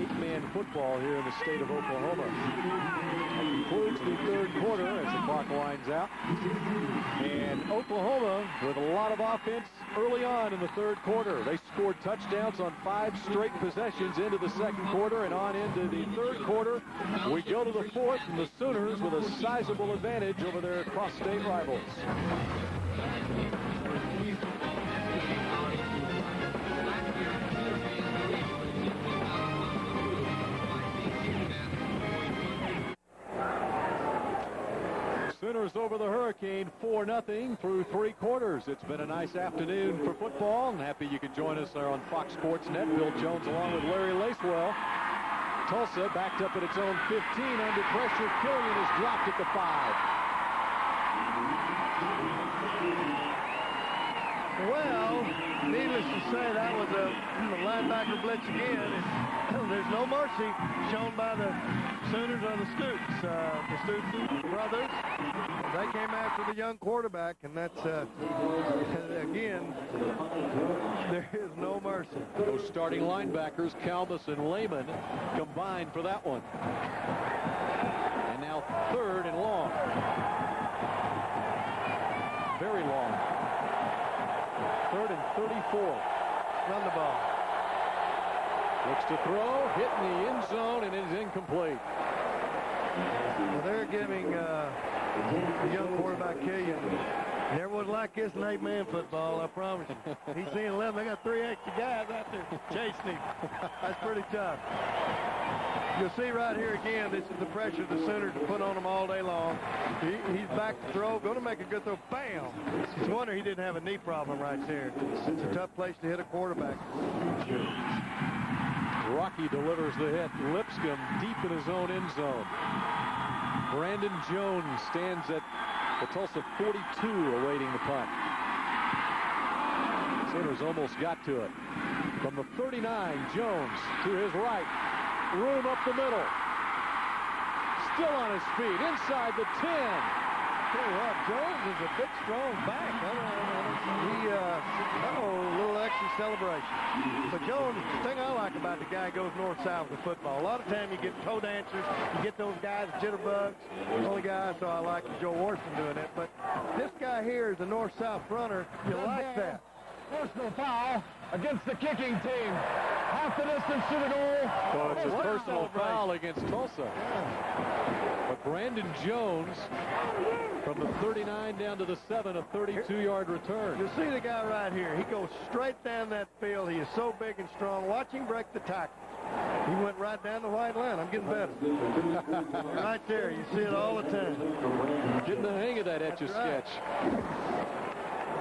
Eight-man football here in the state of Oklahoma. That concludes the third quarter as the clock winds out. And Oklahoma with a lot of offense early on in the third quarter. They scored touchdowns on five straight possessions into the second quarter and on into the third quarter. We go to the fourth, and the Sooners with a sizable advantage over their cross-state rivals. Sooners over the Hurricane 4-0 through three quarters. It's been a nice afternoon for football, and happy you could join us there on Fox Sports Net. Bill Jones along with Larry Lacewell. Tulsa backed up at its own 15 under pressure. Killian is dropped at the five. Well, needless to say, that was a, a linebacker blitz again. And there's no mercy shown by the Sooners or the Stoops. Uh, the Stoops brothers, they came after the young quarterback, and that's, uh, again, there is no mercy. Those starting linebackers, Calmus and Lehman, combined for that one. And now third and long. Very long. Third and 34. Run the ball. Looks to throw, hit in the end zone, and it is incomplete. Well, they're giving uh, the young quarterback Killian. Never was like this in eight-man football, I promise you. He's seeing 11. They got three extra guys out there chasing him. That's pretty tough. You'll see right here again, this is the pressure the Sooners put on him all day long. He, he's back to throw, going to make a good throw. Bam! It's a wonder he didn't have a knee problem right there. It's a tough place to hit a quarterback. Rocky delivers the hit. Lipscomb deep in his own end zone. Brandon Jones stands at the Tulsa 42 awaiting the punt. Sooners almost got to it. From the 39, Jones to his right. Room up the middle. Still on his feet. Inside the 10. Tell you what, Jones is a big, strong back. He, uh, oh, a little extra celebration. But Jones, the thing I like about the guy goes north-south with football. A lot of time you get toe dancers, you get those guys, jitterbugs. Only guy, so I like is Joe Washington doing it. But this guy here is a north-south runner. You like that. Personal foul against the kicking team. Half the distance to the goal. So it's a personal foul against Tulsa. But Brandon Jones from the 39 down to the 7, a 32-yard return. You see the guy right here. He goes straight down that field. He is so big and strong. Watch him break the tackle. He went right down the white line. I'm getting better. right there. You see it all the time. Getting the hang of that etch-a-sketch.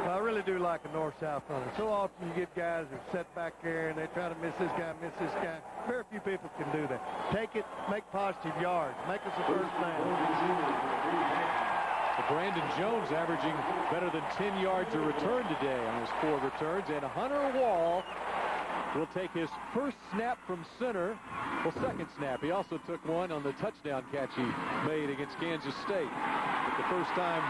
I really do like a north-south runner. So often you get guys who set back there and they try to miss this guy, miss this guy. Very few people can do that. Take it, make positive yards, make us a first down. Brandon Jones averaging better than 10 yards a return today on his four returns. And Hunter Wall will take his first snap from center. Well, second snap. He also took one on the touchdown catch he made against Kansas State. But the first time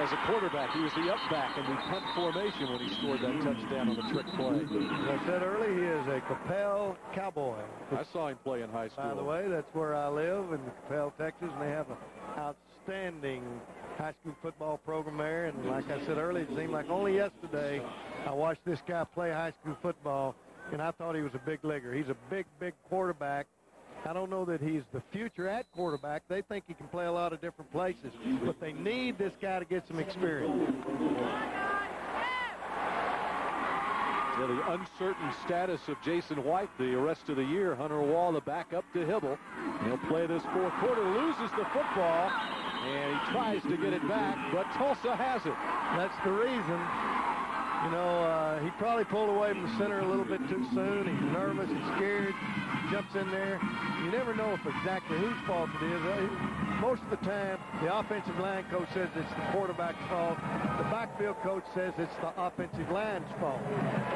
as a quarterback, he was the up back in the punt formation when he scored that touchdown on the trick play. As I said earlier, he is a Coppell Cowboy. I saw him play in high school. By the way, that's where I live in Coppell, Texas, and they have an outstanding high school football program there. And like I said earlier, it seemed like only yesterday I watched this guy play high school football, and I thought he was a big leaguer. He's a big, big quarterback. I don't know that he's the future at quarterback. They think he can play a lot of different places, but they need this guy to get some experience. Yeah, the uncertain status of Jason White the rest of the year. Hunter Wall, the backup to Hybl. He'll play this fourth quarter, loses the football, and he tries to get it back, but Tulsa has it. That's the reason. You know, uh, he probably pulled away from the center a little bit too soon. He's nervous, he's scared, jumps in there. You never know if exactly whose fault it is. Uh, Most of the time, the offensive line coach says it's the quarterback's fault. The backfield coach says it's the offensive line's fault.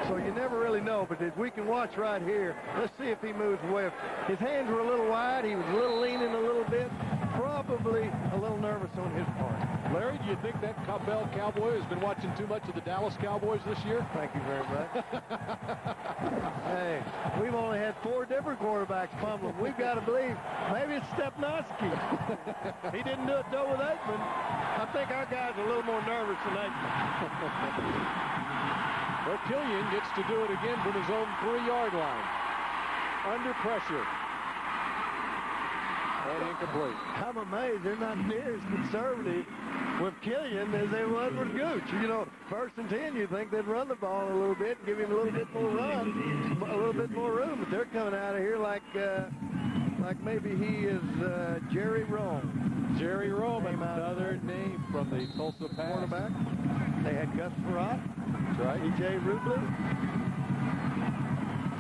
So you never really know. But if we can watch right here, let's see if he moves away. His hands were a little wide. He was a little leaning a little bit. Probably a little nervous on his part. Larry, do you think that Coppell Cowboy has been watching too much of the Dallas Cowboys this year? Thank you very much. hey, we've only had four different quarterbacks fumble. We've got to believe maybe it's Stepnoski. he didn't do it though with Aikman. I think our guys are a little more nervous than Aikman. Well, Killian gets to do it again from his own three-yard line. Under pressure. And incomplete. I'm amazed they're not near as conservative with Killian as they was with Gooch. You know, first and ten, you think they'd run the ball a little bit and give him a little bit more run, a little bit more room, but they're coming out of here like uh, like maybe he is uh, Jerry Rhome. Jerry Rhome, another name from the Tulsa Pass. quarterback. They had Gus Frerotte, That's right. T.J. Rubley.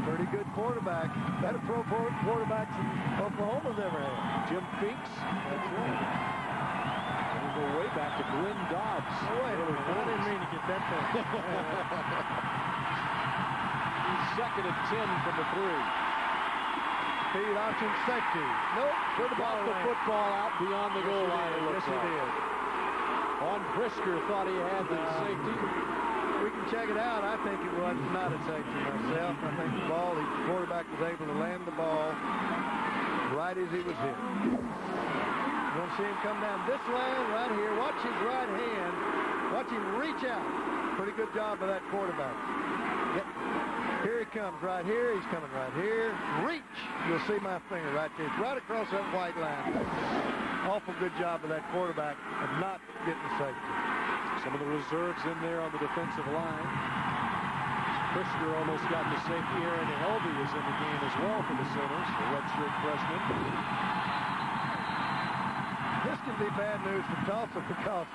Pretty good quarterback. Better pro quarterbacks than Oklahoma's ever had. Jim Finks. That's right. Go way back to Glenn Dobbs. Oh, wait a minute. I didn't mean to get that thing. Second and 10 from the three. Speed option safety. Nope. Put the ball the football out beyond the goal line, it Yes, he like. did. On Brisker thought he had the uh, safety. We can check it out. I think it was not a safety myself. I think the ball, the quarterback was able to land the ball right as he was hit. You want to see him come down this line right here. Watch his right hand. Watch him reach out. Pretty good job by that quarterback. Yep. Here he comes right here. He's coming right here. Reach. You'll see my finger right there. It's right across that white line. Awful good job by that quarterback of not getting safety. Some of the reserves in there on the defensive line. Brisker almost got the safety. Aaron Helvey is in the game as well for the Sooners, the redshirt freshman. This can be bad news for Tulsa because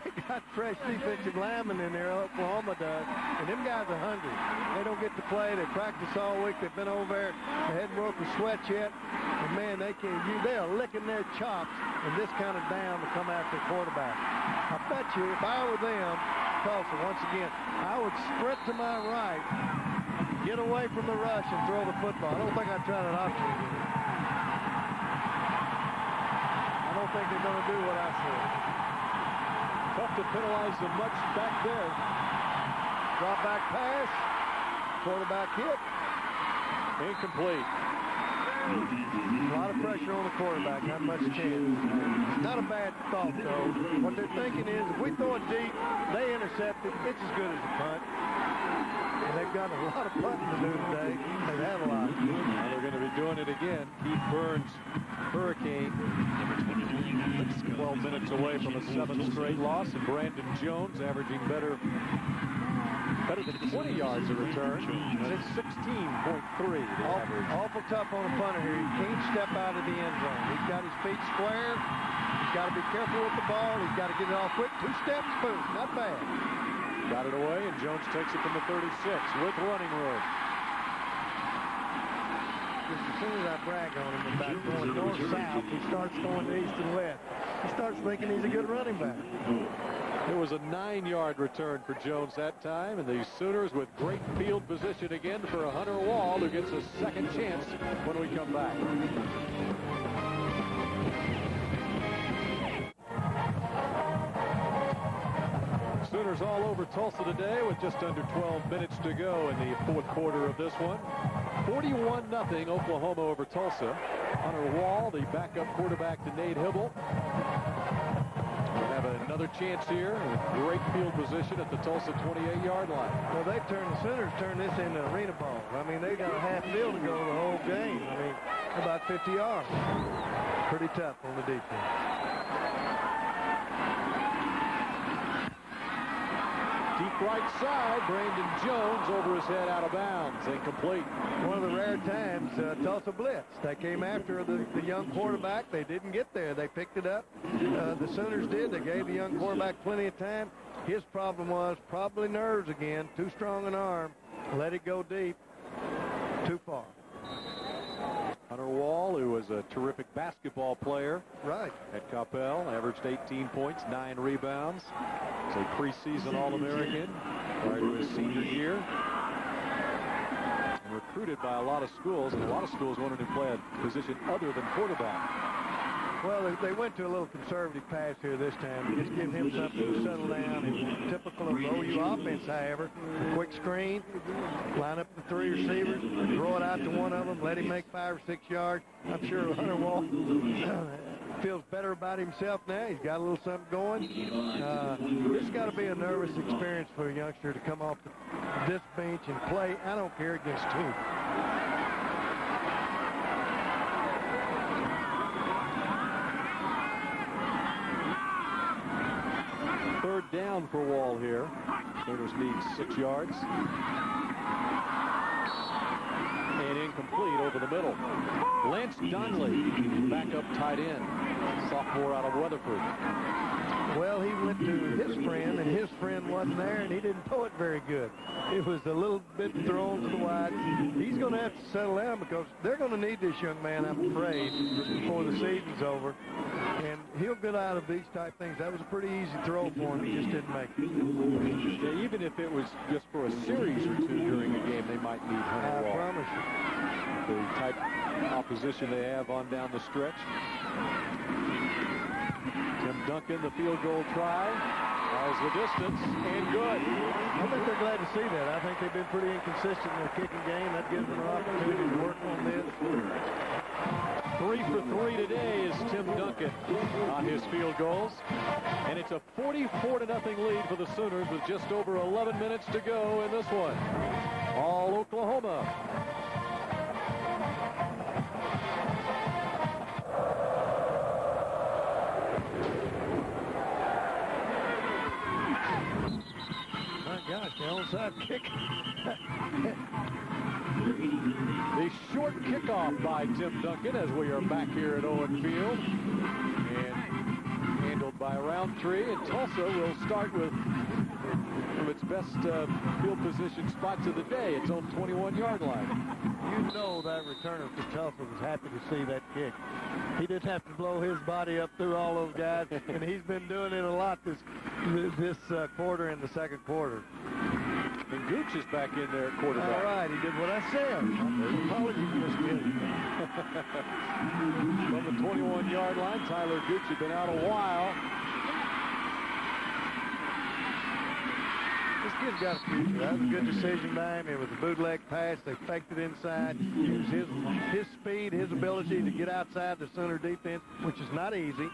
they got fresh defensive linemen in there, Oklahoma does, and them guys are hungry. They don't get to play. They practice all week. They've been over there. They hadn't broke a sweat yet. And, man, they can you they are licking their chops in this kind of down to come after the quarterback. I bet you if I were them, Tulsa, once again, I would sprint to my right, get away from the rush and throw the football. I don't think I'd try that option. I don't think they're going to do what I said. Tough to penalize them much back there. Drop back pass. Quarterback hit. Incomplete. A lot of pressure on the quarterback, not much chance. Not a bad thought, though. What they're thinking is, if we throw it deep, they intercept it, it's as good as a punt. And they've got a lot of punting to do today. They've had a lot. Now they're going to be doing it again. Keith Burns, Hurricane, 12 minutes away from a seventh straight loss, and Brandon Jones averaging better better than 20 yards a return, and it's 16.3 the average. Awful tough on a punter here. He can't step out of the end zone. He's got his feet square. He's got to be careful with the ball. He's got to get it off quick. Two steps, boom. Not bad. Got it away, and Jones takes it from the 36 with running room. Just as soon as I brag on him about going north-south, he starts going east and west. He starts thinking he's a good running back. It was a nine-yard return for Jones that time, and the Sooners with great field position again for a Hunter Wall who gets a second chance when we come back. Sooners all over Tulsa today with just under 12 minutes to go in the fourth quarter of this one. 41-0 Oklahoma over Tulsa. Hunter Wall, the backup quarterback to Nate Hybl. We have another chance here with great field position at the Tulsa 28-yard line. Well, they've turned the Sooners turned this into arena ball. I mean, they got a half field to go the whole game. I mean, about 50 yards. Pretty tough on the defense. Deep right side, Brandon Jones over his head out of bounds. Incomplete. One of the rare times uh, Tulsa blitz. They came after the, the young quarterback. They didn't get there. They picked it up. Uh, the Sooners did. They gave the young quarterback plenty of time. His problem was probably nerves again. Too strong an arm. Let it go deep. Too far. Hunter Wall, who was a terrific basketball player Right. at Coppell, averaged 18 points, nine rebounds. He's a preseason All-American prior to his senior year. And recruited by a lot of schools, and a lot of schools wanted him to play a position other than quarterback. Well, they, went to a little conservative pass here this time. Just give him something to settle down. And typical of OU offense, however, quick screen, line up the three receivers, throw it out to one of them, let him make five or six yards. I'm sure Hunter Wall feels better about himself now. He's got a little something going. Uh, this got to be a nervous experience for a youngster to come off this bench and play. I don't care against two. Third down for Wall here. Sooners need six yards. And incomplete over the middle. Lance Donnelly, backup tight end, sophomore out of Weatherford. Well, he went to his friend, and his friend wasn't there, and he didn't throw it very good. It was a little bit thrown to the wide. He's going to have to settle down because they're going to need this young man, I'm afraid, before the season's over. And he'll get out of these type things. That was a pretty easy throw for him. He just didn't make it. Yeah, even if it was just for a series or two during a game, they might need Hunter I promise you. The type opposition they have on down the stretch. Tim Duncan, the field goal try. As the distance, and good. I think they're glad to see that. I think they've been pretty inconsistent in their kicking game. That gives them an opportunity to work on this. Three for three today is Tim Duncan on his field goals. And it's a 44 to nothing lead for the Sooners with just over 11 minutes to go in this one. All Oklahoma. Gosh, the kick. The short kickoff by Tim Duncan as we are back here at Owen Field. And handled by Roundtree. And Tulsa will start with from its best uh, field position spots of the day, its own 21-yard line. You know that returner for Tulsa was happy to see that kick. He didn't have to blow his body up through all those guys, and he's been doing it a lot this this uh, quarter and the second quarter. And Gooch is back in there at quarterback. All right, he did what I said. Apology for this kid. From the 21-yard line, Tyler Gooch had been out a while. This kid's got a future. That was a good decision by him. It was a bootleg pass. They faked it inside. Used his, his speed, his ability to get outside the center defense, which is not easy.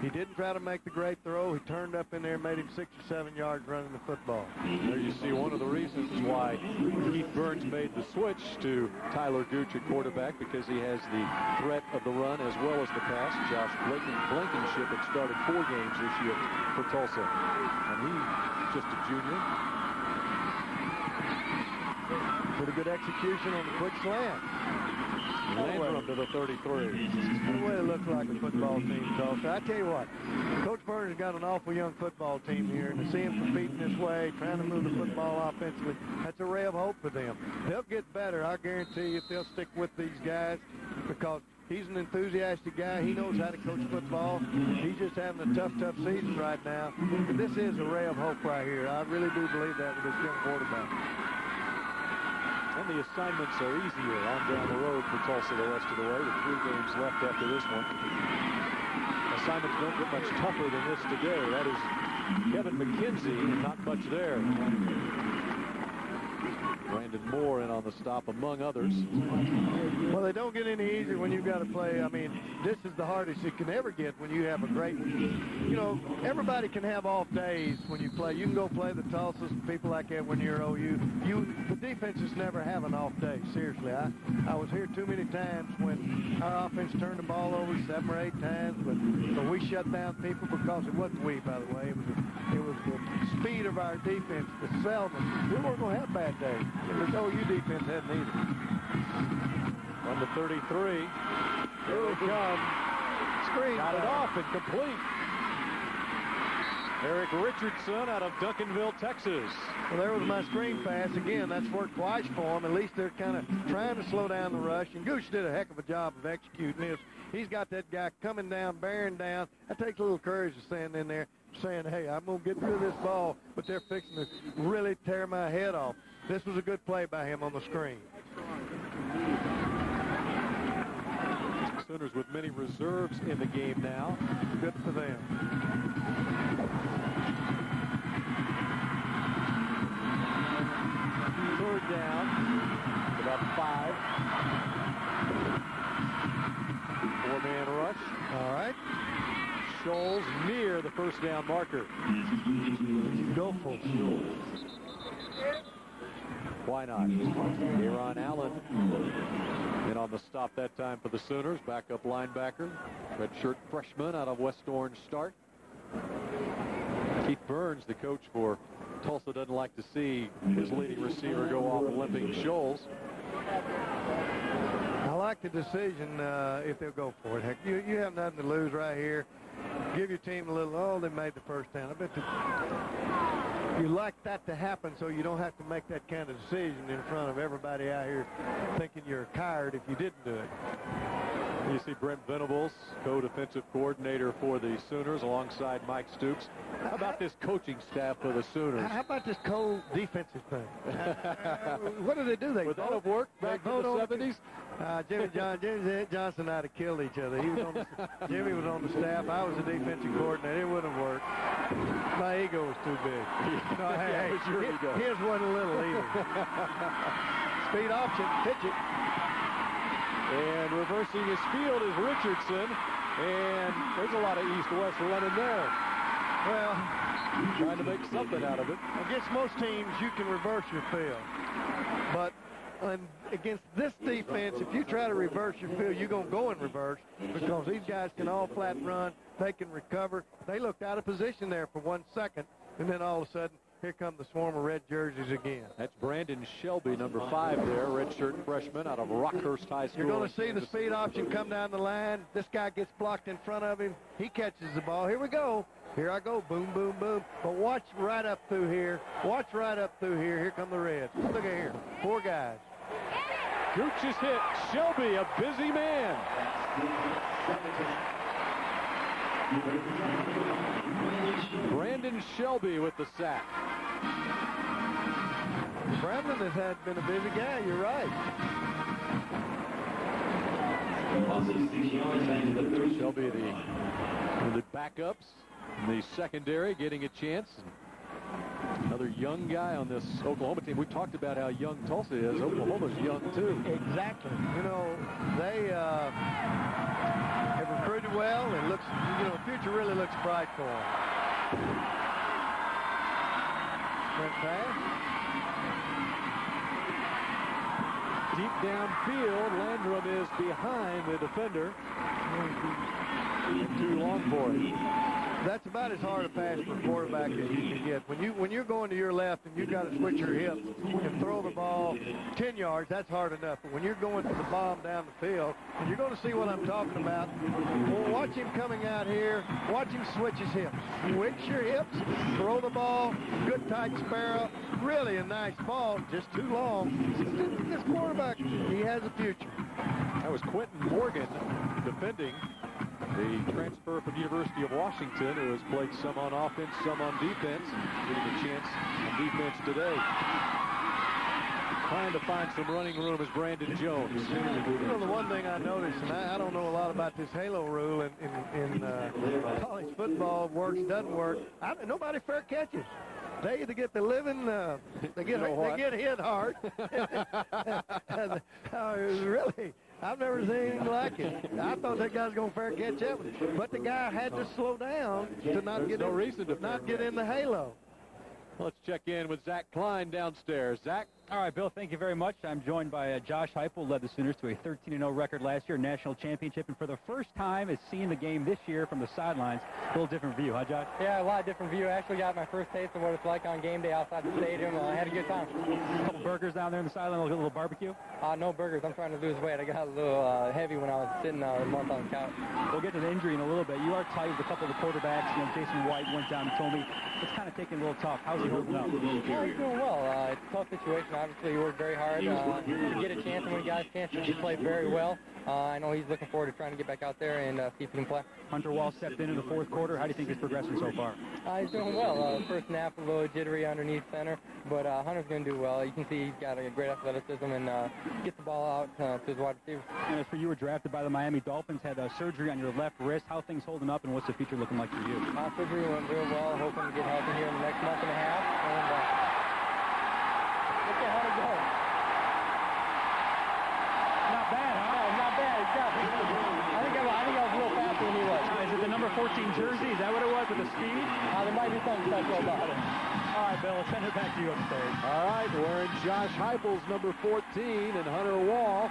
He didn't try to make the great throw. He turned up in there and made him six or seven yards running the football. There you see one of the reasons why Keith Burns made the switch to Tyler Gooch at quarterback because he has the threat of the run as well as the pass. Josh Blankenship had started four games this year for Tulsa. And he's just a junior. Pretty good execution on the quick slant. Landrum to the 33. The way it looks like a football team, Tulsa. I tell you what, Coach Burns has got an awful young football team here, and to see him competing this way, trying to move the football offensively, that's a ray of hope for them. They'll get better, I guarantee you, if they'll stick with these guys, because he's an enthusiastic guy. He knows how to coach football. He's just having a tough, tough season right now. But this is a ray of hope right here. I really do believe that with this young quarterback. And the assignments are easier on down the road for Tulsa the rest of the way. The three games left after this one. Assignments don't get much tougher than this today. That is Kevin McKenzie, not much there. Brandon Moore in on the stop, among others. Well, they don't get any easier when you've got to play. I mean, this is the hardest it can ever get when you have a great, you know, everybody can have off days when you play. You can go play the Tulsas and people like that when you're OU. You, the defenses never have an off day. Seriously, I, I was here too many times when our offense turned the ball over seven or eight times, but, but we shut down people because it wasn't we, by the way. It was, it was the speed of our defense, the seldom. We weren't going to have bad days. This OU defense hadn't either. On the 33. Here we come. Screen. Got it off and complete. Eric Richardson out of Duncanville, Texas. Well, there was my screen pass. Again, that's worked twice for him. At least they're kind of trying to slow down the rush. And Gooch did a heck of a job of executing this. He's got that guy coming down, bearing down. That takes a little courage to stand in there saying, hey, I'm going to get through this ball, but they're fixing to really tear my head off. This was a good play by him on the screen. Sooners with many reserves in the game now. Good for them. Third down. About five. Four-man rush. All right. Scholes near the first down marker. Go for it. Why not? Aaron Allen in on the stop that time for the Sooners. Backup linebacker. Redshirt freshman out of West Orange start. Keith Burns, the coach for Tulsa, doesn't like to see his leading receiver go off limping Scholes. I like the decision uh, if they'll go for it. Heck, you, you have nothing to lose right here. Give your team a little, oh, they made the first down. I bet the, you like that to happen so you don't have to make that kind of decision in front of everybody out here thinking you're tired if you didn't do it. You see Brent Venables, co-defensive coordinator for the Sooners, alongside Mike Stoops. How about this coaching staff for the Sooners? How about this cold defensive thing? what do they do? They Would that have worked back in the 70s? Uh, Jimmy John, Jimmy Johnson and I'd have killed each other. He was on the, Jimmy was on the staff. I was the defensive coordinator. It wouldn't have worked. My ego was too big. No, hey, Yeah, hey, it was your ego. his wasn't little either. Speed option, pitch it. And reversing his field is Richardson. And there's a lot of east-west running there. Well, Trying to make something out of it. against most teams, you can reverse your field. But um, against this defense, if you try to reverse your field, you're going to go in reverse because these guys can all flat run. They can recover. They looked out of position there for one second, and then all of a sudden, here come the swarm of red jerseys again. That's Brandon Shelby, number five there, redshirt freshman out of Rockhurst High School. You're going to see the speed option come down the line. This guy gets blocked in front of him. He catches the ball. Here we go. Here I go. Boom, boom, boom. But watch right up through here. Watch right up through here. Here come the Reds. Look at here. Four guys. Gooch is hit. Shelby, a busy man. Brandon Shelby with the sack. Bramlin has had been a busy guy. You're right. Shelby, the, the backups, the secondary getting a chance. Another young guy on this Oklahoma team. We talked about how young Tulsa is. Oklahoma's young, too. Exactly. You know, they uh, have recruited well, and looks, you know, the future really looks bright for them. Sprint pass. Deep downfield, Landrum is behind the defender. Too long for it that's about as hard a pass for a quarterback as you can get. When you when you're going to your left and you've got to switch your hips and throw the ball 10 yards, that's hard enough. But when you're going to the bomb down the field, and you're going to see what I'm talking about, well, watch him coming out here. Watch him switch his hips. Switch your hips, throw the ball, good tight sparrow. Really a nice ball, just too long. This quarterback, he has a future. That was Quentin Morgan defending the transfer from the University of Washington, who has played some on offense, some on defense, getting a chance on defense today. Trying to find some running room is Brandon Jones. You know, the one thing I noticed, and I, I don't know a lot about this halo rule in, in, in uh, college football, works, doesn't work. I, nobody fair catches. They either get the living, uh, they get you know they get hit hard. uh, really, I've never seen anything like it. I thought that guy was going to fair catch up, but the guy had to slow down to not There's get no in, reason to not get in the halo. Let's check in with Zach Klein downstairs. Zach? All right, Bill, thank you very much. I'm joined by uh, Josh Heupel, led the Sooners to a 13-0 record last year, national championship, and for the first time is seeing the game this year from the sidelines. A little different view, huh, Josh? Yeah, a lot of different view. I actually got my first taste of what it's like on game day outside the stadium. I had a good time. A couple burgers down there in the sideline, a little, little barbecue? Uh, no burgers. I'm trying to lose weight. I got a little uh, heavy when I was sitting uh, a month on the couch. We'll get to the injury in a little bit. You are tight with a couple of the quarterbacks. You know, Jason White went down and told me it's kind of taking a little tough. How's he holding up? Yeah, he's doing well. Uh, it's a tough situation. Obviously, he worked very hard uh, to get a chance, and when he got a chance, he played very well. Uh, I know he's looking forward to trying to get back out there and uh, see if he can play. Hunter Wall stepped in in the fourth quarter. How do you think he's progressing so far? Uh, he's doing well. Uh, first snap, a little jittery underneath center, but uh, Hunter's going to do well. You can see he's got a great athleticism and uh, gets the ball out uh, to his wide receivers. And as for you, were drafted by the Miami Dolphins, had uh, surgery on your left wrist. How things holding up, and what's the future looking like for you? Uh, surgery went real well. Hoping to get healthy here in the next month and a half. And uh, look at Hunter go. Not bad, huh? No, not bad. He's I think I, I think I was a little faster than he was. Is it the number 14 jersey? Is that what it was with the speed? Uh, there might be something special about it. All right, Bill, let's send it back to you upstairs. All right, wearing Josh Heupel's number 14, and Hunter Wall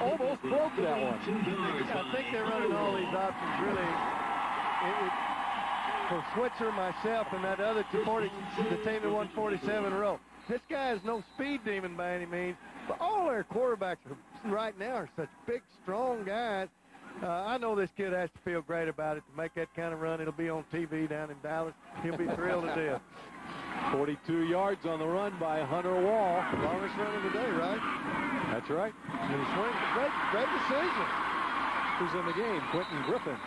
almost broke that one. I think they're running all these options really. It, it, for Switzer, myself, and that other 40, the team that won 47 in a row. This guy is no speed demon by any means, but all their quarterbacks right now are such big, strong guys. Uh, I know this kid has to feel great about it to make that kind of run. It'll be on TV down in Dallas. He'll be thrilled to death. 42 yards on the run by Hunter Wall. Longest run of the day, right? That's right. And he swings. Great, great decision. Who's in the game? Quentin Griffin.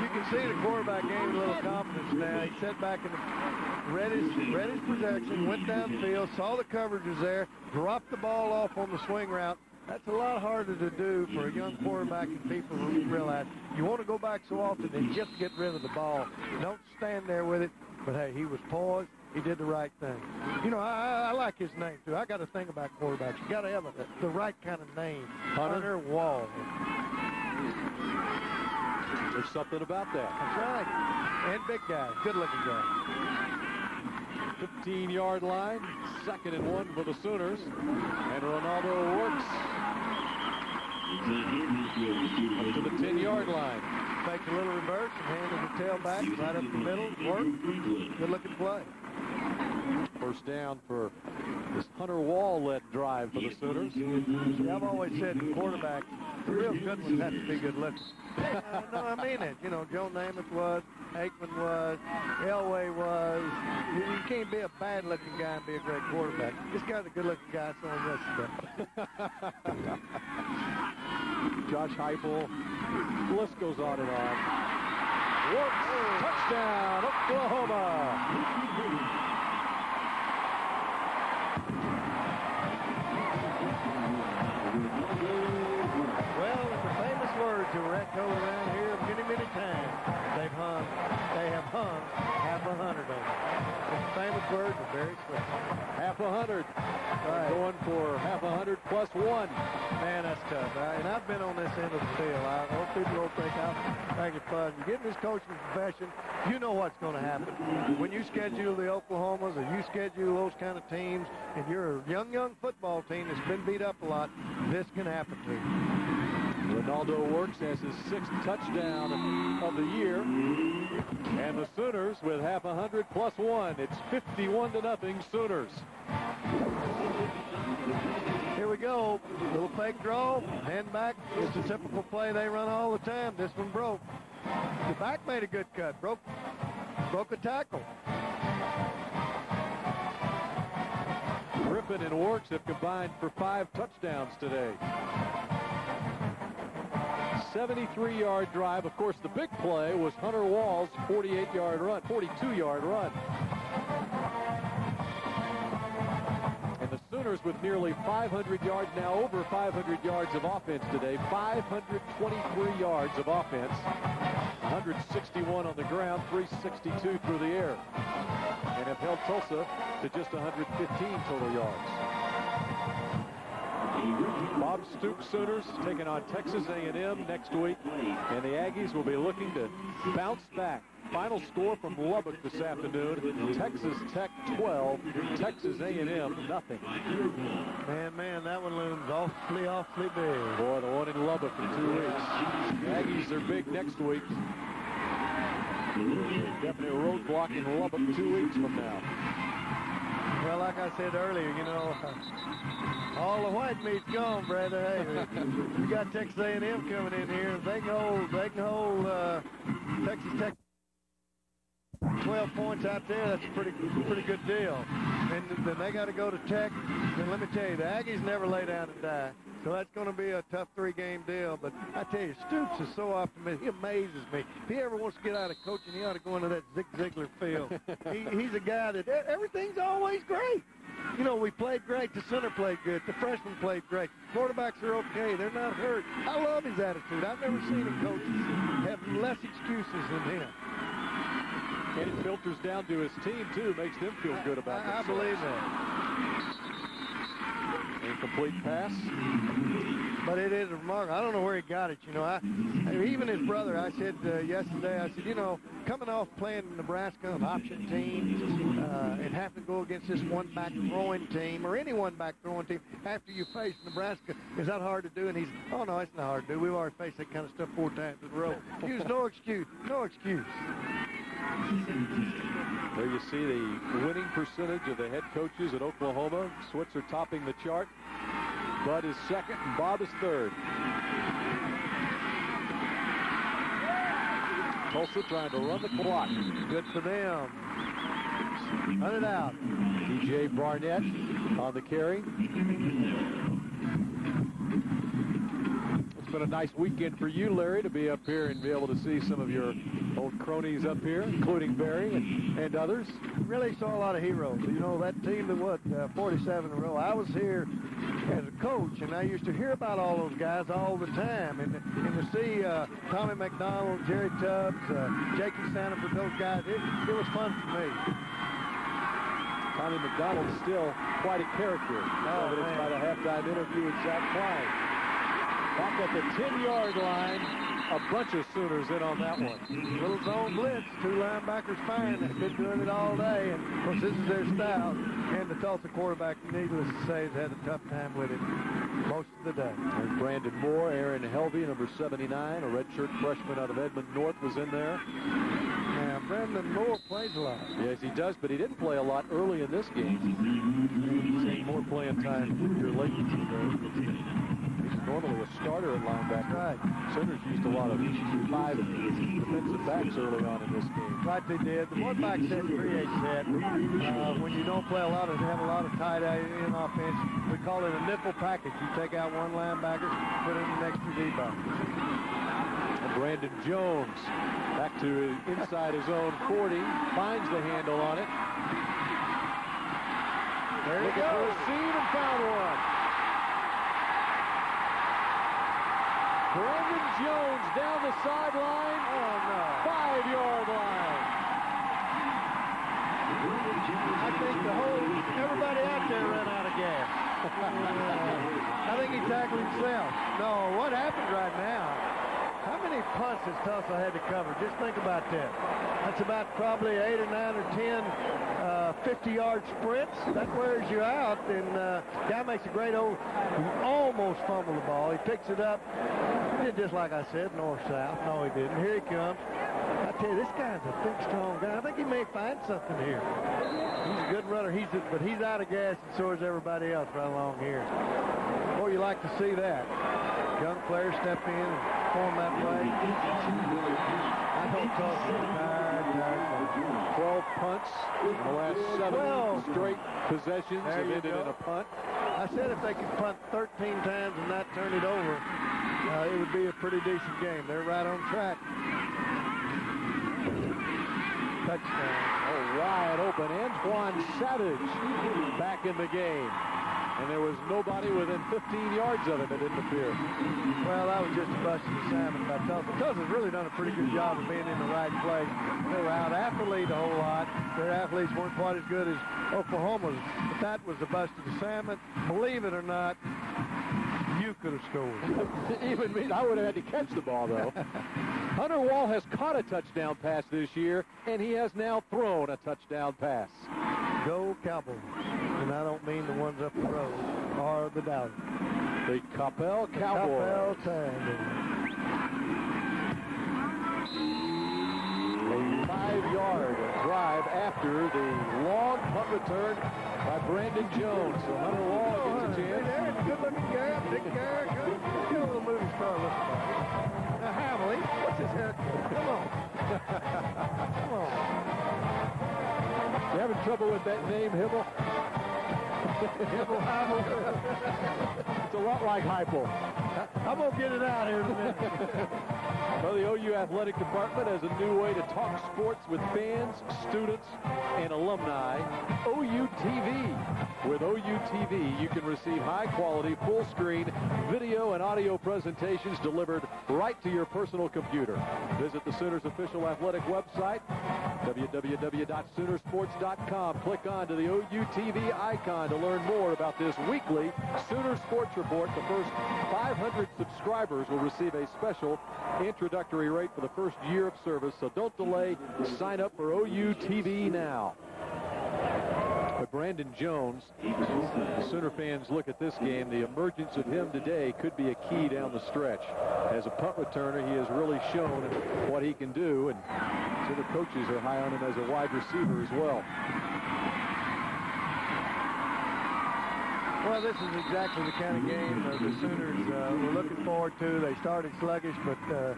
You can see the quarterback gained a little confidence now. He sat back and read his, read his projection, went downfield, saw the coverages there, dropped the ball off on the swing route. That's a lot harder to do for a young quarterback and people realize you want to go back so often and just get rid of the ball. Don't stand there with it. But, hey, he was poised. He did the right thing. You know, I, I like his name, too. I got to think about quarterbacks. You got to have a, the right kind of name. Hunter? Hunter Wall. There's something about that. That's right. And big guy. Good-looking guy. 15-yard line, second and one for the Sooners. And Renaldo works to the 10-yard line. Fakes a little reverse and handed the tailback right up the middle. Work. Good-looking play. First down for this Hunter Wall-led drive for the Sooners. See, I've always said quarterback, the real good ones have to be good looking. uh, no, I mean it. You know, Joe Namath was, Aikman was, Elway was. You, you can't be a bad-looking guy and be a great quarterback. This guy's a good-looking guy, so I'm listening Josh Heupel. List goes on and on. Works. Touchdown, Oklahoma. And Barry Swift. Half a hundred. Right. Going for half a hundred plus one. Man, that's tough. Right? And I've been on this end of the field. I hope people don't think I'm making fun. You get in this coaching profession, you know what's going to happen. When you schedule the Oklahomas or you schedule those kind of teams, and you're a young, young football team that's been beat up a lot, this can happen to you. Renaldo Works as his sixth touchdown of the year. And the Sooners with half a hundred plus one. It's 51 to nothing Sooners. Here we go. Little fake draw, hand back. It's a typical play they run all the time. This one broke. The back made a good cut. Broke, broke a tackle. Griffin and Works have combined for five touchdowns today. 73-yard drive. Of course, the big play was Hunter Wall's 48-yard run, 42-yard run. And the Sooners with nearly 500 yards now, over 500 yards of offense today, 523 yards of offense, 161 on the ground, 362 through the air, and have held Tulsa to just 115 total yards. Bob Stoops Sooners taking on Texas A&M next week, and the Aggies will be looking to bounce back. Final score from Lubbock this afternoon, Texas Tech 12, Texas A&M nothing. Man, man, that one looms awfully, awfully big. Boy, the one in Lubbock in two weeks. The Aggies are big next week. Definitely a roadblock in Lubbock two weeks from now. Well, like I said earlier, you know, all the white meat's gone, brother. Hey, we got Texas A&M coming in here. They can hold, they can hold uh, Texas Tech 12 points out there. That's a pretty, pretty good deal. And then they got to go to Tech. And let me tell you, the Aggies never lay down and die. So that's going to be a tough three-game deal. But I tell you, Stoops is so optimistic. He amazes me. If he ever wants to get out of coaching, he ought to go into that Zig Ziglar field. he, he's a guy that everything's always great. You know, we played great. The center played good. The freshmen played great. Quarterbacks are okay. They're not hurt. I love his attitude. I've never seen a coach have less excuses than him. And it filters down to his team, too. Makes them feel good about I, I believe that. Incomplete pass. But it is remarkable. I don't know where he got it. You know, I, even his brother, I said uh, yesterday, I said, you know, coming off playing Nebraska, an option team, uh, and having to go against this one-back throwing team or any one-back throwing team after you face Nebraska, is that hard to do? And he's, oh, no, it's not hard to do. We've already faced that kind of stuff four times in a row. Use no excuse. No excuse. There you see the winning percentage of the head coaches at Oklahoma. Switzer topping the chart. Bud is second and Bob is third. Tulsa trying to run the clock. Good for them. Run it out. DJ Barnett on the carry. Been a nice weekend for you, Larry, to be up here and be able to see some of your old cronies up here, including Barry and, and others. Really saw a lot of heroes. You know, that team that, what, uh, 47 in a row. I was here as a coach, and I used to hear about all those guys all the time. And, and to see uh, Tommy McDonald, Jerry Tubbs, uh, Jakie Sandefer, those guys, it, it was fun for me. Tommy McDonald's still quite a character. Oh, Evidenced by the halftime interview with Zach Klein. Back at the 10-yard line, a bunch of Sooners in on that one. Little zone blitz, two linebackers firing. They've been doing it all day, and of course this is their style. And the Tulsa quarterback, needless to say, has had a tough time with it most of the day. And Brandon Moore, Aaron Helvey, number 79, a redshirt freshman out of Edmond North, was in there. Now, Brandon Moore plays a lot. Yes, he does, but he didn't play a lot early in this game. He's more playing time here late in the game. He's normally a starter at linebacker. Right. Sooners used a lot of five defensive backs early on in this game. Right, they did. The one back set, three eight set. Uh, when you don't play a lot of, they have a lot of tight end offense, we call it a nickel package. You take out one linebacker, put in the next two D-back. Brandon Jones back to inside his own 40, finds the handle on it. There he goes. seam and found one. Brandon Jones down the sideline. Oh, no. Five-yard line. I think the whole, everybody out there ran out of gas. I think he tackled himself. No, what happened right now? How many punts has Tulsa had to cover? Just think about that. That's about probably eight or nine or ten 50-yard uh, sprints. That wears you out, and uh, guy makes a great old, almost fumbled the ball. He picks it up. He did just like I said, north-south. No, he didn't. Here he comes. I tell you, this guy's a big, strong guy. I think he may find something here. He's a good runner. He's a, but he's out of gas, and so is everybody else right along here. Boy, you like to see that. Young players step in and form that I don't talk tired, 12 punts in the last seven 12. straight possessions there have ended go. in a punt. I said if they could punt 13 times and not turn it over, uh, it would be a pretty decent game. They're right on track. Touchdown. Oh, wide open. Antoine Savage back in the game and there was nobody within 15 yards of him that interfered. Well, that was just a busted assignment by Tulsa. Tulsa's really done a pretty good job of being in the right place. They were out athlete a whole lot. Their athletes weren't quite as good as Oklahoma's, but that was a busted assignment. Believe it or not, you could have scored. Even me, I would have had to catch the ball, though. Hunter Wall has caught a touchdown pass this year, and he has now thrown a touchdown pass. Go Cowboys and I don't mean the ones up the road, or the down. The Coppell Cowboys. Coppell A five-yard drive after the long punt return by Brandon Jones. So Hunter Wall gets a chance. Hey, there, good-looking guy, big guy. Good. Get a little movie star looking like. Now, Hamley, what's his haircut? Come on. Come on. You having trouble with that name, Hibble? Hibble Hibble. it's a lot like Heupel. I'm going to get it out here in a minute. well, the OU Athletic Department has a new way to talk sports with fans, students, and alumni. OU TV. With OU TV, you can receive high-quality, full-screen video and audio presentations delivered right to your personal computer. Visit the Sooners official athletic website, www.soonersports.com. Click on to the OU TV icon to learn more about this weekly Sooner Sports Report. The first 500 subscribers will receive a special introductory rate for the first year of service, so don't delay. Sign up for OU TV now. But Brandon Jones, Sooner fans look at this game, the emergence of him today could be a key down the stretch. As a punt returner, he has really shown what he can do, and Sooner coaches are high on him as a wide receiver as well. Well, this is exactly the kind of game uh, the Sooners uh, were looking forward to. They started sluggish, but, uh,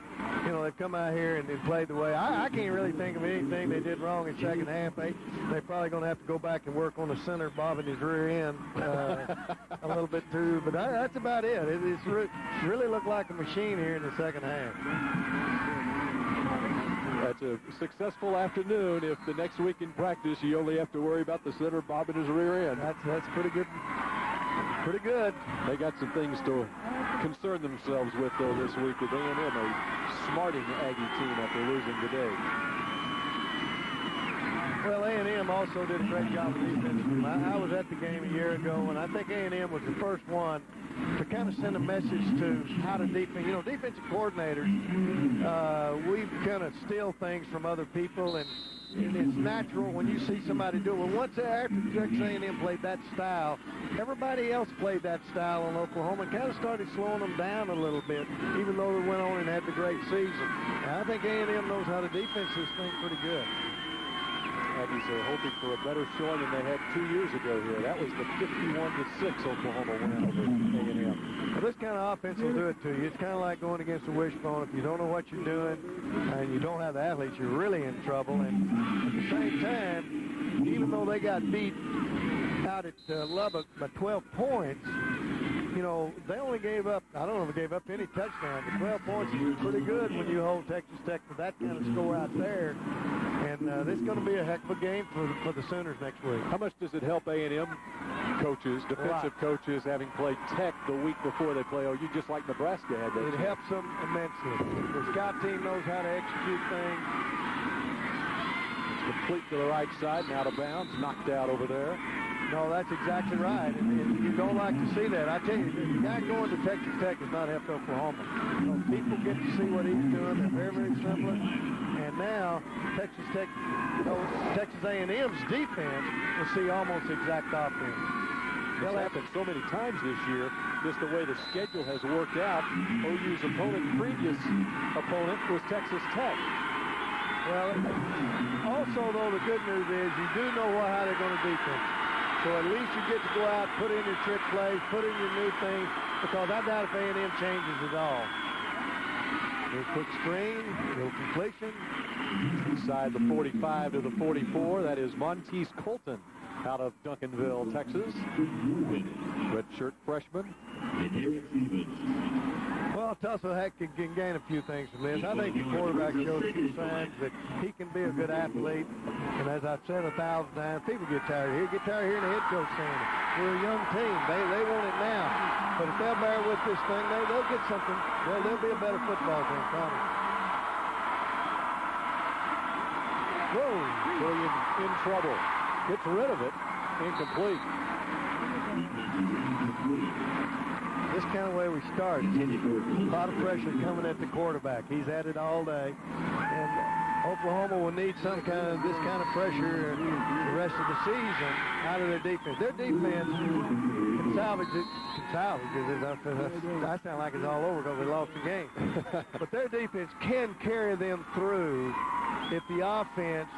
you know, they've come out here and, and played the way. I, I can't really think of anything they did wrong in second half. They, they're probably going to have to go back and work on the center bobbing his rear end uh, a little bit, too. But I, that's about it. it it's re really looked like a machine here in the second half. That's a successful afternoon if the next week in practice you only have to worry about the center bobbing his rear end. That's, that's pretty good pretty good. They got some things to concern themselves with, though, this week with A&M, a smarting Aggie team after losing today. Well, A&M also did a great job of defense. I, I was at the game a year ago, and I think A&M was the first one to kind of send a message to how to defend. You know, defensive coordinators, uh, we kind of steal things from other people, and and it's natural when you see somebody do it. Well, once after Texas A&M played that style, everybody else played that style in Oklahoma and kind of started slowing them down a little bit, even though they went on and had the great season. And I think A&M knows how to defense this thing pretty good. Aggies are hoping for a better showing than they had two years ago here. That was the 51-6 Oklahoma win over A&M. Well, this kind of offense will do it to you. It's kind of like going against a wishbone. If you don't know what you're doing and you don't have the athletes, you're really in trouble. And at the same time, even though they got beat out at uh, Lubbock by 12 points, you know, they only gave up, I don't know if they gave up any touchdowns, but 12 points is pretty good when you hold Texas Tech with that kind of score out there. And uh, this is going to be a heck of a game for, for the Sooners next week. How much does it help A&M coaches, defensive coaches, having played Tech the week before they play OU, just like Nebraska had that It team. helps them immensely. The scout team knows how to execute things. Complete to the right side and out of bounds, knocked out over there. No, that's exactly right. And, and, you don't like to see that. I tell you, the guy going to Texas Tech has not helped Oklahoma. You know, people get to see what he's doing. They're very, very similar. And now Texas Tech, you know, Texas A&M's defense will see almost exact offense. That happened so many times this year, just the way the schedule has worked out. OU's opponent, previous opponent, was Texas Tech. Well, also, though, the good news is you do know what, how they're going to defense. So at least you get to go out, put in your trick plays, put in your new things, because I doubt if A&M changes at all. Little quick screen, little completion. Inside the 45 to the 44, that is Montez Colton out of Duncanville, Texas. Redshirt freshman. Well, Tulsa Heck can, can, gain a few things from this. I think the quarterback shows some signs that he can be a good athlete. And as I've said a thousand times, people get tired here. Get tired here, and the head coach saying. We're a young team. They they want it now. But if they'll bear with this thing, they, they'll get something. They'll, they'll be a better football team, promise. Whoa, William in trouble. Gets rid of it. Incomplete this kind of way we start. A lot of pressure coming at the quarterback. He's had it all day. And Oklahoma will need some kind of this kind of pressure the rest of the season out of their defense. Their defense can salvage it. Can salvage it. I sound like it's all over because they lost the game. but their defense can carry them through if the offense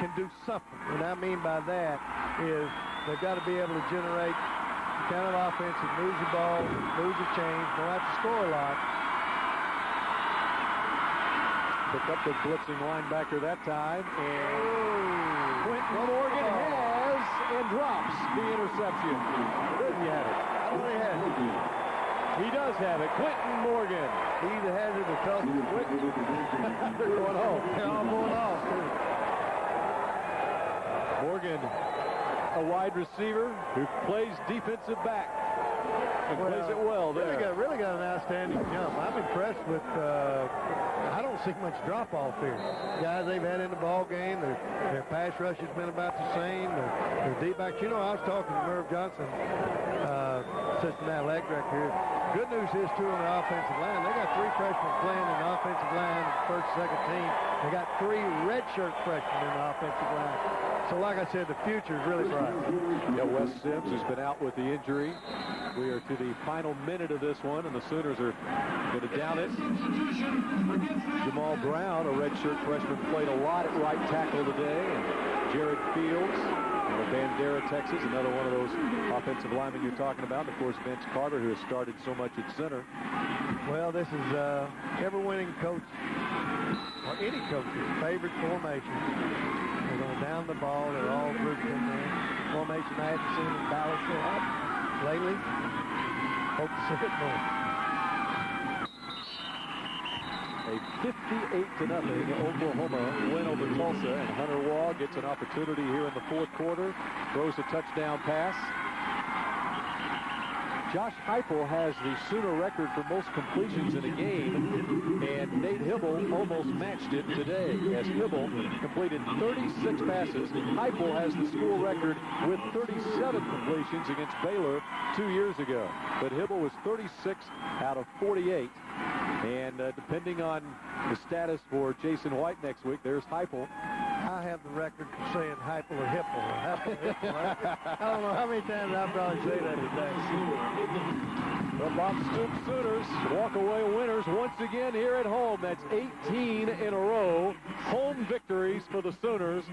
can do something. What I mean by that is they've got to be able to generate the kind of offense that moves the ball, moves the chains, don't have to score a lot. Pick up the blitzing linebacker that time, and Quentin Morgan oh. has and drops the interception. There he had it. Had it. He does have it. Quentin Morgan. He either has it or Tulsa. They're going home. They're all going off. Morgan a wide receiver who plays defensive back and well, plays it well there. Really got, really got an outstanding jump. I'm impressed with, uh, I don't see much drop-off here. Guys they've had in the ball game, their, their pass rush has been about the same. Their, their D-backs, you know, I was talking to Merv Johnson, uh, assistant athletic director here. Good news is, too, on the offensive line, they got three freshmen playing in the offensive line, first, second team. They got three redshirt freshmen in the offensive line. So like I said, the future is really bright. Yeah, Wes Sims has been out with the injury. We are to the final minute of this one, and the Sooners are going to down it. Jamal Brown, a redshirt freshman, played a lot at right tackle today. And Jared Fields out of Bandera, Texas, another one of those offensive linemen you're talking about. And of course, Vince Carter, who has started so much at center. Well, this is uh, ever winning coach, or any coach's favorite formation They're going to down the ball. They're all grouped in there. Formation I haven't seen in Dallas lately. Hope to see it more. A 58 to nothing Oklahoma win over Tulsa, and Hunter Waugh gets an opportunity here in the fourth quarter. Throws a touchdown pass. Josh Heupel has the Sooner record for most completions in a game, and Nate Hybl almost matched it today as Hybl completed 36 passes. Heupel has the school record with 37 completions against Baylor two years ago, but Hybl was 36 out of 48. And uh, depending on the status for Jason White next week, there's Heupel. I have the record for saying Heupel or Hipple. Or Hipple, I don't know how many times I've probably say that today. The Bob Stoops Sooners walk away winners once again here at home. That's 18 in a row. Home victories for the Sooners.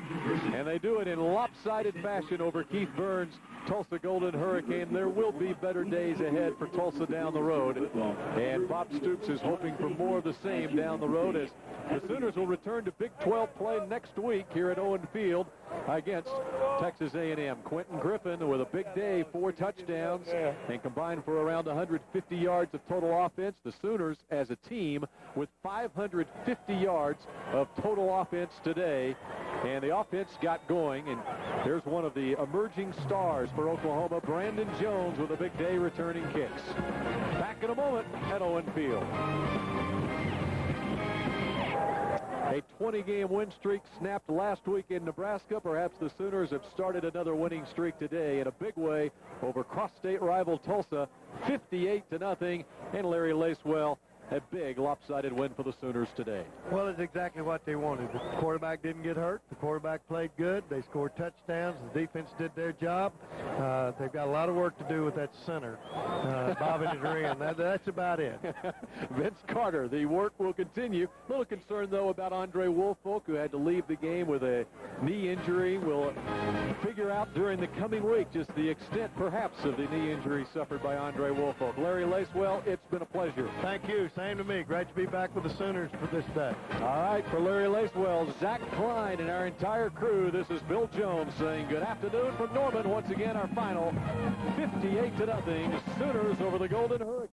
And they do it in lopsided fashion over Keith Burns' Tulsa Golden Hurricane. There will be better days ahead for Tulsa down the road. And Bob Stoops is hoping for more of the same down the road as the Sooners will return to Big 12 play next week here at Owen Field against Texas A&M. Quentin Griffin with a big day, four touchdowns, and combined for around 150 yards of total offense. The Sooners as a team with 550 yards of total offense today. And the offense got going, and there's one of the emerging stars for Oklahoma, Brandon Jones, with a big day returning kicks. Back in a moment at Owen Field. A 20-game win streak snapped last week in Nebraska. Perhaps the Sooners have started another winning streak today in a big way over cross-state rival Tulsa, 58 to nothing. And Larry Lacewell a big lopsided win for the Sooners today. Well, it's exactly what they wanted. The quarterback didn't get hurt. The quarterback played good. They scored touchdowns. The defense did their job. Uh, they've got a lot of work to do with that center, uh, DeDrean. That, that's about it. Vince Carter, the work will continue. A little concerned, though, about Andre Woolfolk, who had to leave the game with a knee injury. We'll figure out during the coming week just the extent, perhaps, of the knee injury suffered by Andre Woolfolk. Larry Lacewell, it's been a pleasure. Thank you. Same to me. Great to be back with the Sooners for this day. All right, for Larry Lacewell, Zach Klein, and our entire crew, this is Bill Jones saying good afternoon from Norman. Once again, our final 58 to nothing. Sooners over the Golden Hurricane.